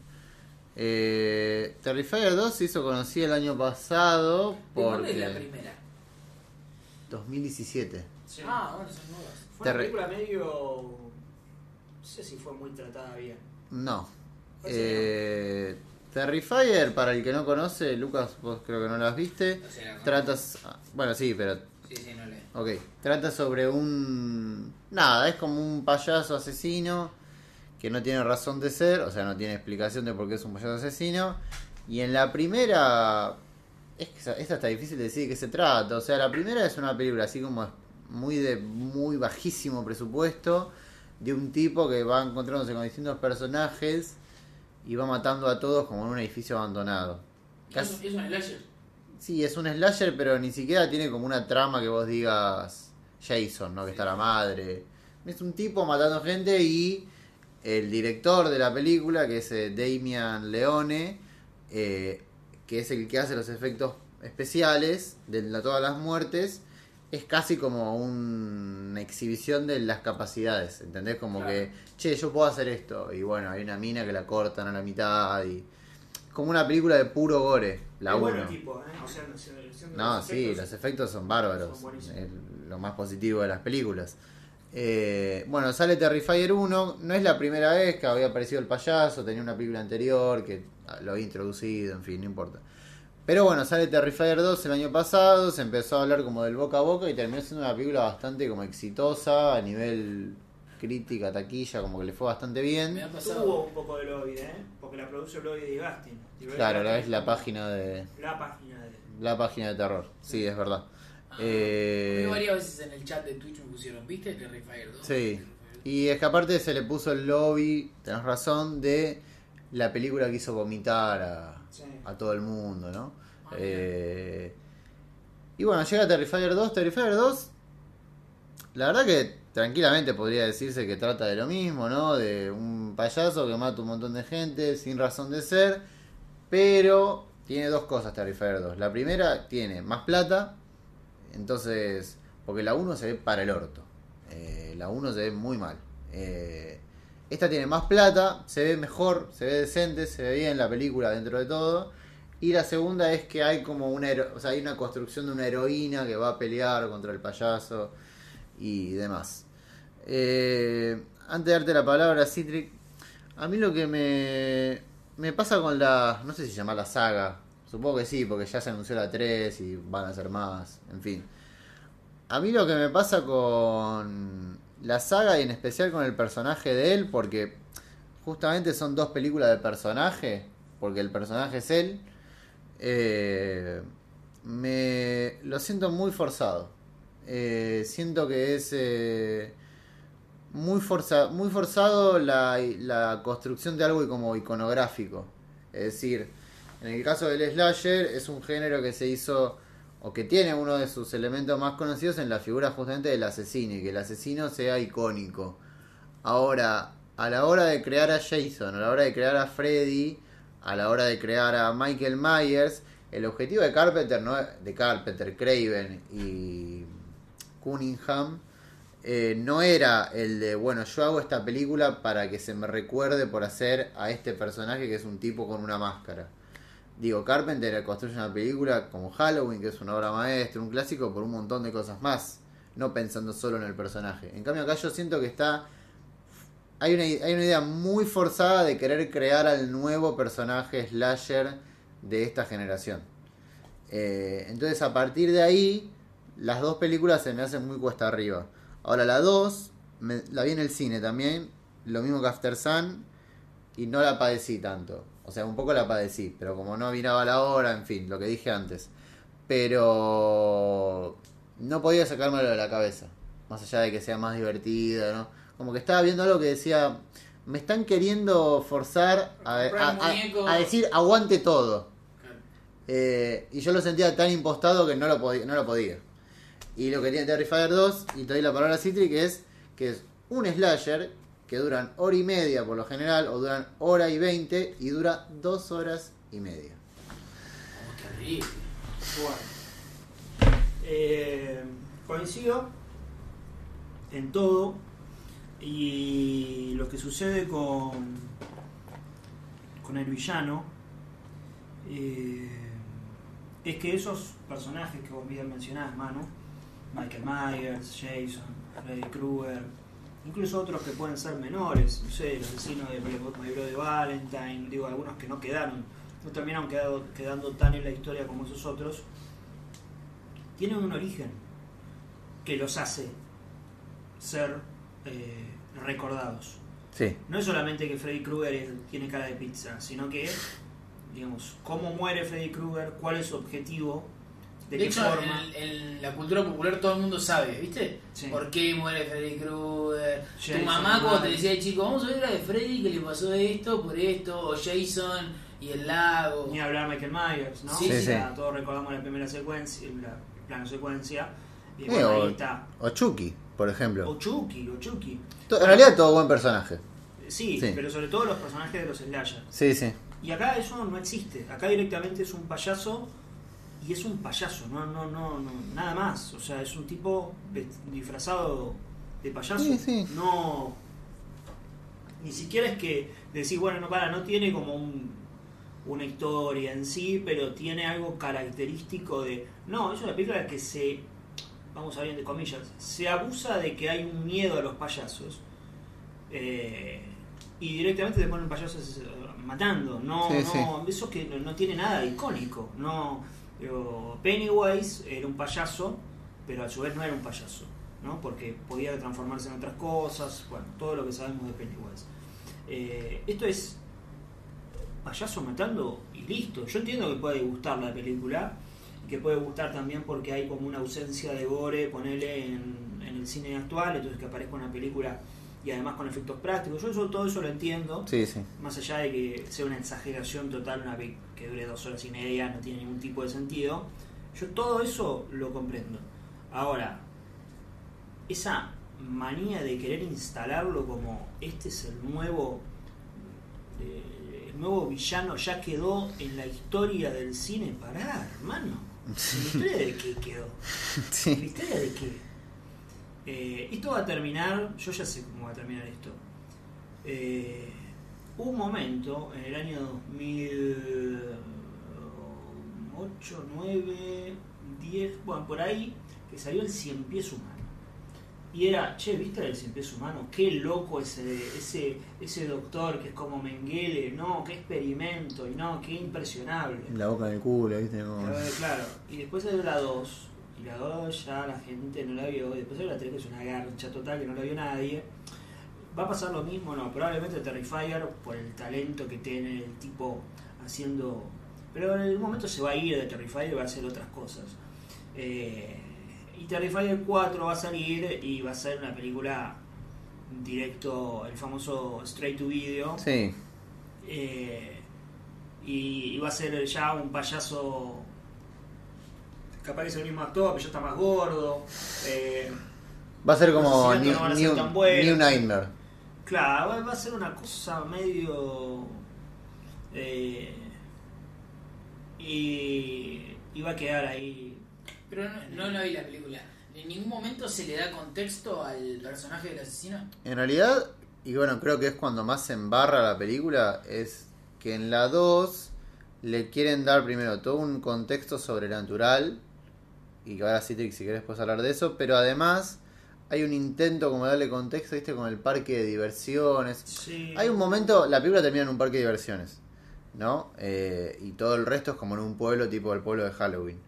Eh, Terrifier 2 se hizo conocida el año pasado ¿De cuándo es la primera? 2017. Sí. Ah, bueno, son nuevas. Fue una Terri- película medio... No sé si fue muy tratada bien. No. Eh, Terrifier, para el que no conoce, Lucas, vos creo que no las viste. O sea, la Tratas. Bueno, sí, pero Sí, sí, no le. Ok, trata sobre un... Nada, es como un payaso asesino que no tiene razón de ser, o sea, no tiene explicación de por qué es un payaso asesino. Y en la primera... Es que esta está difícil de decir de qué se trata. O sea, la primera es una película así como muy de muy bajísimo presupuesto de un tipo que va encontrándose con distintos personajes y va matando a todos como en un edificio abandonado. ¿Es, un slasher? Sí, es un slasher, pero ni siquiera tiene como una trama que vos digas Jason, ¿no? Que está la madre. Es un tipo matando gente y el director de la película, que es eh, Damian Leone, eh, que es el que hace los efectos especiales de la- todas las muertes, es casi como un- una exhibición de las capacidades, ¿entendés? Como Claro. que, che, yo puedo hacer esto. Y bueno, hay una mina que la cortan a la mitad y... Como una película de puro gore, la es 1. bueno ¿eh? O sea, No, los sí, efectos- los efectos son bárbaros. son. Es lo más positivo de las películas. Eh, bueno, sale Terrifier 1. No es la primera vez que había aparecido el payaso. Tenía una película anterior que lo había introducido, en fin, no importa. Pero bueno, sale Terrifier 2 el año pasado. Se empezó a hablar como del boca a boca y terminó siendo una película bastante como exitosa a nivel crítica, taquilla, como que le fue bastante bien. Me ha pasado. Tuvo un poco de lobby, ¿eh? Porque la produce Lobby de Gastin. Claro, Gastin es la página de La página de... la página de terror. Sí, es verdad. Ah, Eh, varias veces en el chat de Twitch me pusieron, ¿viste? Terrifier 2. Sí. Y es que aparte se le puso el lobby, tenés razón, de la película que hizo vomitar a. a todo el mundo, ¿no? Ah. Eh, y bueno, llega Terrifier 2. Terrifier 2, la verdad que tranquilamente podría decirse que trata de lo mismo, ¿no? De un payaso que mata un montón de gente sin razón de ser, pero tiene dos cosas Terrifier 2. La primera tiene más plata, entonces, porque la 1 se ve para el orto. Eh, la 1 se ve muy mal. Eh, esta tiene más plata, se ve mejor, se ve decente, se ve bien la película dentro de todo. Y la segunda es que hay como una, o sea, hay una construcción de una heroína que va a pelear contra el payaso y demás. Eh, antes de darte la palabra, Citric, a mí lo que me, me pasa con la, no sé si se llama la saga, supongo que sí, porque ya se anunció la 3 y van a ser más, en fin. A mí lo que me pasa con la saga y en especial con el personaje de él, porque justamente son dos películas de personaje, porque el personaje es él, eh, me lo siento muy forzado. Eh, siento que es eh, muy, forza, muy forzado la, la construcción de algo como iconográfico. Es decir, en el caso del slasher es un género que se hizo o que tiene uno de sus elementos más conocidos en la figura justamente del asesino y que el asesino sea icónico. Ahora, a la hora de crear a Jason, a la hora de crear a Freddy, a la hora de crear a Michael Myers, el objetivo de Carpenter, no, de Carpenter, Craven y Cunningham eh, no era el de, bueno, yo hago esta película para que se me recuerde por hacer a este personaje que es un tipo con una máscara. Digo, Carpenter construye una película como Halloween, que es una obra maestra, un clásico, por un montón de cosas más, no pensando solo en el personaje. En cambio acá yo siento que está... Hay una, hay una idea muy forzada de querer crear al nuevo personaje slasher de esta generación. Eh, entonces a partir de ahí, las dos películas se me hacen muy cuesta arriba. Ahora la 2, la vi en el cine también, lo mismo que After Sun, y no la padecí tanto. O sea, un poco la padecí, pero como no miraba la hora, en fin, lo que dije antes. Pero no podía sacármelo de la cabeza. Más allá de que sea más divertida, ¿no? Como que estaba viendo algo que decía, me están queriendo forzar a, a decir aguante todo. Eh, y yo lo sentía tan impostado que no lo, podía, no lo podía. Y lo que tiene Terrifier 2, y te doy la palabra Citric, es que es un slasher que duran hora y media por lo general, o duran hora y veinte, y dura dos horas y media. Bueno. Eh, coincido en todo. Y lo que sucede con, con el villano. Eh, es que esos personajes que vos bien mencionás, mano, Michael Myers, Jason, Freddy Krueger, incluso otros que pueden ser menores, no sé, los vecinos de My de Valentine, digo, algunos que no quedaron, no terminaron quedado, quedando tan en la historia como esos otros, tienen un origen que los hace ser eh, recordados. Sí. No es solamente que Freddy Krueger tiene cara de pizza, sino que digamos, cómo muere Freddy Krueger, cuál es su objetivo, de, qué hecho, forma. En, la cultura popular todo el mundo sabe, ¿viste? ¿Por qué muere Freddy Krueger? tu mamá cuando te decía, chico, vamos a ver la de Freddy que le pasó esto, por esto, o Jason y el lago. Ni hablar Michael Myers, ¿no? Sí, sí. todos recordamos la primera secuencia, la plano secuencia. Y o, está. o Chucky, por ejemplo. O Chucky, o Chucky. En realidad todo buen personaje. Sí, pero sobre todo los personajes de los slashers. Sí, sí. Y acá eso no existe. Acá directamente es un payaso y es un payaso, no, no, no, no nada más. O sea, es un tipo disfrazado de payaso. No. Ni siquiera es que decir, bueno, no para, no tiene como un, una historia en sí, pero tiene algo característico de. No, es una película que se. Vamos a ver de comillas. Se abusa de que hay un miedo a los payasos. Eh, y directamente te ponen payasos matando. No, no, eso que no, tiene nada icónico. No, Pennywise era un payaso, pero a su vez no era un payaso, ¿no? Porque podía transformarse en otras cosas. Bueno, todo lo que sabemos de Pennywise. Eh, esto es payaso matando y listo. Yo entiendo que puede gustar la película que puede gustar también porque hay como una ausencia de gore, ponerle en, en el cine actual, entonces que aparezca una película y además con efectos prácticos. Yo eso, todo eso lo entiendo. Sí, sí. Más allá de que sea una exageración total, una que dure dos horas y media, no tiene ningún tipo de sentido. Yo todo eso lo comprendo. Ahora, esa manía de querer instalarlo como este es el nuevo eh, el nuevo villano ya quedó en la historia del cine pará hermano [laughs] ¿la historia de qué quedó? Sí. ¿la historia de qué? Eh, esto va a terminar, yo ya sé cómo va a terminar esto. Eh, un momento en el año 2008, 9, 10, bueno, por ahí, que salió el Cien Pies Humano. Y era, che, ¿viste el cien pies humano? Qué loco ese, ese, ese doctor que es como Mengele, no, qué experimento, y no, qué impresionable. La boca del culo, ¿viste? Como- Eh, claro, y después hay la 2, y la 2 ya la gente no la vio, después hay la 3 que es una garcha total que no la vio nadie. ¿Va a pasar lo mismo? No, probablemente Terrifier, por el talento que tiene el tipo haciendo... Pero en el momento se va a ir de Terrifier y va a hacer otras cosas. Eh, y Terrifier 4 va a salir y va a ser una película directo, el famoso straight to video. Sí, Eh, y, y va a ser ya un payaso. Capaz que es el mismo actor, pero ya está más gordo. Eh, va a ser como New, no ser New-. New Nightmare. claro, va- va a ser una cosa medio. eh, y, y va a quedar ahí. Pero no, no la vi la película. ¿En ningún momento se le da contexto al personaje del asesino? En realidad, y bueno, creo que es cuando más se embarra la película, es que en la 2 le quieren dar primero todo un contexto sobrenatural, y que ahora sí, Trix, si querés puedes hablar de eso, pero además hay un intento como darle contexto, viste, con el parque de diversiones. Sí. Hay un momento, la película termina en un parque de diversiones, ¿no? Eh, y todo el resto es como en un pueblo tipo el pueblo de Halloween.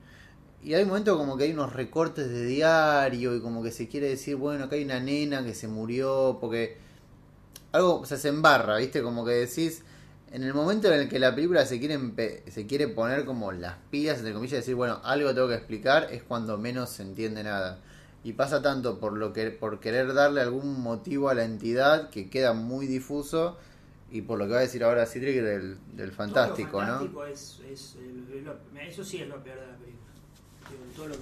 Y hay un momento como que hay unos recortes de diario y como que se quiere decir, bueno, acá hay una nena que se murió, porque algo o sea, se embarra, ¿viste? Como que decís, en el momento en el que la película se quiere, se quiere poner como las pilas, entre comillas, y decir, bueno, algo tengo que explicar, es cuando menos se entiende nada. Y pasa tanto por lo que por querer darle algún motivo a la entidad que queda muy difuso y por lo que va a decir ahora Citric del, del fantástico, todo lo ¿no? fantástico es, es, eh, lo- eso sí es lo peor de la película. Digo, todo, lo que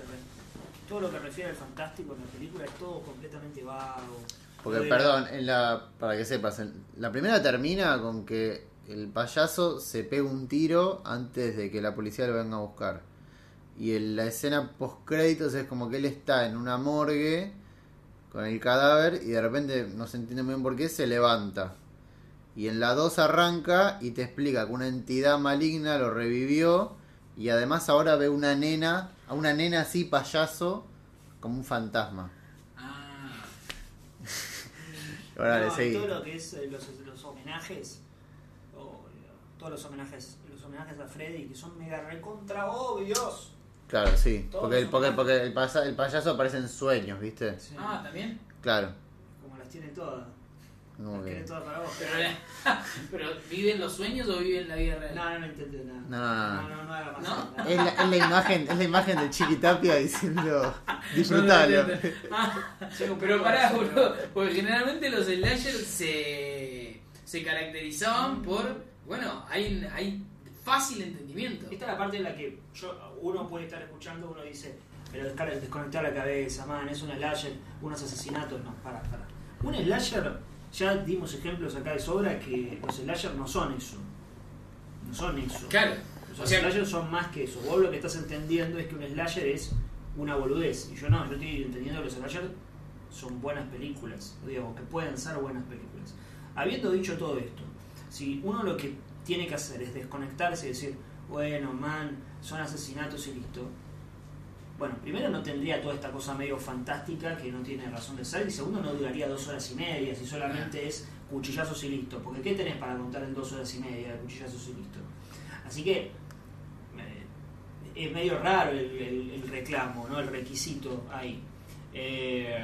todo lo que refiere al fantástico en la película es todo completamente vago. Porque, perdón, en la, para que sepas, en- la primera termina con que el payaso se pega un tiro antes de que la policía lo venga a buscar. Y en la escena post créditos es como que él está en una morgue con el cadáver y de repente, no se entiende muy bien por qué, se levanta. Y en la 2 arranca y te explica que una entidad maligna lo revivió y además ahora ve una nena, a una nena así payaso como un fantasma. Ah, [laughs] Ahora le No, seguí. todo lo que es eh, los, los homenajes, todos los homenajes, los homenajes a Freddy, que son mega recontra obvios. Claro, sí. Todos Porque, los porque, porque el, pasa- el payaso aparece en sueños, ¿viste? Sí. ah, también. Claro. Como las tiene todas. Como Las tiene todas para vos. Pero, [laughs] pero ¿vive en los sueños o vive en la vida real? No, no, no entendí nada. No, no, no. no, no, no haga más. ¿No? nada. Es la, es la imagen, es la imagen de Chiquitapia diciendo disfrutalo. [laughs] No, no, no, no. Ah, pero pará, boludo. ¿no? Porque generalmente los slashers se, se caracterizaban por. Bueno, hay, hay fácil entendimiento. Esta es la parte en la que yo, uno puede estar escuchando, uno dice, pero desconectar la cabeza, man, es un slasher, unos asesinatos, no, para, para. Un slasher, ya dimos ejemplos acá de sobra que los slasher no son eso. No son eso. Claro. Los O sea, slashers son más que eso. Vos lo que estás entendiendo es que un slasher es una boludez. Y yo no, yo estoy entendiendo que los slasher son buenas películas. Digamos, que pueden ser buenas películas. Habiendo dicho todo esto, si uno lo que tiene que hacer es desconectarse y decir, bueno, man, son asesinatos y listo. Bueno, primero no tendría toda esta cosa medio fantástica que no tiene razón de ser. Y segundo, no duraría dos horas y media si solamente es cuchillazos y listo. Porque ¿qué tenés para contar en dos horas y media de cuchillazos y listo? Así que eh, es medio raro el, el- el reclamo, ¿no? El requisito ahí. Eh,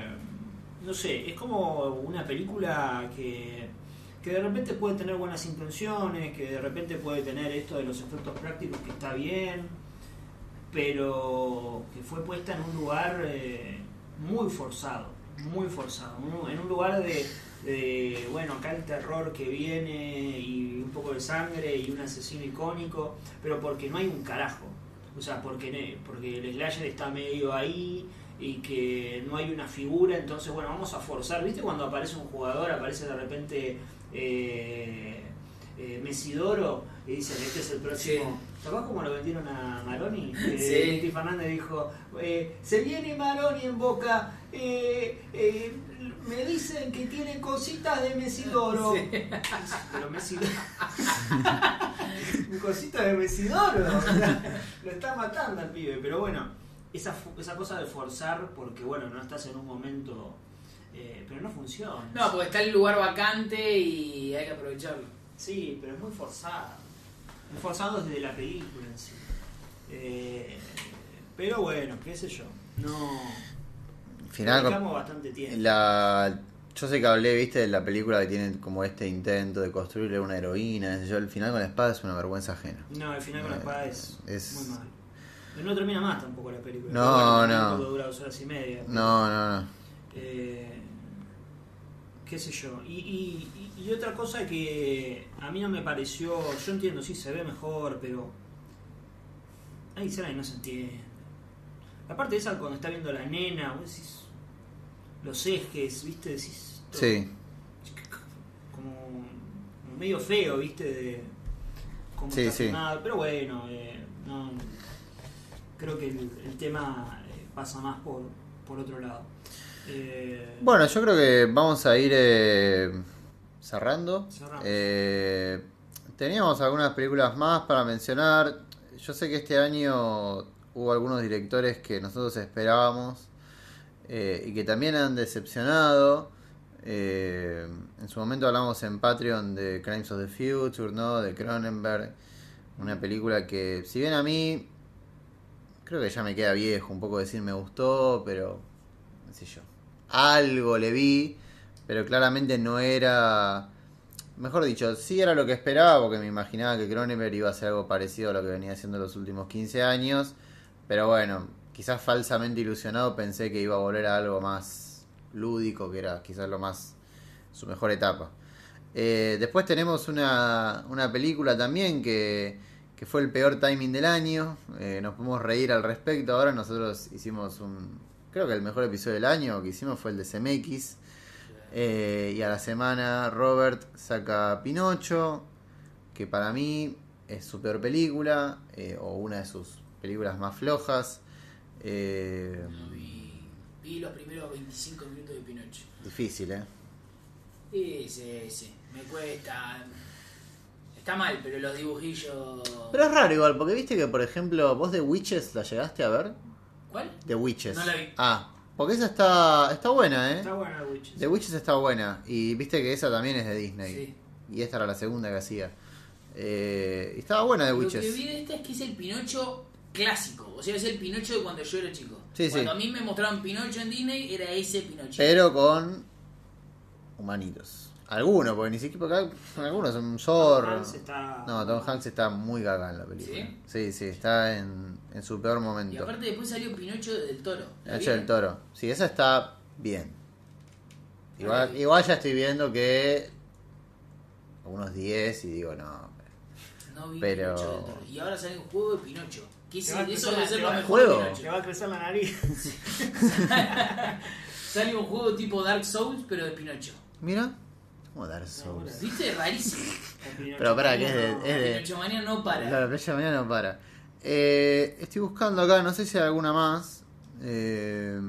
no sé, es como una película que, que de repente puede tener buenas intenciones, que de repente puede tener esto de los efectos prácticos que está bien, pero que fue puesta en un lugar eh, muy forzado, muy forzado, en un lugar de, de, bueno, acá el terror que viene y un poco de sangre y un asesino icónico, pero porque no hay un carajo, o sea, porque, ne- porque el slasher está medio ahí y que no hay una figura, entonces bueno, vamos a forzar, ¿viste? Cuando aparece un jugador, aparece de repente eh, eh, Mesidoro y dicen, este es el próximo... ¿Sabés cómo lo vendieron a Maroni? [laughs] Eh, Sí. Fernández dijo, eh, se viene Maroni en Boca, eh, me dicen que tiene cositas de Mesidoro. [laughs] Sí. Pero Mesidoro... [laughs] cositas de Mesidoro. lo está matando al pibe, pero bueno, esa, esa cosa de forzar porque bueno, no estás en un momento Eh, pero no funciona. No, porque está el lugar vacante y hay que aprovecharlo. Sí, pero es muy forzado. Muy forzado desde la película en sí. Eh, pero bueno, qué sé yo. No. Final bastante tiempo. La, yo sé que hablé, viste, de la película que tiene como este intento de construirle una heroína. Yo, el final con la espada es una vergüenza ajena. No, el final con la Eh, espada es, es- muy malo. Pero no termina más tampoco la película. No, bueno, no. Dura dos horas y media. No, no, no. Eh, qué sé yo. Y, y- otra cosa que a mí no me pareció, yo entiendo, sí se ve mejor, pero hay escenas que no se entiende. Aparte de esa cuando está viendo a la nena, vos decís los ejes, viste, decís esto Sí. como, como medio feo, viste, de cómo Sí, sí. Pero bueno, eh, no, creo que el, el tema eh, pasa más por, por otro lado. Eh, Bueno, yo creo que vamos a ir eh, cerrando. Eh, teníamos algunas películas más para mencionar. Yo sé que este año hubo algunos directores que nosotros esperábamos eh, y que también han decepcionado. Eh, en su momento hablamos en Patreon de Crimes of the Future, ¿no? De Cronenberg. Una película que, si bien a mí, creo que ya me queda viejo un poco decir me gustó, pero, qué sé yo. Algo le vi, pero claramente no era... Mejor dicho, sí era lo que esperaba, porque me imaginaba que Cronenberg iba a ser algo parecido a lo que venía haciendo los últimos 15 años. Pero bueno, quizás falsamente ilusionado pensé que iba a volver a algo más lúdico, que era quizás lo más su mejor etapa. Eh, después tenemos una, una película también que, que fue el peor timing del año. Eh, nos podemos reír al respecto. Ahora nosotros hicimos un... Creo que el mejor episodio del año que hicimos fue el de CMX. Eh, y a la semana Robert saca Pinocho, que para mí es su peor película, eh, o una de sus películas más flojas. Eh, No, vi, vi los primeros 25 minutos de Pinocho. difícil, ¿eh? Sí, sí, sí. Me cuesta. Está mal, pero los dibujillos. Pero es raro igual, porque viste que, por ejemplo, vos de Witches la llegaste a ver. ¿Cuál? The Witches. No la vi. Ah, porque esa está, está buena, ¿eh? Está buena el Witches. The Witches está buena. Y viste que esa también es de Disney. Sí. Y esta era la segunda que hacía. Eh, y estaba buena The Lo que Witches. vi de esta es que es el Pinocho clásico. O sea, es el Pinocho de cuando yo era chico. Sí, cuando sí. a mí me mostraban Pinocho en Disney, era ese Pinocho. Pero con humanitos. Algunos, porque ni siquiera acá, algunos son un zorro. Hanks está- No, Tom Hanks está muy gaga en la película. ¿Sí? Sí, sí, está en, en su peor Y momento. aparte después salió Pinocho del Toro. ¿La Nacho del? Toro. Sí, esa está bien. Igual, igual ya estoy viendo que unos 10 y digo, no. No vi Pero- Pinocho del Toro. Y ahora sale un juego de Pinocho. Que Te va a eso ser te lo mejor. Pinocho. Le va a crecer la nariz. [laughs] Sale un juego tipo Dark Souls, pero de Pinocho. Mira, como Dark Souls. ¿Viste? Rarísimo. Pero pará, que es de- es de- Pinocho Manía no para. La playa mañana no para. Eh, estoy buscando acá, no sé si hay alguna más. eh,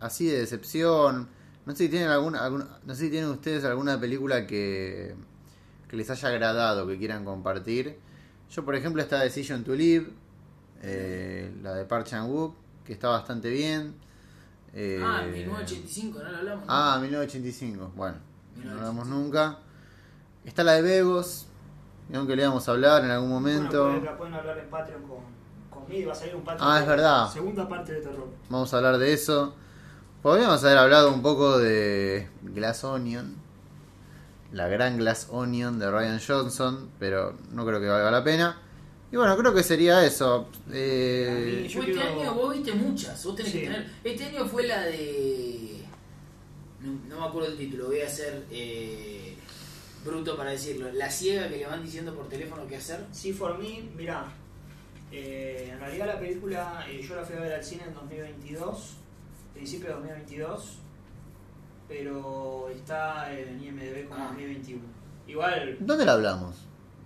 así de decepción. No sé si tienen alguna, alguna- no sé si tienen ustedes alguna película que, que les haya agradado, que quieran compartir. Yo, por ejemplo, está Decision to Live, eh, la de Park Chan Wook, que está bastante bien. Eh, Ah, 1985, no lo hablamos. Ah, 1985. Bueno, no 1985. hablamos nunca. Está la de Vegos, que le íbamos a hablar en algún momento. Bueno, pueden, pueden hablar en Patreon con, conmigo. Va a salir un Patreon. Ah, es verdad. Segunda parte de terror. Vamos a hablar de eso. Podríamos haber hablado un poco de Glass Onion, la gran Glass Onion de Ryan Johnson, pero no creo que valga la pena. Y bueno, creo que sería eso. Eh, mí- yo este quiero- año vos viste muchas, vos tenés Sí. que tener. Este año fue la de. No, no me acuerdo el título, voy a ser eh, bruto para decirlo. La ciega que le van diciendo por teléfono qué hacer. Sí, for me, mirá. eh, en realidad la película eh, yo la fui a ver al cine en 2022, principio de 2022, pero está en IMDB como Ah. 2021. Igual, ¿Dónde la hablamos?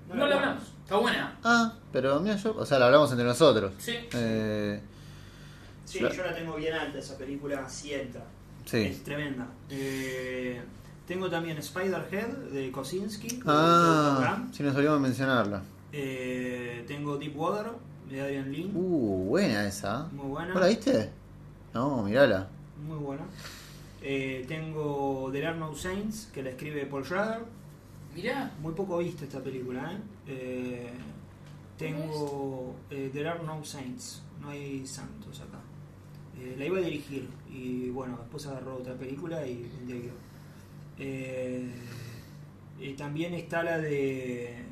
No, la hablamos, está buena. Ah, pero mira, yo, o sea, la hablamos entre nosotros. Sí. Eh, Sí, Claro. yo la tengo bien alta, esa película sienta. Sí. Es tremenda. Eh, tengo también Spider-Head de Kosinski. Ah, sí nos olvidamos mencionarla. Eh, tengo Deep Water de Adrian Lin. Uh, buena esa. Muy buena. ¿Vos la viste? No, mirala. Muy buena. Eh, tengo There Are No Saints, que la escribe Paul Schrader. Mirá, Muy poco vista esta película, ¿eh? Eh, tengo eh, There Are No Saints, no hay santos acá. Eh, la iba a dirigir y bueno, después agarró otra película y dirigió. Eh, eh, también está la de... eh,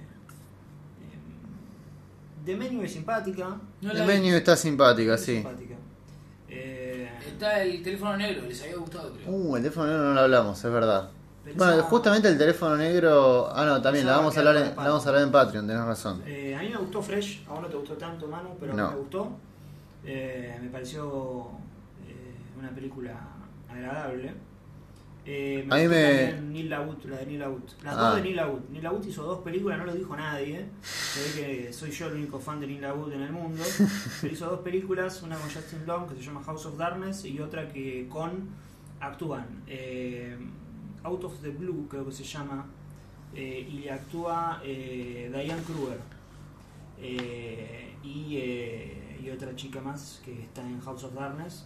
The Menu es simpática. no la menú está simpática, es sí. simpática. Eh, Está el teléfono negro, les había gustado, creo. Uh, el teléfono negro no lo hablamos, es verdad. pensaba- Bueno, justamente el teléfono negro. Ah, no, también la vamos a hablar, en, la vamos a hablar en Patreon, tenés razón. Eh, a mí me gustó Fresh, a vos no te gustó tanto, Manu, pero No. me gustó. Eh, me pareció eh, una película agradable. Eh, me A mí gustó me- también Neil Laut, la de Neil Laut. Las Ah. dos de Neil Laut. Neil Laut hizo dos películas, no lo dijo nadie. Se ve que soy yo el único fan de Neil Laut en el mundo. [laughs] Pero hizo dos películas, una con Justin Long que se llama House of Darkness y otra que con actúan eh, Out of the Blue, creo que se llama, eh, y actúa Diane Kruger y, y otra chica más que está en House of Darkness.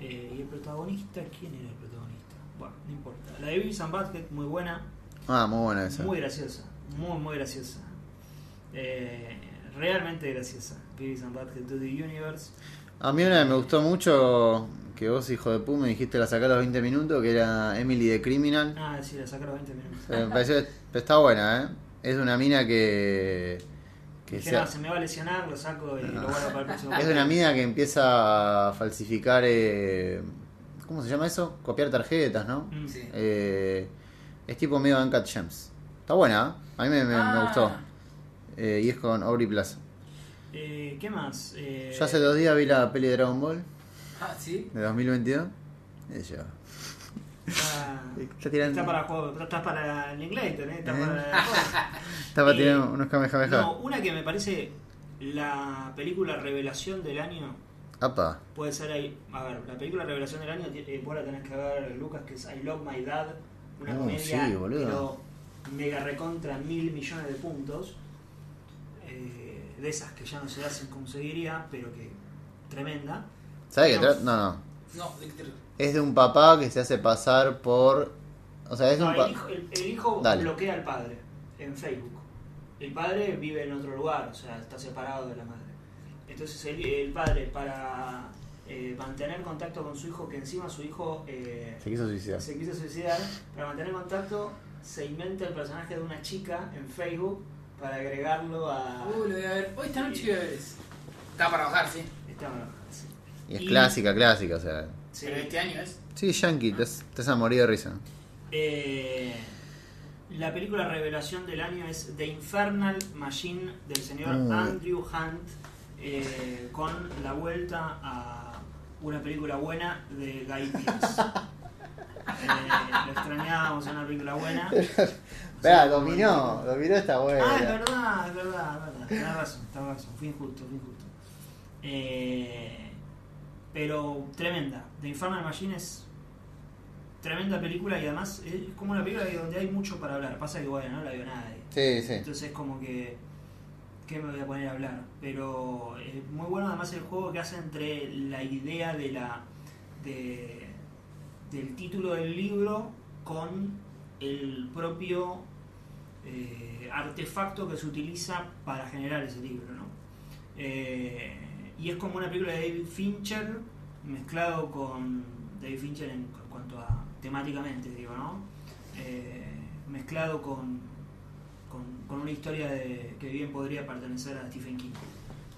Eh, y el protagonista, ¿quién era el protagonista? Bueno, no importa. La de Beavis and Butthead, muy buena, Ah, muy buena esa. muy graciosa, muy, muy graciosa. Eh, realmente graciosa. Beavis and Butthead to the Universe. A mí una que me gustó mucho, que vos, hijo de pu, me dijiste la sacá a los 20 minutos, que era Emily the Criminal. Ah, sí, la sacaron 20 minutos. Eh, Me pareció está buena, ¿eh? Es una mina que. Que Dije, sea- "No, se me va a lesionar, lo saco y lo guardo para el [laughs] próximo. es una mina que empieza a falsificar. eh, ¿Cómo se llama eso? Copiar tarjetas, ¿no? Mm. Sí. Eh, es tipo medio Uncut Gems. Está buena, ¿eh? A mí me, me- me Ah. gustó. Eh, y es con Aubrey Plaza. Eh, ¿Qué más? Eh, Yo hace dos días vi la peli de Dragon Ball Ah, sí. de 2022. Y yo, Está, Está tirando- está para juego, está para el inglés, ¿eh? Está Eh. para [laughs] Estaba tirando unos kamehameha. No, una que me parece la película revelación del año Apa. puede ser ahí. A ver, la película revelación del año eh, vos la tenés que ver, Lucas, que es I Love My Dad, una Uh, comedia sí, boludo. pero mega recontra mil millones de puntos. eh, de esas que ya no se hacen como se diría, pero que tremenda. ¿Sabes qué? No. No, no. No. Es de un papá que se hace pasar por. O sea, es No, un pa- el hijo, el- el hijo bloquea al padre en Facebook. El padre vive en otro lugar, o sea, está separado de la madre. Entonces el, el padre para eh, mantener contacto con su hijo, que encima su hijo eh, Se quiso suicidar. se quiso suicidar, para mantener contacto se inventa el personaje de una chica en Facebook para agregarlo a... Uh, lo voy a ver. Hoy esta noche voy a ver eso. Está para bajar, sí. Está bueno, sí. Y es Y- clásica, clásica, o sea. Sí. Pero este año es. Sí, Yankee, te, a morir de risa. Eh, la película revelación del año es The Infernal Machine del señor Mm. Andrew Hunt eh, con la vuelta a una película buena de Guy Pearce. [laughs] Eh, lo extrañábamos en una película buena. [laughs] Vea, dominó, dominó esta buena. Ah, es verdad, es verdad, es verdad. Tenés razón, tenés razón. Fui injusto, fui injusto. Eh, pero tremenda. The Infernal Machine es tremenda película y además es como una película donde hay mucho para hablar. Pasa que, bueno, no la vio nadie. Sí, sí. Entonces es como que... ¿Qué me voy a poner a hablar? Pero es muy bueno además el juego que hace entre la idea de la... De, del título del libro con el propio eh, artefacto que se utiliza para generar ese libro, ¿no? Eh, y es como una película de David Fincher mezclado con David Fincher en cuanto a temáticamente, digo, ¿no? Eh, mezclado con, con, una historia de, que bien podría pertenecer a Stephen King.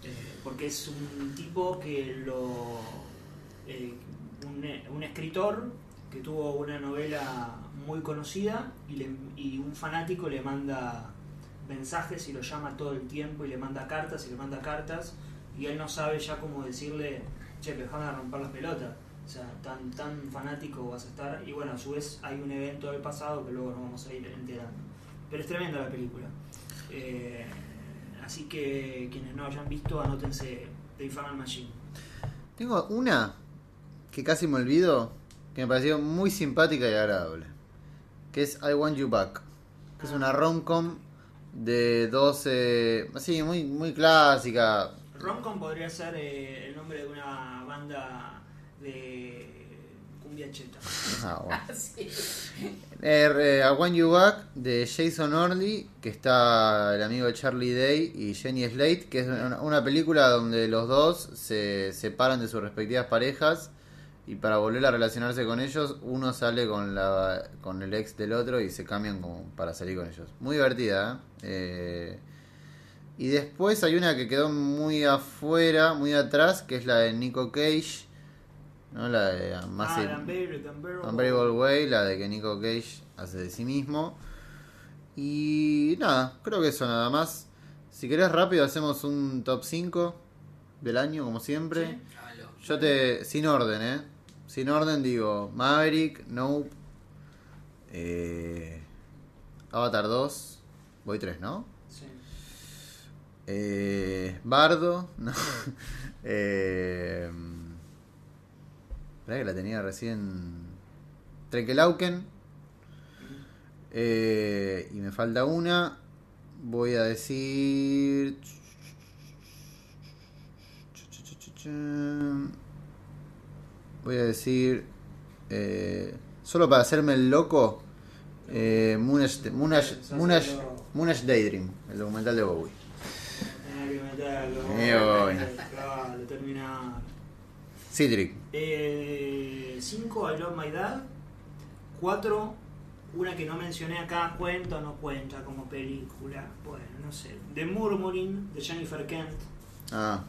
Eh, porque es un tipo que lo... eh, un, un escritor que tuvo una novela muy conocida y, le- y un fanático le manda mensajes y lo llama todo el tiempo y le manda cartas y le manda cartas y él no sabe ya cómo decirle, che, pero déjame de romper las pelotas. O sea, tan, tan fanático vas a estar. Y bueno, a su vez hay un evento del pasado que luego nos vamos a ir enterando. Pero es tremenda la película. Eh, así que quienes no hayan visto, anótense The Infernal Machine. Tengo una que casi me olvido, que me pareció muy simpática y agradable. Que es I Want You Back. Que es una rom-com de 12. Así, muy, muy clásica. Romcom podría ser eh, el nombre de una banda de cumbia cheta. [laughs] Ah, bueno. [laughs] Sí. Eh, eh, A When You Back de Jason Orley, que está el amigo de Charlie Day y Jenny Slate, que es una, una película donde los dos se separan de sus respectivas parejas y para volver a relacionarse con ellos, uno sale con la con el ex del otro y se cambian como para salir con ellos. Muy divertida, ¿eh? Eh, y después hay una que quedó muy afuera, muy atrás, que es la de Nico Cage, ¿no? La de Massive- Unbearable, Unbearable. Unbearable Way, la de que Nico Cage hace de sí mismo. Y nada, creo que eso nada más. Si querés rápido hacemos un top 5 del año, como siempre. Sí. Yo te... Sin orden, ¿eh? Sin orden digo Maverick, Nope, eh, Avatar 2, voy 3, ¿no? Eh, Bardo, no. [laughs] eh, que la tenía recién. Trekelauken. Eh, y me falta una. Voy a decir. Voy a decir. eh, solo para hacerme el loco. Eh, Moonish Daydream, el documental de Bowie. Eh, voy. Claro, terminar. Cedric. 5, Eh, I Love My Dad. 4, una que no mencioné acá, cuenta o no cuenta como película. Bueno, no sé. The Murmuring de Jennifer Kent. Ah,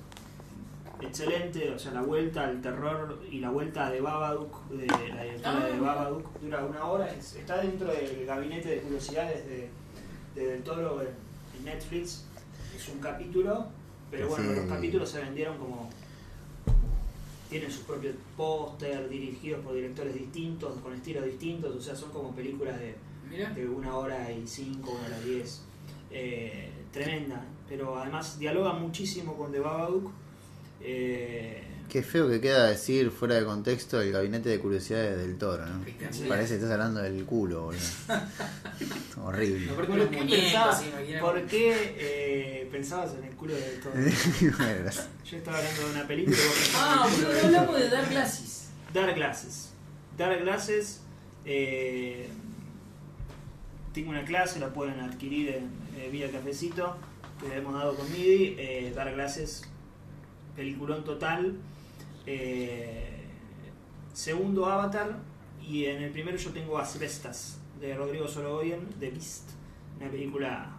Excelente, o sea, la vuelta al terror y la vuelta de Babadook, de la directora de Babadook, dura una hora. es- está dentro del gabinete de curiosidades de, de Del Toro en, en Netflix. Es un capítulo, pero bueno, Sí. los capítulos se vendieron como. Tienen sus propios póster dirigidos por directores distintos, con estilos distintos, o sea, son como películas de, una hora y cinco, una hora diez. Eh, tremenda, pero además dialoga muchísimo con The Babadook. Eh, qué feo que queda decir fuera de contexto el gabinete de curiosidades del toro, ¿no? Parece que estás hablando del culo, boludo. [laughs] Horrible. ¿Por qué, muñecos, pensabas, se imaginan. ¿por qué eh, pensabas en el culo de todo? [laughs] Bueno, gracias. Yo estaba hablando de una película Ah, boludo, no hablamos de Dark Glasses. Dark Glasses. Dark Glasses. eh, tengo una clase, la pueden adquirir en, eh, vía cafecito que le hemos dado con MIDI. eh, Dark Glasses, peliculón total. Eh, segundo Avatar. Y en el primero yo tengo Asbestas de Rodrigo Sorogoyen, The Beast. Una película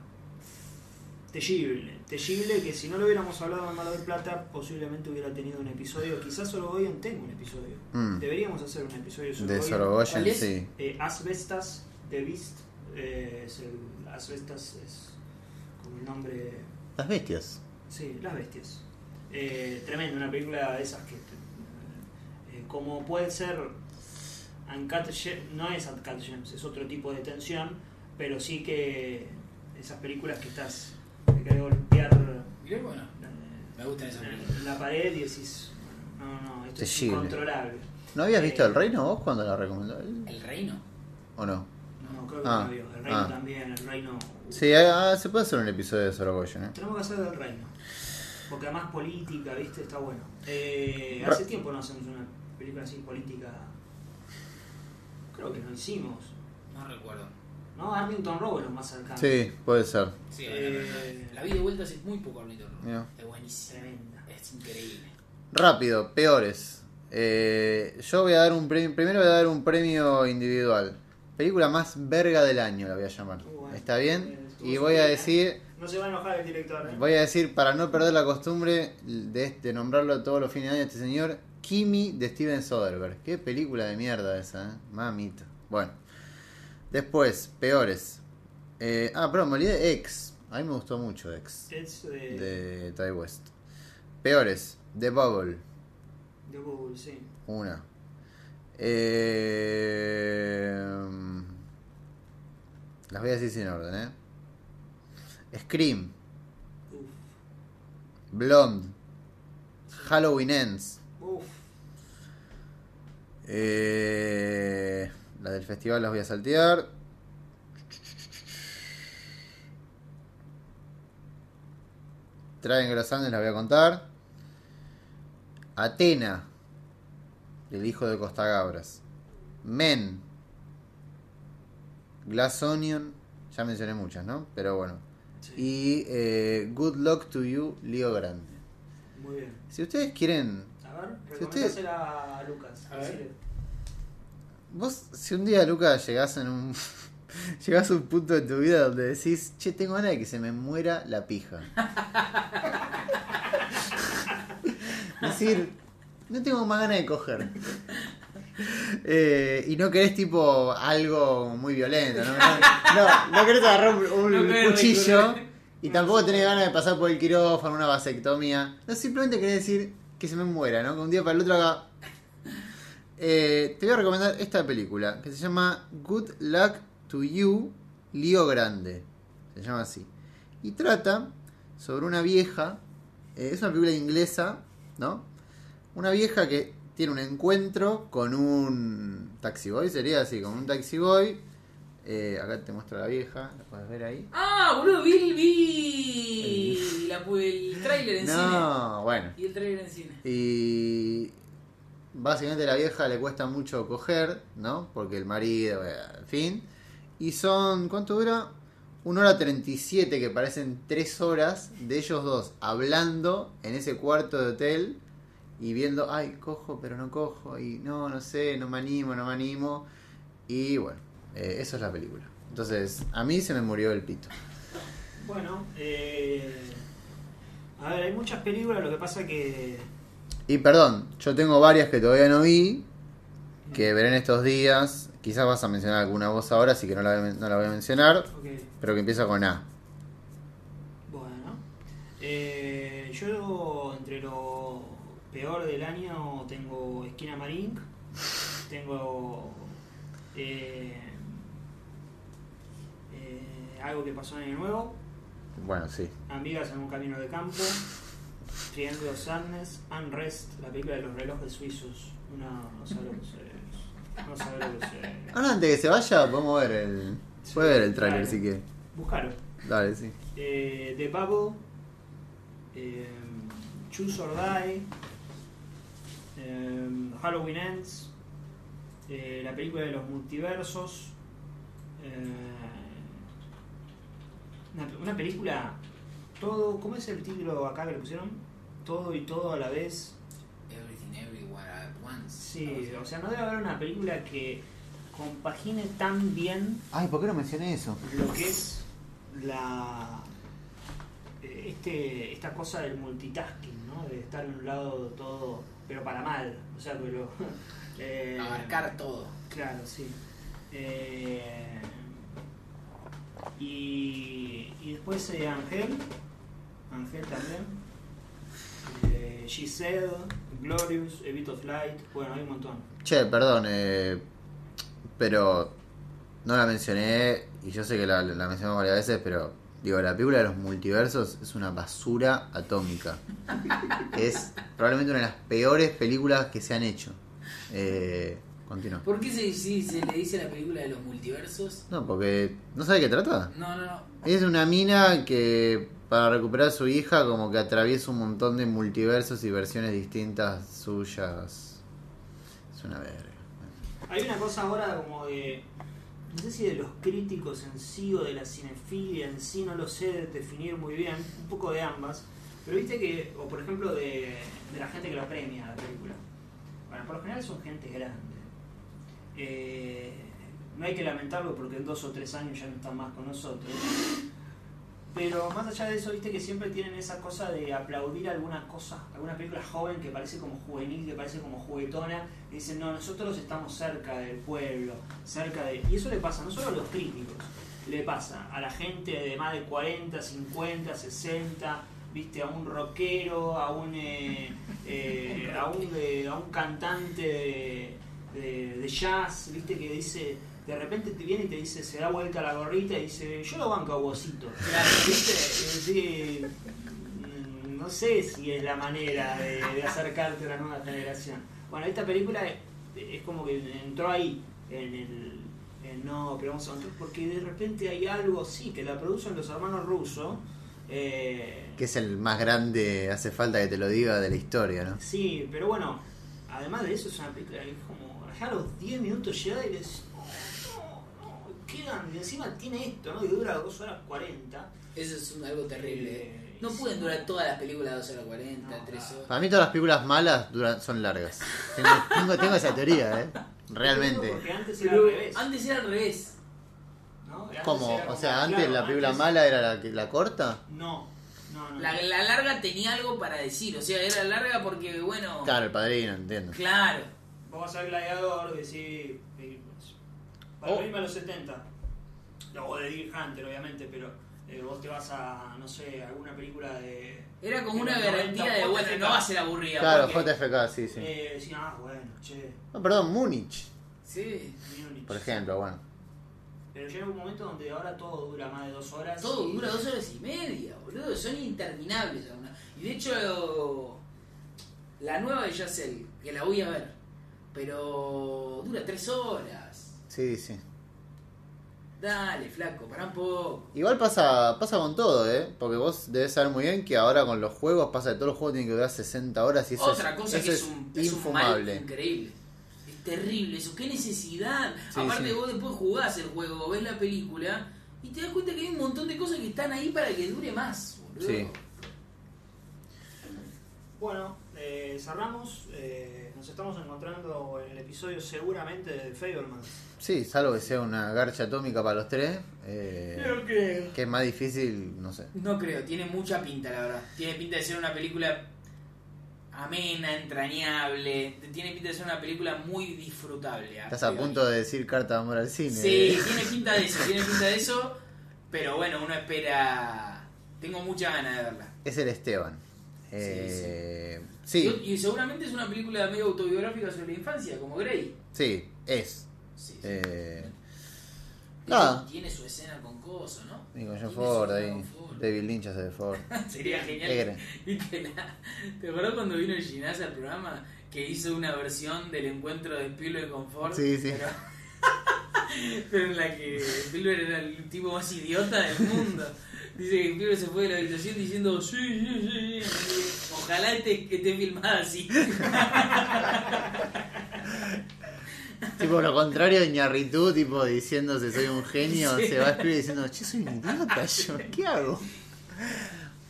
Tellible, tellible que si no lo hubiéramos hablado en Malo de Plata, posiblemente hubiera tenido un episodio. Quizás Sorogoyen tenga un episodio. Mm. Deberíamos hacer un episodio De Sorogoyen. Sí. Eh, Asbestas, The Beast. eh, es el, Asbestas es como el nombre. Las bestias. Sí, Las Bestias. Eh, tremendo, una película de esas que. Eh, como puede ser. Uncut Gems, no es Uncut Gems, es otro tipo de tensión, pero sí que esas películas que estás. que querés golpear. Mirá, bueno, eh, me gustan esas en películas. la pared y decís, no, no, esto es incontrolable. ¿No habías Eh, visto El Reino vos cuando la recomendó él? El reino. ¿O no? No, creo que Ah, no vio. El reino ah. también, el reino. Sí, ah, se puede hacer un episodio de Sorogoyen, ¿eh? Tenemos que hacer del reino. Porque además política, ¿viste? Está bueno. Eh, hace tiempo no hacemos una película así política. Creo que no hicimos. No recuerdo. ¿No? Arlington Rowe es lo más cercano. Sí, puede ser. Sí, Eh, la vi de vuelta hace muy poco, Arlito. Mira. Es buenísima. Es increíble. Rápido, peores. Eh, yo voy a dar un premio. Primero voy a dar un premio individual. Película más verga del año la voy a llamar. Bueno. ¿Está bien? Estuvo Y voy a decir. No se va a enojar el director, ¿eh? Voy a decir, para no perder la costumbre de, este- de nombrarlo todos los fines de año, este señor, Kimi de Steven Soderbergh. Qué película de mierda esa, ¿eh? Mamita. Bueno. Después, peores. Eh, ah, perdón, me olvidé de X. A mí me gustó mucho X. Es de, de... Ty West. Peores. The Bubble. Google, sí. Una. Eh, las voy a decir sin orden, ¿eh? Scream. Uf. Blonde. Halloween Ends. Eh, las del festival las voy a saltear. Traen los Andes las voy a contar. Atena. El hijo de Costa Gabras. Men, Glass Onion, ya mencioné muchas, ¿no? Pero bueno. Sí. Y eh, Good Luck to You, Lío Grande. Muy bien. Si ustedes quieren, ver, Si usted- a Lucas. A ver. vos, si un día, Lucas, llegás en un. [laughs] Llegás a un punto de tu vida donde decís, che, tengo ganas de que se me muera la pija. [laughs] decir, no tengo más ganas de coger. Eh, y no querés tipo algo muy violento, ¿no? No, no, no querés agarrar un, un No querés cuchillo recurrir. y tampoco tenés ganas de pasar por el quirófano, una vasectomía. No, simplemente querés decir que se me muera, ¿no? Que un día para el otro haga... Eh, te voy a recomendar esta película que se llama Good Luck to You, Lío Grande. Se llama así. Y trata sobre una vieja. eh, es una película inglesa, ¿no? Una vieja que tiene un encuentro con un taxi boy, sería así, con un taxi boy. Eh, acá te muestro a la vieja, la puedes ver ahí. Ah, boludo, vi, el- vi la, el trailer en cine. No, bueno. Y el trailer en cine. Y básicamente a la vieja le cuesta mucho coger, ¿no? Porque el marido, eh, en fin. Y son, ¿cuánto dura? Una hora 37, que parecen tres horas de ellos dos hablando en ese cuarto de hotel y viendo, ay, cojo, pero no cojo, y no, no sé, no me animo, no me animo. Y bueno, eh, eso es la película. Entonces, a mí se me murió el pito. Bueno, eh, a ver, hay muchas películas, lo que pasa que. Y perdón, yo tengo varias que todavía no vi, que veré en estos días. Quizás vas a mencionar alguna voz ahora, así que no la, voy a men- no la voy a mencionar, Ok, pero que empieza con A. bueno. Eh, yo, entre lo peor del año, tengo Esquina Marink, tengo. eh, algo que pasó en Año Nuevo, Bueno, sí. Amigas en un camino de campo, Triángulo of Sadness, Unrest, la película de los relojes suizos. No, no sabe lo que es. No sabe lo que es. Ahora, antes de que se vaya, podemos ver el. Sí, Puede ver el tráiler si quiere. Buscalo. Dale, sí. Eh, The Bubble, eh, Choose or Die, eh, Halloween Ends, eh, la película de los multiversos, eh, una, una película, todo, ¿cómo es el título acá que le pusieron? Todo y todo a la vez. Everything Everywhere at Once. Sí, o sea, no debe haber una película que compagine tan bien Ay, ¿por qué no mencioné eso? lo que es la eh, este esta cosa del multitasking, ¿no? De estar en un lado todo, pero para mal, o sea, pero [laughs] eh, Abarcar todo. Claro, sí. Eh, y, y después eh, Ángel, Ángel también. Eh, Giselle, Glorious, A Bit of Light, bueno, hay un montón. Che, perdón, eh, pero no la mencioné y yo sé que la, la mencionamos varias veces, pero digo, la película de los multiversos es una basura atómica. [laughs] es probablemente una de las peores películas que se han hecho. Eh, continúa. ¿Por qué se, le dice la película de los multiversos? No, porque no sabe de qué trata. No, no, no. Es una mina que para recuperar a su hija como que atraviesa un montón de multiversos y versiones distintas suyas. Es una verga. Hay una cosa ahora como de. No sé si de los críticos en sí o de la cinefilia en sí, no lo sé definir muy bien, un poco de ambas. Pero viste que, o por ejemplo de, de la gente que la premia la película. Bueno, por lo general son gente grande. Eh, no hay que lamentarlo porque en dos o tres años ya no están más con nosotros. Pero más allá de eso, viste que siempre tienen esa cosa de aplaudir alguna cosa, alguna película joven que parece como juvenil, que parece como juguetona, y dicen, no, nosotros estamos cerca del pueblo, cerca de... Y eso le pasa no solo a los críticos, le pasa a la gente de más de 40, 50, 60, viste, a un rockero, a un, eh, eh, a un, a un cantante de, de- de jazz, viste, que dice, de repente te viene y te dice, se da vuelta la gorrita y dice, yo lo banco a vosito. ¿Viste? Mm, no sé si es la manera de, de acercarte a la nueva generación. Bueno, esta película es, es como que entró ahí, en el... en no, pero vamos a entrar porque de repente hay algo, sí, que la producen los hermanos rusos. eh, Que es el más grande, hace falta que te lo diga, de la historia, ¿no? Sí, pero bueno, además de eso es una película que es como A los 10 minutos llega y les. Quedan, y encima tiene esto, ¿no? Que dura 2 horas 40. Eso es un- algo terrible. Eh, No sí. pueden durar todas las películas 2 horas 40, No, 3 horas. Para mí todas las películas malas duran, son largas. Tengo, tengo, tengo esa teoría, ¿eh? Realmente. Porque antes era Pero al revés. antes era al revés. ¿no? ¿Cómo? era O como- sea, antes claro, la película antes- mala era la, que- la corta. No, no, no. La, la larga tenía algo para decir. O sea, era larga porque, bueno. Claro, el padrino, entiendo. Claro. Vos vas a ver Gladiador, decís. películas. Para Oh. venirme a los 70. O de Deer Hunter, obviamente, pero eh, vos te vas a, no sé, alguna película de. Era como de una garantía 90, de, bueno, no va a ser aburrida. Claro, porque- JFK, sí, sí. Eh, ah, bueno, che, No, perdón, Múnich, Sí. Múnich. por ejemplo, bueno. Pero llega un momento donde ahora todo dura más de dos horas. Todo y- dura dos horas y media, boludo. Son interminables. algunas. Y de hecho, la nueva de Yacel, que la voy a ver, pero dura tres horas. Sí, sí. Dale, flaco, para un poco. Igual pasa, pasa con todo, ¿eh? Porque vos debes saber muy bien que ahora con los juegos pasa que todos los juegos tienen que durar 60 horas y eso Otra es, cosa eso que es es un, es un mal infumable. increíble. Es terrible eso. ¿Qué necesidad? Sí, Aparte, sí. vos después jugás el juego, ves la película y te das cuenta que hay un montón de cosas que están ahí para que dure más, boludo. Sí. Bueno, eh, cerramos. eh, nos estamos encontrando en el episodio seguramente de Fablemans. Sí, salvo que sea una garcha atómica para los tres. eh, creo. que es más difícil, no sé. No creo, tiene mucha pinta, la verdad. Tiene pinta de ser una película amena, entrañable. Tiene pinta de ser una película muy disfrutable. Estás a punto de decir carta de amor al cine. Sí, tiene pinta de eso, tiene pinta de eso. Pero bueno, uno espera. Tengo mucha ganas de verla. Es el Esteban. Eh, sí, Y, y seguramente es una película medio autobiográfica sobre la infancia, como Grey. sí, es. Sí, sí. Eh, nada. Tiene su escena con Coso, ¿no? y con John Ford ahí. Ford. David Lynch hace de Ford. [laughs] Sería genial. Viste la- ¿Te acuerdas cuando vino Ginás al programa que hizo una versión del encuentro de Spielberg con Ford? Sí, sí. Pero, [laughs] pero en la que Spielberg era el tipo más idiota del mundo. [laughs] Dice que Spielberg se fue de la habitación diciendo sí, sí, sí. Ojalá esté, esté filmada así. [laughs] tipo lo contrario de Ñarritu, tipo diciéndose soy un genio, Sí. se va a escribir diciendo, che, soy un idiota yo, ¿qué hago?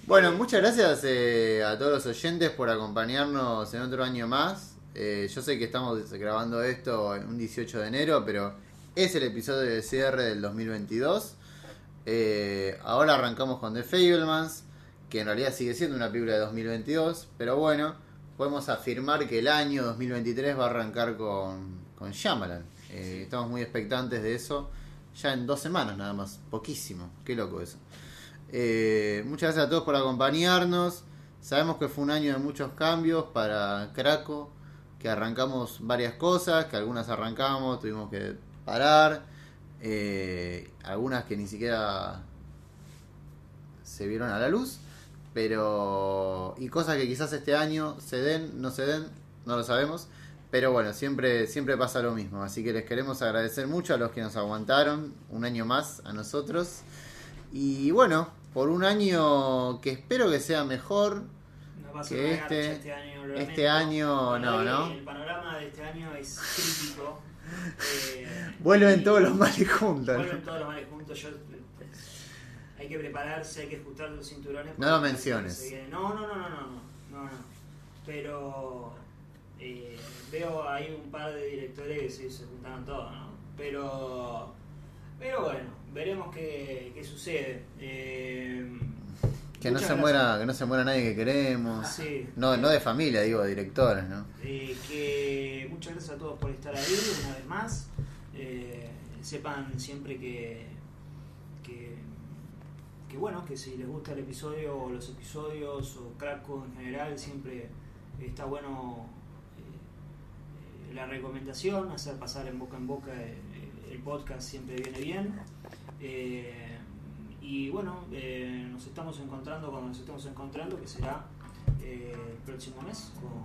Bueno, muchas gracias eh, a todos los oyentes por acompañarnos en otro año más. Eh, yo sé que estamos grabando esto en un 18 de enero, pero es el episodio de cierre del 2022. Eh, ahora arrancamos con The Fablemans, que en realidad sigue siendo una película de 2022, pero bueno, podemos afirmar que el año 2023 va a arrancar con, con Shyamalan. Eh, estamos muy expectantes de eso. Ya en dos semanas nada más, poquísimo, qué loco eso. Eh, muchas gracias a todos por acompañarnos. Sabemos que fue un año de muchos cambios para Craco, que arrancamos varias cosas, que algunas arrancamos, tuvimos que parar, eh, algunas que ni siquiera se vieron a la luz, pero y cosas que quizás este año se den, no se den, no lo sabemos, pero bueno, siempre siempre pasa lo mismo, así que les queremos agradecer mucho a los que nos aguantaron un año más a nosotros y bueno, por un año que espero que sea mejor, No que este- este año. este año no, ¿no? El panorama de este año es crítico. Eh, vuelven y- todos los males juntos. Vuelven todos los males juntos. Yo, hay que prepararse, hay que ajustar los cinturones. No lo menciones. No, no, no, no, no, no, no. Pero eh, veo ahí un par de directores que se, se juntaron todos, ¿no? Pero, pero bueno, veremos qué, qué sucede. Eh, Que no se gracias. muera, que no se muera nadie que queremos. Sí. No, no de familia, digo, de directores, ¿no? Eh, que muchas gracias a todos por estar ahí una vez más. Eh, sepan siempre que, que, que bueno, que si les gusta el episodio o los episodios o Craco en general, siempre está bueno eh, eh, la recomendación, hacer pasar en boca en boca el, el podcast siempre viene bien. Y bueno, eh, nos estamos encontrando cuando nos estemos encontrando, que será eh, el próximo mes con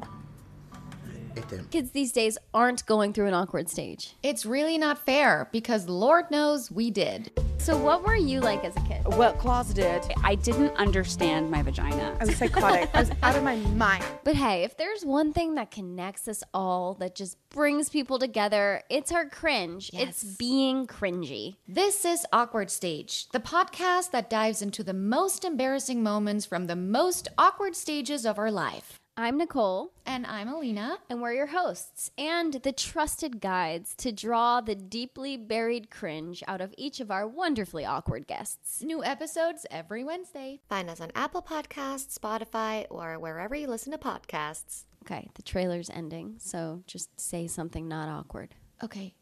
eh, Kids these days aren't going through an awkward stage. It's really not fair because Lord knows we did. So, what were you like as a kid? Well, closeted. I didn't understand my vagina. I was psychotic. I was out of my mind. [laughs] But hey, if there's one thing that connects us all, that just brings people together, it's our cringe. It's being cringy. This is Awkward Stage, the podcast that dives into the most embarrassing moments from the most awkward stages of our life. I'm Nicole, And I'm Alina. and we're your hosts and the trusted guides to draw the deeply buried cringe out of each of our wonderfully awkward guests. New episodes every Wednesday. Find us on Apple Podcasts, Spotify, or wherever you listen to podcasts. Okay, the trailer's ending, so just say something not awkward. Okay.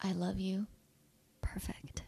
I love you. Perfect.